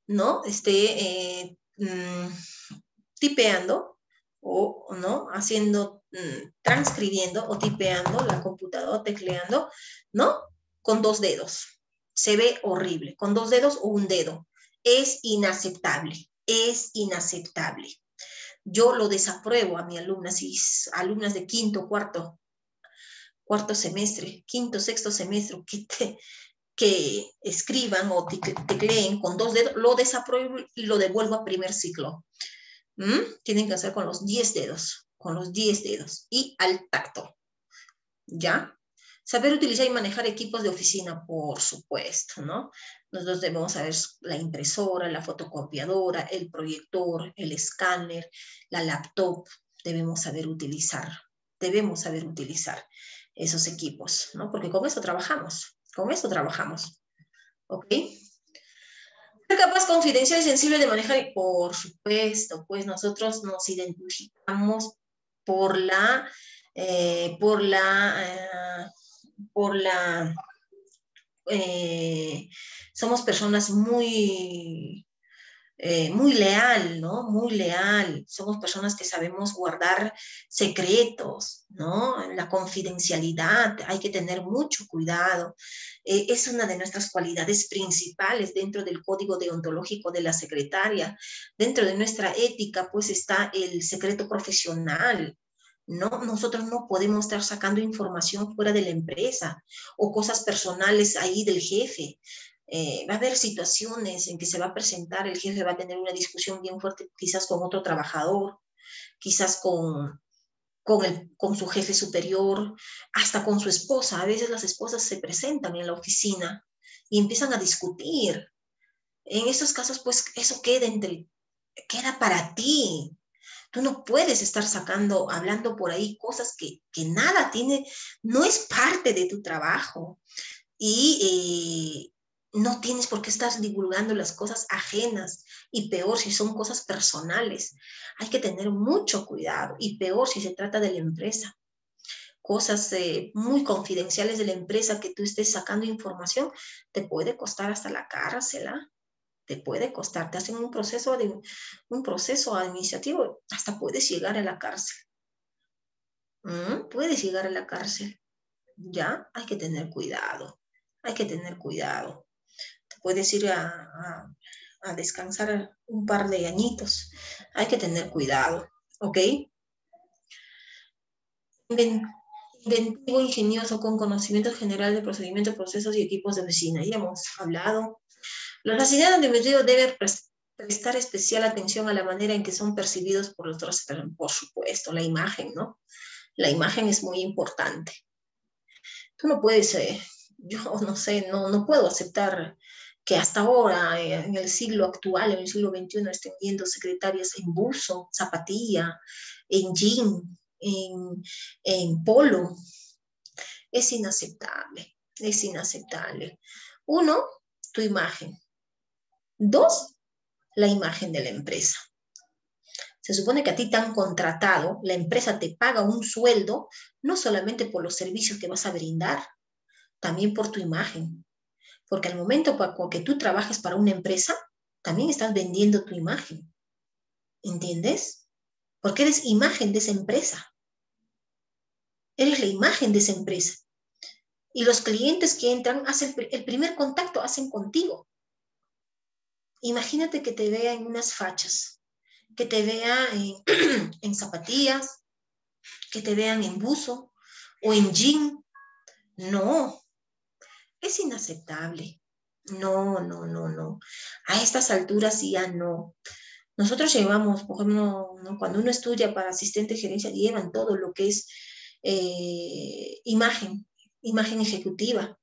¿no? Esté eh, mm, tipeando o, ¿no? Haciendo, mm, transcribiendo o tipeando la computadora, tecleando, ¿no? Con dos dedos. Se ve horrible, con dos dedos o un dedo. Es inaceptable, es inaceptable. Yo lo desapruebo a mis alumnas y alumnas de quinto, cuarto, cuarto semestre, quinto, sexto semestre, que, que escriban o tecleen con dos dedos, lo desapruebo y lo devuelvo a primer ciclo. ¿Mm? Tienen que hacer con los diez dedos, con los diez dedos y al tacto. ¿Ya? Saber utilizar y manejar equipos de oficina, por supuesto, ¿no? Nosotros debemos saber la impresora, la fotocopiadora, el proyector, el escáner, la laptop. Debemos saber utilizar, debemos saber utilizar esos equipos, ¿no? Porque con eso trabajamos, con eso trabajamos. ¿Ok? Ser capaz, confidencial y sensible de manejar, por supuesto, pues nosotros nos identificamos por la, eh, por la, eh, por la, eh, somos personas muy, eh, muy leal, ¿no? Muy leal. Somos personas que sabemos guardar secretos, ¿no? La confidencialidad, hay que tener mucho cuidado. Eh, es una de nuestras cualidades principales dentro del código deontológico de la secretaria. Dentro de nuestra ética, pues está el secreto profesional, ¿no? Nosotros no podemos estar sacando información fuera de la empresa o cosas personales ahí del jefe. Eh, va a haber situaciones en que se va a presentar, el jefe va a tener una discusión bien fuerte, quizás con otro trabajador, quizás con, con, el, con su jefe superior, hasta con su esposa. A veces las esposas se presentan en la oficina y empiezan a discutir. En esos casos, pues eso queda entre, queda para ti, Tú no puedes estar sacando, hablando por ahí cosas que, nada tiene, no es parte de tu trabajo. Y eh, no tienes por qué estar divulgando las cosas ajenas y peor si son cosas personales. Hay que tener mucho cuidado y peor si se trata de la empresa. Cosas eh, muy confidenciales de la empresa que tú estés sacando información te puede costar hasta la cárcel. ¿ah? Te puede costar, te hacen un proceso, de, un proceso administrativo, hasta puedes llegar a la cárcel. ¿Mm? Puedes llegar a la cárcel. Ya, hay que tener cuidado, hay que tener cuidado. Te puedes ir a, a, descansar un par de añitos, hay que tener cuidado, ¿ok? Inventivo, ingenioso, con conocimiento general de procedimientos, procesos y equipos de oficina. Ya hemos hablado los residentes de medio deben prestar especial atención a la manera en que son percibidos por los otros, por supuesto, la imagen, ¿no? La imagen es muy importante. Tú no puedes, eh, yo no sé, no, no puedo aceptar que hasta ahora, eh, en el siglo actual, en el siglo XXI, estén viendo secretarias en buzo, zapatilla, en jean, en, en polo. Es inaceptable, es inaceptable. Uno, tu imagen. Dos, la imagen de la empresa. Se supone que a ti te han contratado, la empresa te paga un sueldo, no solamente por los servicios que vas a brindar, también por tu imagen. Porque al momento que tú trabajes para una empresa, también estás vendiendo tu imagen. ¿Entiendes? Porque eres imagen de esa empresa. Eres la imagen de esa empresa. Y los clientes que entran, hacen el primer contacto, hacen contigo. Imagínate que te vea en unas fachas, que te vea en, zapatillas, que te vean en buzo o en jean. No, es inaceptable. No, no, no, no. A estas alturas ya no. Nosotros llevamos, por ejemplo, cuando uno estudia para asistente de gerencia, llevan todo lo que es eh, imagen, imagen ejecutiva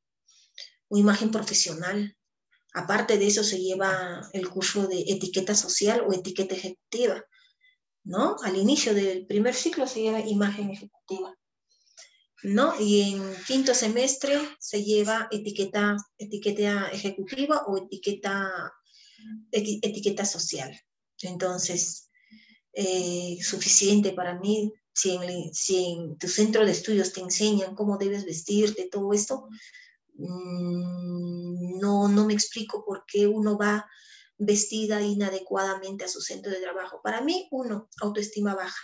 o imagen profesional. Aparte de eso se lleva el curso de etiqueta social o etiqueta ejecutiva, ¿no? Al inicio del primer ciclo se lleva imagen ejecutiva, ¿no? Y en quinto semestre se lleva etiqueta, etiqueta ejecutiva o etiqueta, etiqueta social. Entonces, eh, suficiente para mí si en, si en tu centro de estudios te enseñan cómo debes vestirte, todo esto, no, no me explico por qué uno va vestida inadecuadamente a su centro de trabajo. Para mí, uno, autoestima baja.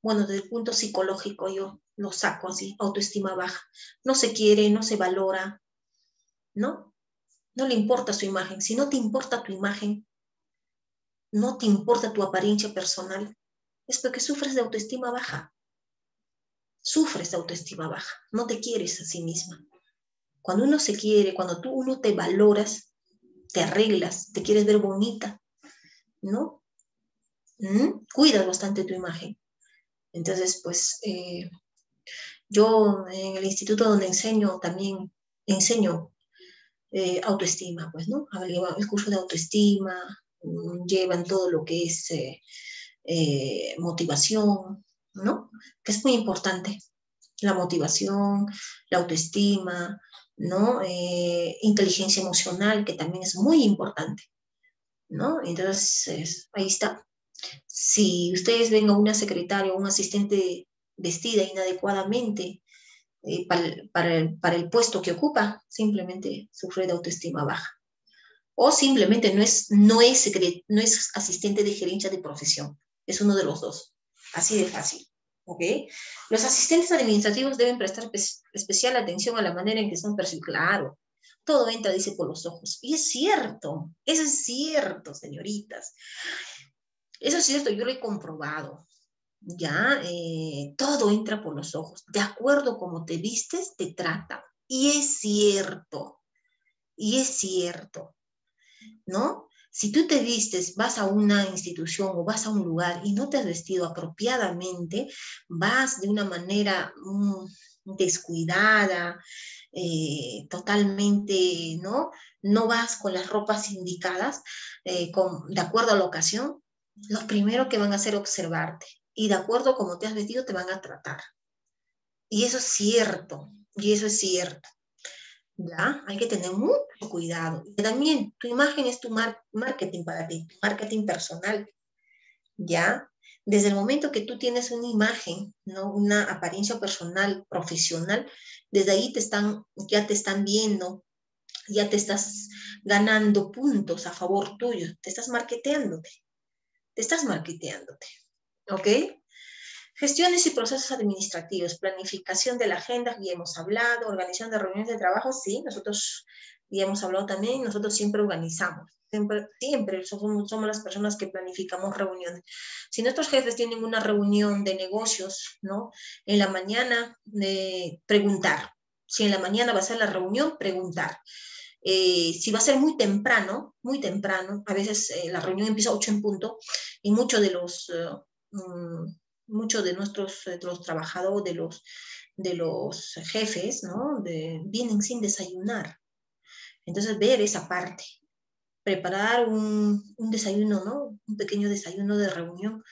Bueno, desde el punto psicológico yo lo saco así, autoestima baja. No se quiere, no se valora, ¿no? No le importa su imagen. Si no te importa tu imagen, no te importa tu apariencia personal, es porque sufres de autoestima baja. Sufres de autoestima baja, no te quieres a sí misma. Cuando uno se quiere, cuando tú uno te valoras, te arreglas, te quieres ver bonita, ¿no? ¿Mm? Cuidas bastante tu imagen. Entonces, pues eh, yo en el instituto donde enseño también enseño eh, autoestima, pues, ¿no? El curso de autoestima, mm, llevan todo lo que es eh, motivación, ¿no? Que es muy importante. La motivación, la autoestima, ¿no? Eh, inteligencia emocional, que también es muy importante, ¿no? Entonces, ahí está. Si ustedes ven a una secretaria o un asistente vestida inadecuadamente eh, para, el, puesto que ocupa, simplemente sufre de autoestima baja. O simplemente no es, no, es no es asistente de gerencia de profesión. Es uno de los dos. Así de fácil. ¿Ok? Los asistentes administrativos deben prestar especial atención a la manera en que son percibidos. Claro, todo entra, dice, por los ojos. Y es cierto, eso es cierto, señoritas. Eso es cierto, yo lo he comprobado. Ya, eh, todo entra por los ojos. De acuerdo como te vistes, te tratan. Y es cierto, y es cierto, ¿no? Si tú te vistes, vas a una institución o vas a un lugar y no te has vestido apropiadamente, vas de una manera mm, descuidada, eh, totalmente, ¿no? No vas con las ropas indicadas, eh, de acuerdo a la ocasión, lo primero que van a hacer es observarte y de acuerdo a cómo te has vestido te van a tratar. Y eso es cierto, y eso es cierto. ¿Ya? Hay que tener mucho cuidado. Y también tu imagen es tu marketing para ti, tu marketing personal, ¿ya? Desde el momento que tú tienes una imagen, ¿no? Una apariencia personal, profesional, desde ahí te están, ya te están viendo, ya te estás ganando puntos a favor tuyo, te estás marketeándote, te estás marketeándote, ¿ok? Gestiones y procesos administrativos, planificación de la agenda, ya hemos hablado, organización de reuniones de trabajo, sí, nosotros ya hemos hablado también, nosotros siempre organizamos, siempre, siempre somos, somos las personas que planificamos reuniones. Si nuestros jefes tienen una reunión de negocios, ¿no? En la mañana, de preguntar. Si en la mañana va a ser la reunión, preguntar. Eh, si va a ser muy temprano, muy temprano, a veces eh, la reunión empieza a 8 en punto y muchos de los... Eh, mm, muchos de nuestros los trabajadores, de los, de los jefes, ¿no? vienen sin desayunar. Entonces, ver esa parte, preparar un, desayuno, ¿no? Un pequeño desayuno de reunión,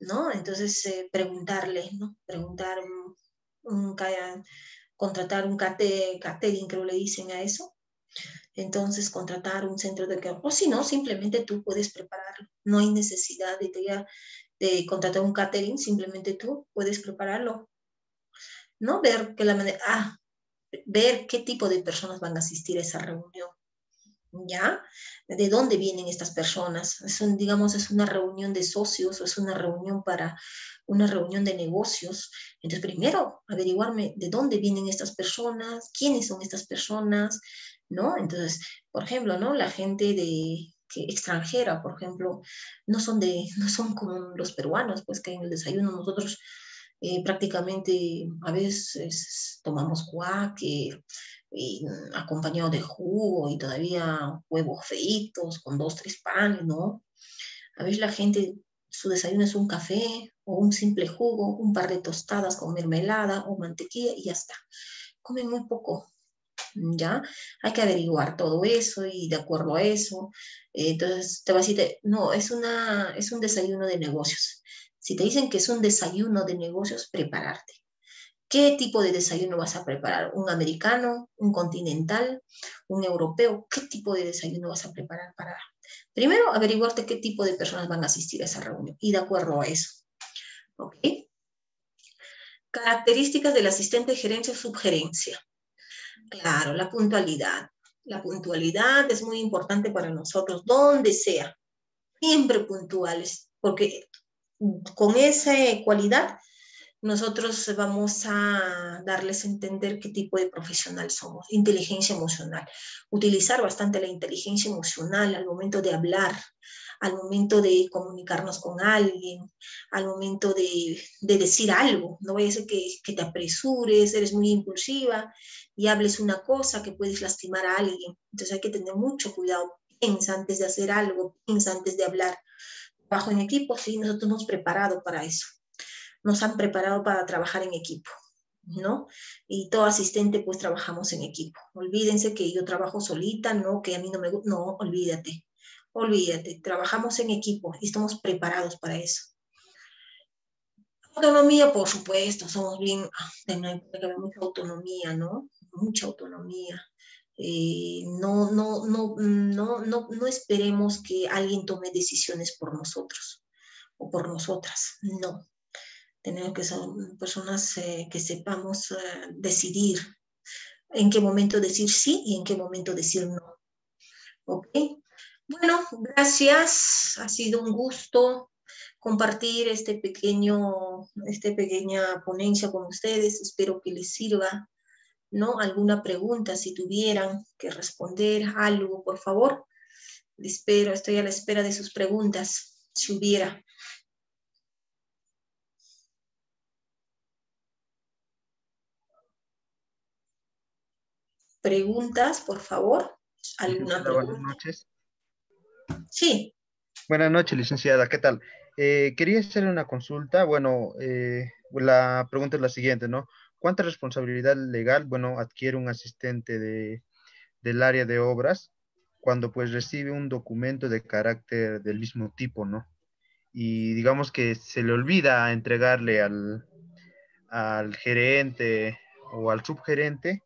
¿no? Entonces, eh, preguntarle, ¿no? Preguntar, un, contratar un catering, creo le dicen a eso. entonces contratar un centro de o si no, simplemente tú puedes prepararlo. No hay necesidad de, de contratar un catering, simplemente tú puedes prepararlo. ¿No? Ver que la manera, ah, ver qué tipo de personas van a asistir a esa reunión. ¿Ya? ¿De dónde vienen estas personas? Es un, digamos, es una reunión de socios o es una reunión para una reunión de negocios. Entonces, primero, averiguarme de dónde vienen estas personas, quiénes son estas personas, ¿no? Entonces, por ejemplo, ¿no? La gente de, que extranjera, por ejemplo, no son, de, no son como los peruanos, pues que en el desayuno nosotros eh, prácticamente a veces tomamos cuaque acompañado de jugo y todavía huevos fritos con dos, tres panes, ¿no? A veces la gente, su desayuno es un café o un simple jugo, un par de tostadas con mermelada o mantequilla y ya está. Comen muy poco, ¿ya? Hay que averiguar todo eso y de acuerdo a eso, entonces te vas a decir, no, es, una, es un desayuno de negocios. Si te dicen que es un desayuno de negocios, prepararte. ¿Qué tipo de desayuno vas a preparar? ¿Un americano? ¿Un continental? ¿Un europeo? ¿Qué tipo de desayuno vas a preparar para... Primero, averiguarte qué tipo de personas van a asistir a esa reunión y de acuerdo a eso. ¿Ok? Características del asistente de gerencia subgerencia. Claro, la puntualidad. La puntualidad es muy importante para nosotros, donde sea. Siempre puntuales, porque con esa cualidad nosotros vamos a darles a entender qué tipo de profesional somos. Inteligencia emocional. Utilizar bastante la inteligencia emocional al momento de hablar, al momento de comunicarnos con alguien, al momento de, decir algo. No vaya a ser que, que, te apresures, eres muy impulsiva y hables una cosa que puedes lastimar a alguien. Entonces hay que tener mucho cuidado. Piensa antes de hacer algo, piensa antes de hablar. Trabajo en equipo, sí, nosotros hemos preparado para eso. Nos han preparado para trabajar en equipo. ¿no? Y todo asistente, pues trabajamos en equipo. Olvídense que yo trabajo solita, no, que a mí no me gusta, no, olvídate, olvídate, trabajamos en equipo y estamos preparados para eso. Autonomía, por supuesto, somos bien, tenemos mucha autonomía, ¿no? Mucha autonomía. Eh, no, no, no, no, no, no esperemos que alguien tome decisiones por nosotros o por nosotras, no. Tenemos que ser personas eh, que sepamos eh, decidir en qué momento decir sí y en qué momento decir no. ¿Ok? Bueno, gracias. Ha sido un gusto compartir este pequeño, esta pequeña ponencia con ustedes. Espero que les sirva, ¿no? Alguna pregunta, si tuvieran que responder algo, por favor. Espero, estoy a la espera de sus preguntas, si hubiera. Preguntas, por favor. ¿Alguna pregunta? Buenas noches. Sí. Buenas noches, licenciada. ¿Qué tal? Eh, quería hacer una consulta. Bueno, eh, la pregunta es la siguiente, ¿no? ¿Cuánta responsabilidad legal, bueno, adquiere un asistente de, del área de obras cuando pues recibe un documento de carácter del mismo tipo, ¿no? Y digamos que se le olvida entregarle al, al gerente o al subgerente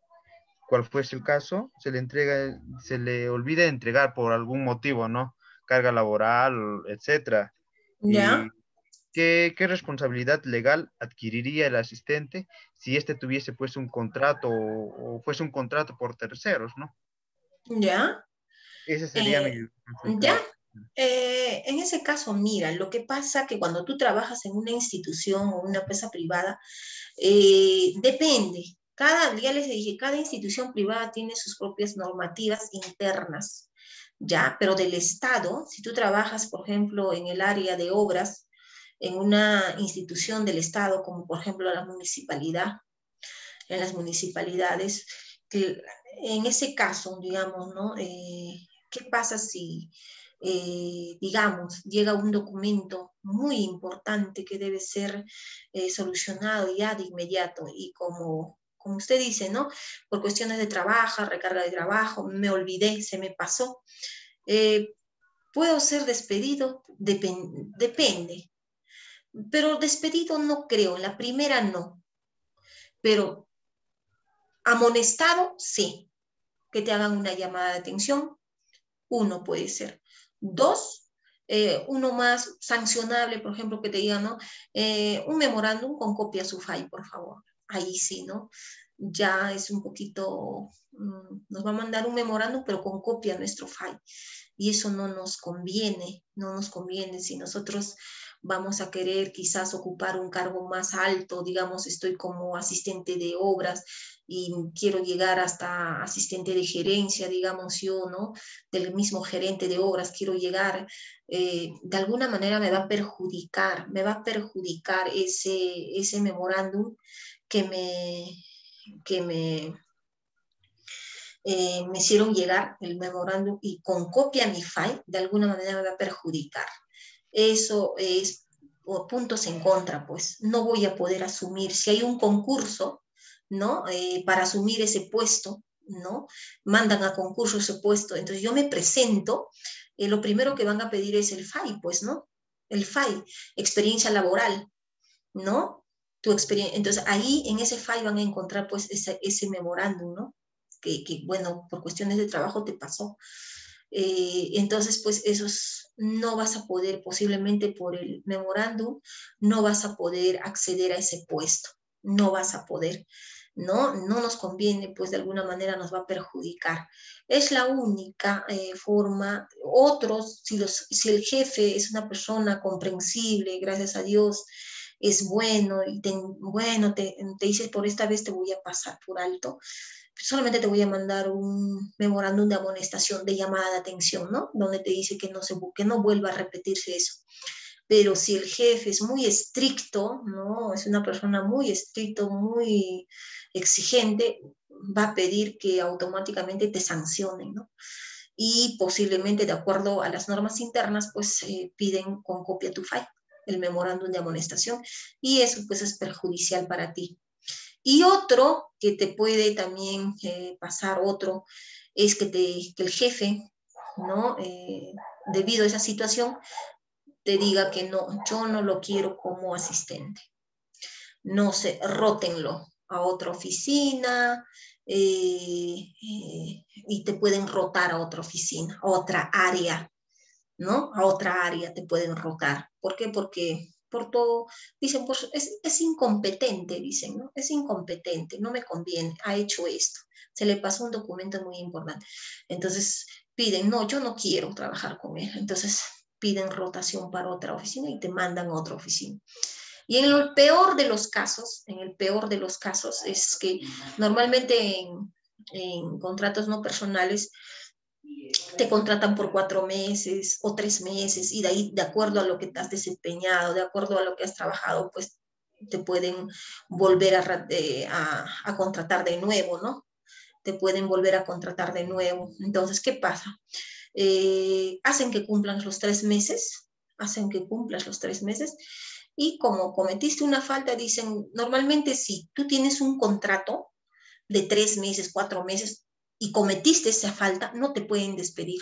cual fuese el caso, se le entrega, se le olvida entregar por algún motivo, ¿no? Carga laboral, etcétera. ¿Ya? ¿qué, responsabilidad legal adquiriría el asistente si éste tuviese pues un contrato o, fuese un contrato por terceros, ¿no? ¿Ya? Ese sería eh, mi... ¿Ya? Eh, en ese caso, mira, lo que pasa que cuando tú trabajas en una institución o una empresa privada, eh, depende, cada, ya les dije, cada institución privada tiene sus propias normativas internas, ¿ya? Pero del Estado, si tú trabajas, por ejemplo, en el área de obras, en una institución del Estado, como por ejemplo la municipalidad, en las municipalidades, en ese caso, digamos, ¿no? Eh, ¿Qué pasa si, eh, digamos, llega un documento muy importante que debe ser eh, solucionado ya de inmediato y como como usted dice, ¿no? Por cuestiones de trabajo, recarga de trabajo, me olvidé, se me pasó. Eh, ¿Puedo ser despedido? depende. Pero despedido no creo, la primera no. Pero amonestado, sí. que te hagan una llamada de atención. Uno puede ser. Dos, eh, uno más sancionable, por ejemplo, que te diga, ¿no? Eh, un memorándum con copia su file, por favor. Ahí sí, ¿no? Ya es un poquito, mm, nos va a mandar un memorándum, pero con copia nuestro file. Y eso no nos conviene, no nos conviene. Si nosotros vamos a querer quizás ocupar un cargo más alto, digamos, estoy como asistente de obras y quiero llegar hasta asistente de gerencia, digamos yo, ¿no? Del mismo gerente de obras, quiero llegar, eh, de alguna manera me va a perjudicar, me va a perjudicar ese, ese memorándum que me, que me, eh, me hicieron llegar el memorándum y con copia mi file, de alguna manera me va a perjudicar eso es puntos en contra, pues no voy a poder asumir. Si hay un concurso, ¿no? Eh, para asumir ese puesto, ¿no? Mandan a concurso ese puesto. Entonces yo me presento, eh, lo primero que van a pedir es el FAI, pues, ¿no? El FAI, experiencia laboral, ¿no? Tu experiencia. Entonces ahí en ese FAI van a encontrar pues ese, ese memorándum, ¿no? Que, que, bueno, por cuestiones de trabajo te pasó. Eh, entonces, pues esos no vas a poder, posiblemente por el memorándum, no vas a poder acceder a ese puesto, no vas a poder, ¿no? No nos conviene, pues de alguna manera nos va a perjudicar. Es la única eh, forma. Otros, si, los, si el jefe es una persona comprensible, gracias a Dios, es bueno y bueno, te, te dice por esta vez te voy a pasar por alto, solamente te voy a mandar un memorándum de amonestación, de llamada de atención, ¿no? Donde te dice que no, se, que no vuelva a repetirse eso. Pero si el jefe es muy estricto, ¿no? Es una persona muy estricto, muy exigente, va a pedir que automáticamente te sancionen, ¿no? Y posiblemente, de acuerdo a las normas internas, pues eh, piden con copia tu file, el memorándum de amonestación, y eso pues es perjudicial para ti. Y otro que te puede también eh, pasar, otro, es que, te, el jefe, ¿no? Eh, debido a esa situación, te diga que no, yo no lo quiero como asistente. No sé, rótenlo a otra oficina eh, y te pueden rotar a otra oficina, a otra área, ¿no? A otra área te pueden rotar. ¿Por qué? Porque por todo, dicen, pues es, es, incompetente, dicen, ¿no? Es incompetente, no me conviene, ha hecho esto. Se le pasó un documento muy importante. Entonces piden, no, yo no quiero trabajar con él. Entonces piden rotación para otra oficina y te mandan a otra oficina. Y en el peor de los casos, en el peor de los casos, es que normalmente en, en contratos no personales, te contratan por cuatro meses o tres meses y de ahí, de acuerdo a lo que te has desempeñado, de acuerdo a lo que has trabajado, pues te pueden volver a, a, contratar de nuevo, ¿no? Te pueden volver a contratar de nuevo. Entonces, ¿qué pasa? Eh, hacen que cumplan los tres meses, hacen que cumplas los tres meses y como cometiste una falta, dicen, normalmente si tú tienes un contrato de tres meses, cuatro meses, y cometiste esa falta, no te pueden despedir.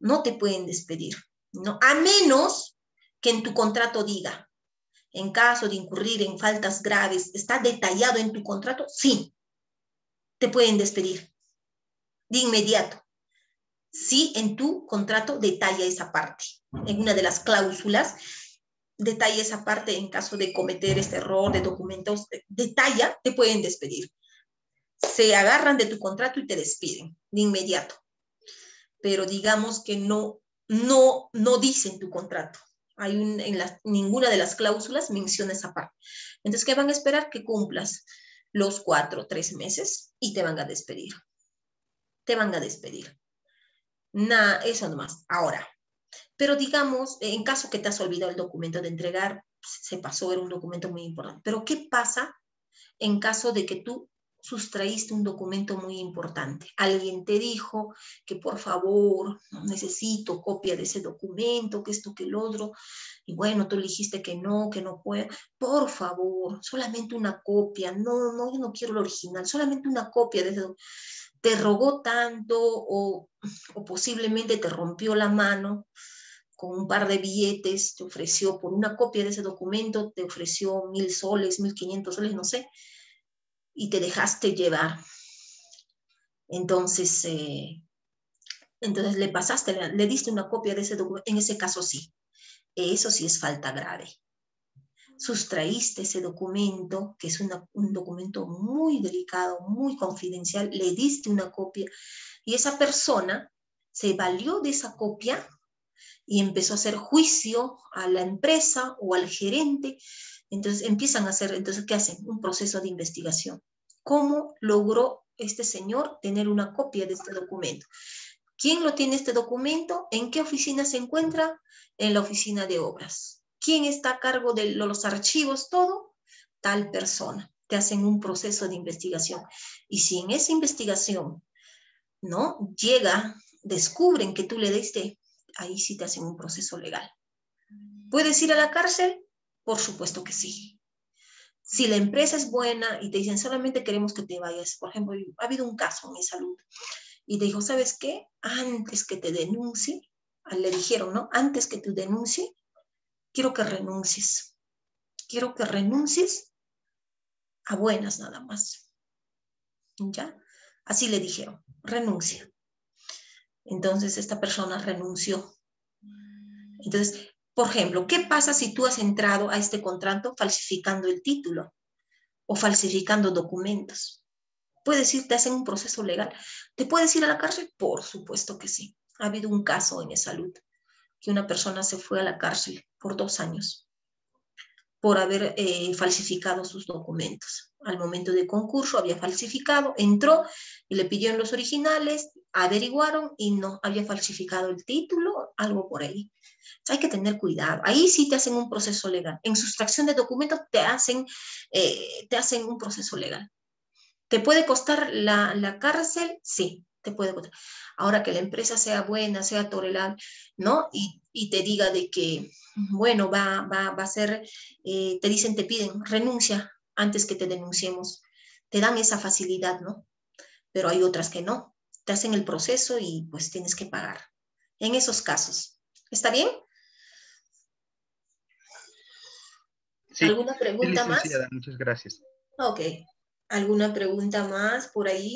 No te pueden despedir. ¿no? A menos que en tu contrato diga, en caso de incurrir en faltas graves, está detallado en tu contrato, sí, te pueden despedir de inmediato. Sí, en tu contrato detalla esa parte. En una de las cláusulas detalla esa parte en caso de cometer este error de documentos, detalla, te pueden despedir se agarran de tu contrato y te despiden de inmediato. Pero digamos que no, no, no dicen tu contrato. Hay un, en la, ninguna de las cláusulas menciona esa parte. Entonces, ¿qué van a esperar? Que cumplas los cuatro, tres meses y te van a despedir. Te van a despedir. Nada, eso nomás. Ahora, pero digamos, en caso que te has olvidado el documento de entregar, se pasó, era un documento muy importante. Pero ¿qué pasa en caso de que tú sustraíste un documento muy importante. Alguien te dijo que por favor, necesito copia de ese documento, que esto, que el otro, y bueno, tú dijiste que no, que no puede. Por favor, solamente una copia. No, no, yo no quiero el original, solamente una copia de ese Te rogó tanto o, o posiblemente te rompió la mano con un par de billetes, te ofreció por una copia de ese documento, te ofreció mil soles, mil quinientos soles, no sé, y te dejaste llevar. Entonces, eh, entonces le pasaste, le, diste una copia de ese documento, en ese caso sí, eso sí es falta grave. Sustraíste ese documento, que es un documento muy delicado, muy confidencial, le diste una copia y esa persona se valió de esa copia y empezó a hacer juicio a la empresa o al gerente. Entonces empiezan a hacer, entonces, ¿qué hacen? Un proceso de investigación. ¿Cómo logró este señor tener una copia de este documento? ¿Quién lo tiene este documento? ¿En qué oficina se encuentra? En la oficina de obras. ¿Quién está a cargo de los archivos? Todo. Tal persona. Te hacen un proceso de investigación. Y si en esa investigación, ¿no? Llega, descubren que tú le diste, ahí sí te hacen un proceso legal. ¿Puedes ir a la cárcel? Por supuesto que sí. Si la empresa es buena y te dicen solamente queremos que te vayas, por ejemplo, ha habido un caso en mi salud y te dijo, ¿sabes qué? Antes que te denuncie, le dijeron, ¿no? Antes que tú denuncie, quiero que renuncies. Quiero que renuncies a buenas nada más. ¿Ya? Así le dijeron, renuncia. Entonces esta persona renunció. Entonces, por ejemplo, ¿qué pasa si tú has entrado a este contrato falsificando el título o falsificando documentos? ¿Puedes ir, te hacen un proceso legal? ¿Te puedes ir a la cárcel? Por supuesto que sí. Ha habido un caso en salud que una persona se fue a la cárcel por dos años por haber eh, falsificado sus documentos. Al momento de concurso había falsificado, entró y le pidieron los originales, averiguaron y no había falsificado el título, algo por ahí. hay que tener cuidado. Ahí sí te hacen un proceso legal. En sustracción de documentos te hacen, eh, te hacen un proceso legal. ¿Te puede costar la, cárcel? Sí, te puede costar. Ahora que la empresa sea buena, sea tolerable, ¿no? Y, te diga de que, bueno, va, va, va a ser, eh, te dicen, te piden, renuncia antes que te denunciemos. Te dan esa facilidad, ¿no? Pero hay otras que no. Te hacen el proceso y pues tienes que pagar. En esos casos. ¿Está bien? ¿Alguna pregunta más? Muchas gracias. Ok. ¿Alguna pregunta más por ahí?